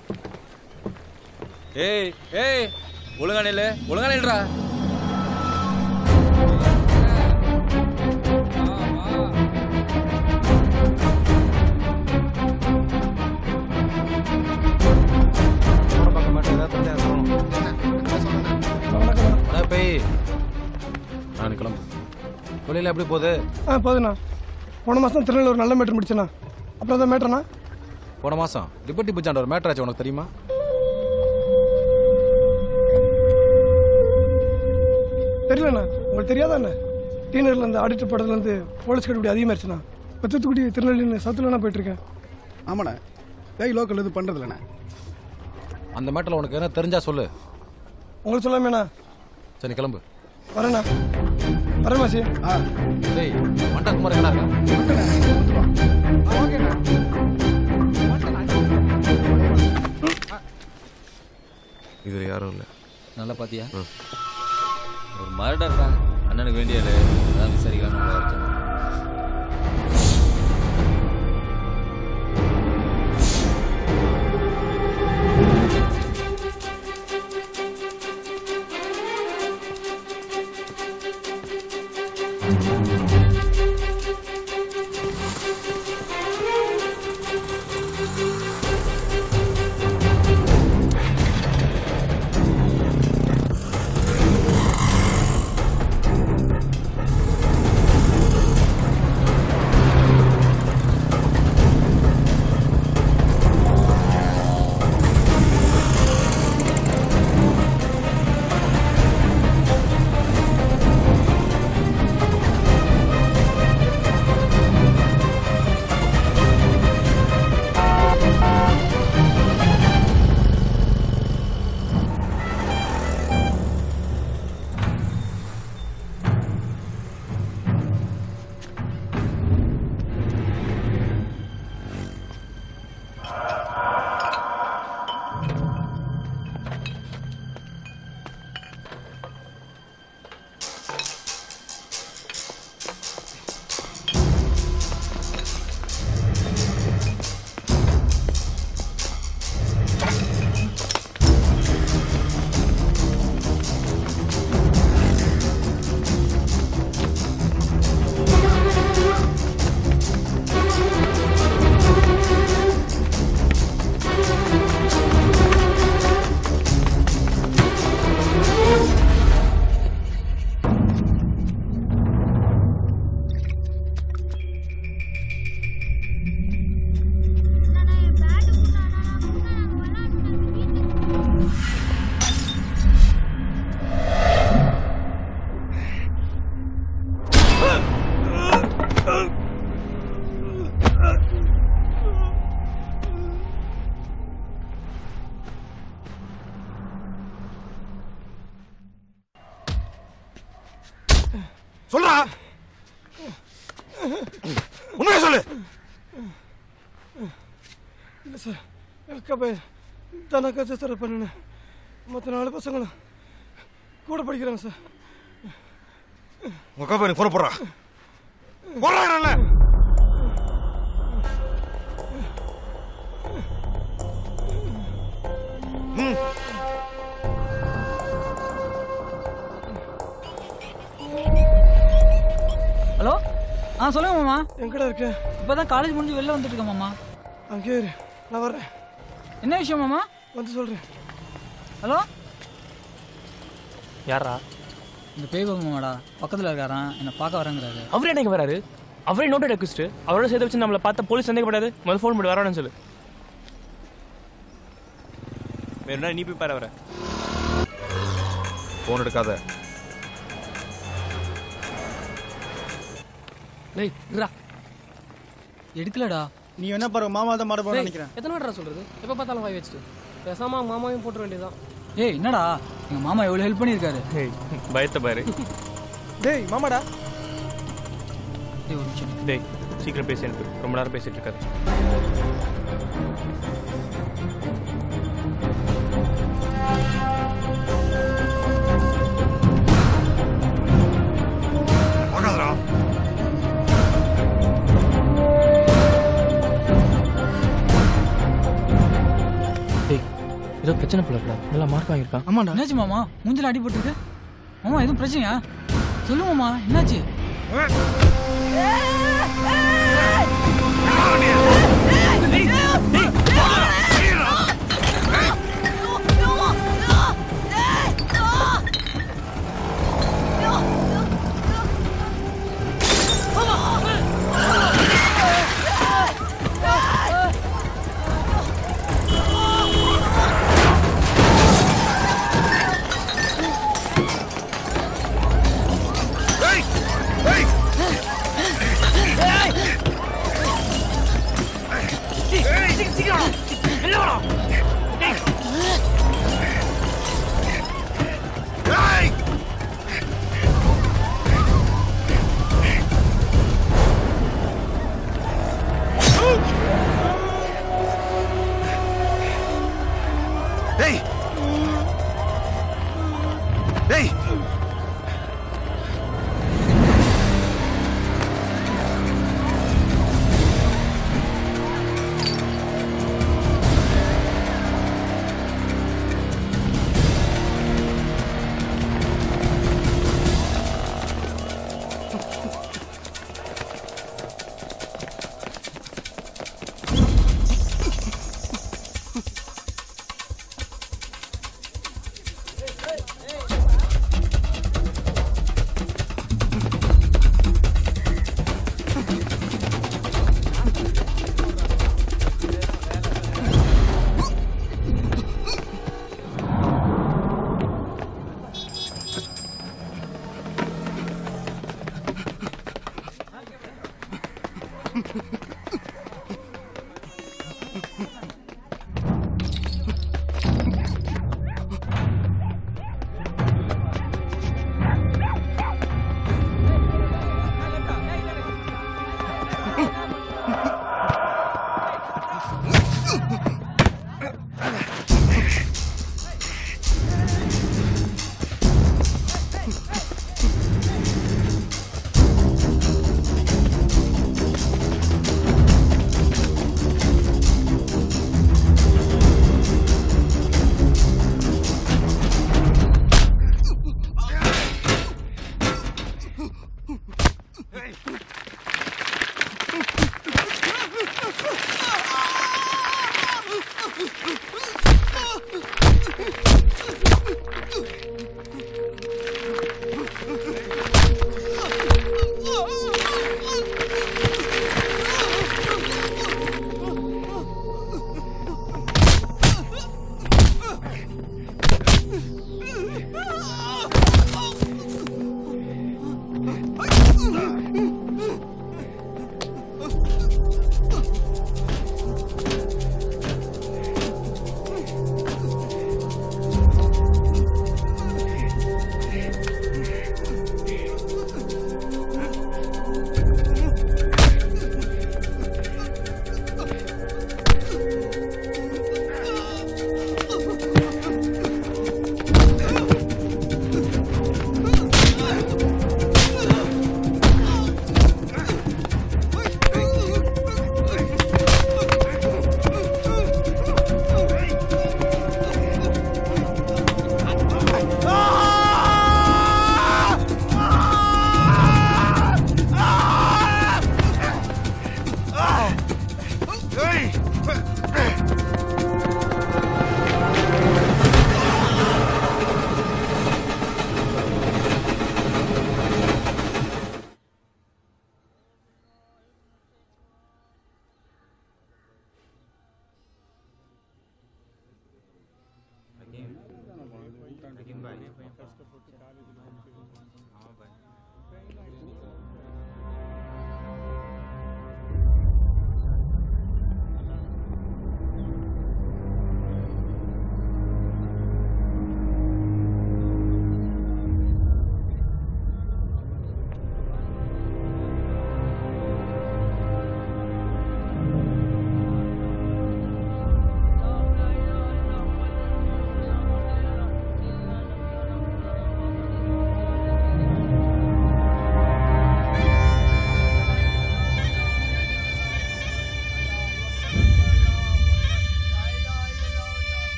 ஏய் ஏய் ஒழுங்கா நில்லு ஒழுங்கா நில்றா. நான் கிளம்பு தொழில எப்படி போகுது ஆ போதுண்ணா. போன மாதம் திருநெல்வேலூர் நல்ல மேட்ரு முடிச்சுண்ணா. அப்புறம் தான் மேட்ருண்ணா போன மாதம் டிபட்டி பஞ்சாண்ட ஒரு மேட்ராச்சு உனக்கு தெரியுமா? தெரியலண்ணா. உங்களுக்கு தெரியாதாண்ணே? டீனர்லேருந்து ஆடிட்டர் படத்துலேருந்து போலீஸ் கட்டுப்படி அதிகமாகிடுச்சுண்ணா இப்போ தூத்துக்குடி திருநெல்வேலி சத்துலண்ணா போயிட்டுருக்கேன். ஆமாண்ணே. டேய் லோக்கல் எதுவும் பண்ணுறதில்லண்ணே அந்த மேட்டர்ல உனக்கு என்ன தெரிஞ்சா சொல்லு. உங்களுக்கு சொல்லாமேண்ணா. சரி கிளம்பு. வரேண்ணா. வரேன் மாசி. ஆ. டேய் மண்டா குமார் இருக்கான்? இதுல யாரும் இல்லை. நல்லா பாத்தியா? ஒரு மர்டர் தான். அண்ணனுக்கு வேண்டியது அதான் விசாரிக்கலாம்னு அக்கா பையன் தானக்கா சார் பண்ணினேன் மற்ற நாலு பசங்களும் கூட படிக்கிறாங்க சார். உங்க அக்கா பையனுக்கு போன போடுறா போடுறாங்கல்ல ஹலோ? ஆ சொல்லுங்க மாமா. எங்கடா இருக்க? இப்பதான் காலேஜ் முடிஞ்சு வெளில வந்துட்டு இருக்கேன் மாமா. அங்கே நான் வர்றேன். என்ன விஷயம் மாமா? வந்து சொல்கிறேன் ஹலோ? யாரா இந்த பேய் மாமாடா. பக்கத்தில் இருக்காராம். என்னை பார்க்க வரேங்கிறாரு. அவர் என்னைக்கு வராரு? அவரே நோட்டட் அக்யூஸ்ட் அவரோட சேர்த்து வச்சு நம்மளை பார்த்தா போலீஸ் சந்தேகப்படாது. முதல்ல ஃபோன் பண்ணி வரணும்னு சொல்லு. வேணும்னா நீ போய் பாரு அவரை. ஃபோன் எடுக்காத. டேய் எடுக்கலடா. நீ என்ன பாரு மாமா தான் மாட போற டேய், நினைக்கிறேன். எத்தனை வாட்டரா சொல்றது? எப்ப பார்த்தாலும் வாய் வச்சுட்டு. பேசாம மாமாவையும் போட்டுற வேண்டியதுதான். ஏய் என்னடா? எங்க மாமா எவ்வளவு ஹெல்ப் பண்ணியிருக்காரு? பயத்தை பாரு. டேய் மாமாடா. டேய் சீக்கிரம் பேசி ரொம்ப நேரம் பேசிட்டு இருக்காரு ஏதோ பிரச்சனை போல நல்லா மார்க் வாங்கியிருக்கான் ஆமாடா என்னாச்சு மாமா மூஞ்சில அடிபட்டுருக்கு மாமா எதுவும் பிரச்சனையா சொல்லு மாமா என்னாச்சு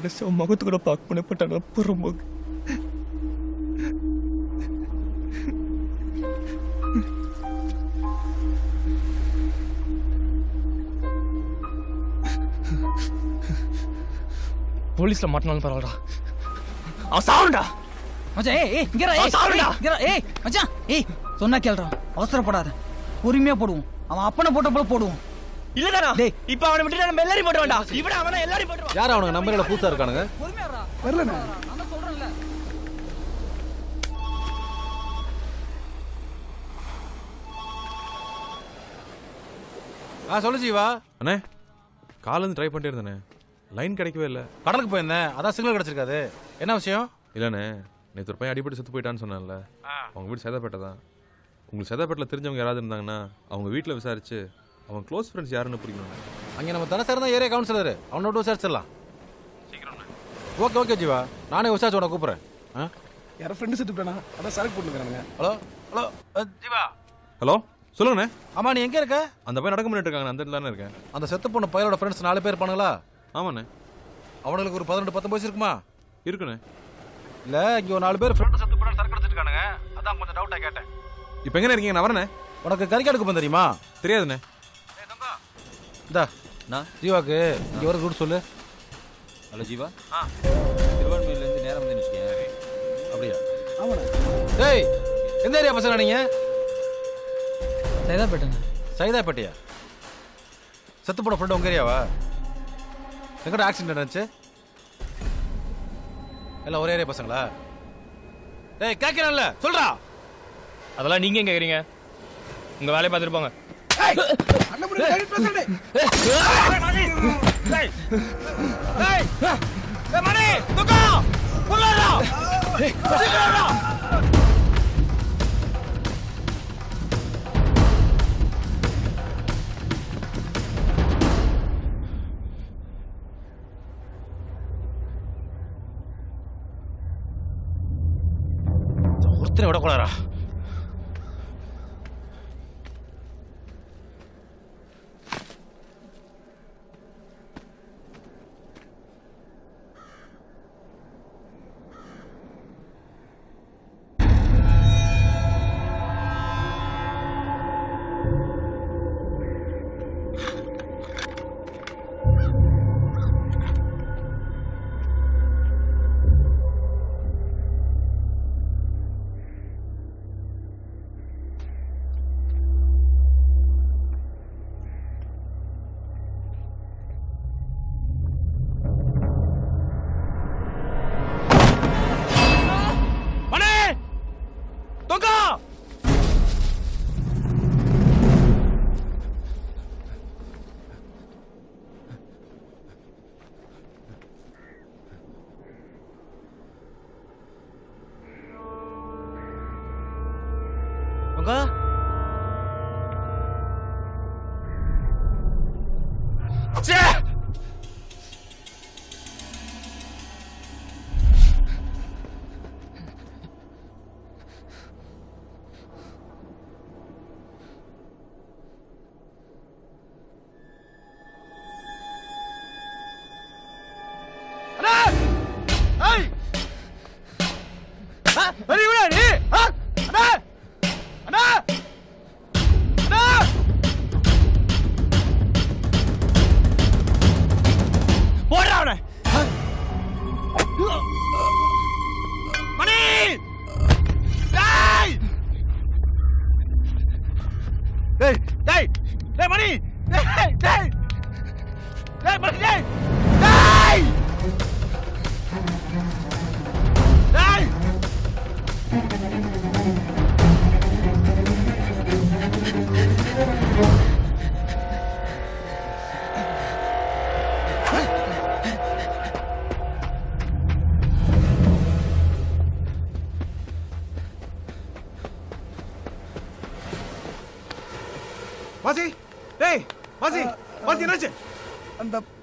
அவன் முகத்து கூட பார்க்க முடியப்பட்டான புறம்போக்கு போலீஸ்ல மாட்டினாலும் பரவாயில்லடா. அவன் சாவுண்டா மச்சான் ஏய் ஏய் இங்கடா ஏய் சாவுடா. இங்கடா ஏய் மச்சான் ஏய் சொன்னா கேளுடா. அவசரப்படாத. பொறுமையா போடுவோம். அவன் அப்பனை போட்ட போல போடுவோம். இல்லதானா இப்ப அவனை விட்டு நம்ம எல்லாரையும் போட்டு வேண்டாம். இவன அவனை எல்லாரையும் போட்டு யார் அவனுங்க? நம்பரில் புதுசா இருக்கானுங்க? வரலண்ணே ஆ சொல்லு ஜீவா. அண்ணே காலேருந்து ட்ரை பண்ணிட்டே இருந்தேனே. லைன் கிடைக்கவே இல்லை. கடலுக்கு போயிருந்தேன். அதான் சிக்னல் கிடைச்சிருக்காது. என்ன விஷயம்? இல்லைண்ணே நேற்று ஒரு பையன் அடிபட்டு செத்து போயிட்டான்னு சொன்னேன்ல. அவங்க வீடு சேதாப்பேட்டை தான். உங்களுக்கு சேதாப்பேட்டில் தெரிஞ்சவங்க யாராவது இருந்தாங்கன்னா அவங்க வீட்டில் விசாரிச்சு அவன் க்ளோஸ் ஃப்ரெண்ட்ஸ் யாருன்னு பிடிக்கணும் அங்கே நம்ம தனசார் தான் ஏரியா கவுன்சிலர். அவனோட விசாரிச்சிடலாம் ஓகே ஓகே ஜீவா. நானே விசாரிச்சு உனக்கு கூப்பிட்றேன். ஆ? யாரோ ஃப்ரெண்டு செத்து போயிட்டானா அதான் சரக்கு போட்டுக்கிறானுங்க ஹலோ ஹலோ ஜீவா. ஹலோ சொல்லுங்கண்ணே. ஆமா நீ எங்க இருக்க? அந்த பையன் நடக்க பண்ணிட்டு இருக்காங்க அந்த இடத்துல தானே இருக்கேன். அந்த செத்து போன பையனோட ஃப்ரெண்ட்ஸ் நாலு பேர் இருப்பானுங்களா? ஆமாண்ணே. அவனுக்கு ஒரு பதினெட்டு பத்தொன்பது வயசு இருக்குமா? இருக்குண்ணே. இல்ல இங்க ஒரு நாலு பேர் ஃப்ரெண்ட் செத்து போன சரக்கு எடுத்துட்டு இருக்கானுங்க அதான் கொஞ்சம் டவுட்டா கேட்டேன். இப்போ எங்கே இருக்கீங்க? நான் வரேண்ணே. உனக்கு கறிக்காடுக்கு தெரியுமா? தெரியாதுண்ணே. இந்தா ஜீவாக்கு இங்க வர ரூட் சொல்லு. ஹலோ ஜீவா? திருவான்மையிலேருந்து நேரம் வந்து நிற்கிறேன் அப்படியா? ஆமாண்ணே. டேய் எந்த ஏரியா பசங்க நீங்க? சைதாப்பேட்டைங்க சைதாப்பேட்டையா? செத்து போன ஃப்ரெண்ட் உங்க ஏரியாவா? எங்கடா ஆக்சிடென்ட் நடந்துச்சு? எல்லாம் ஒரே ஏரியா பசங்களா? ஏய் கேட்கிறேன்ல சொல்றா. அதெல்லாம் நீங்க எங்க கேக்குறீங்க? உங்க வேலையை பார்த்துட்டு போங்க. どこだ？ら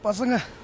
不是我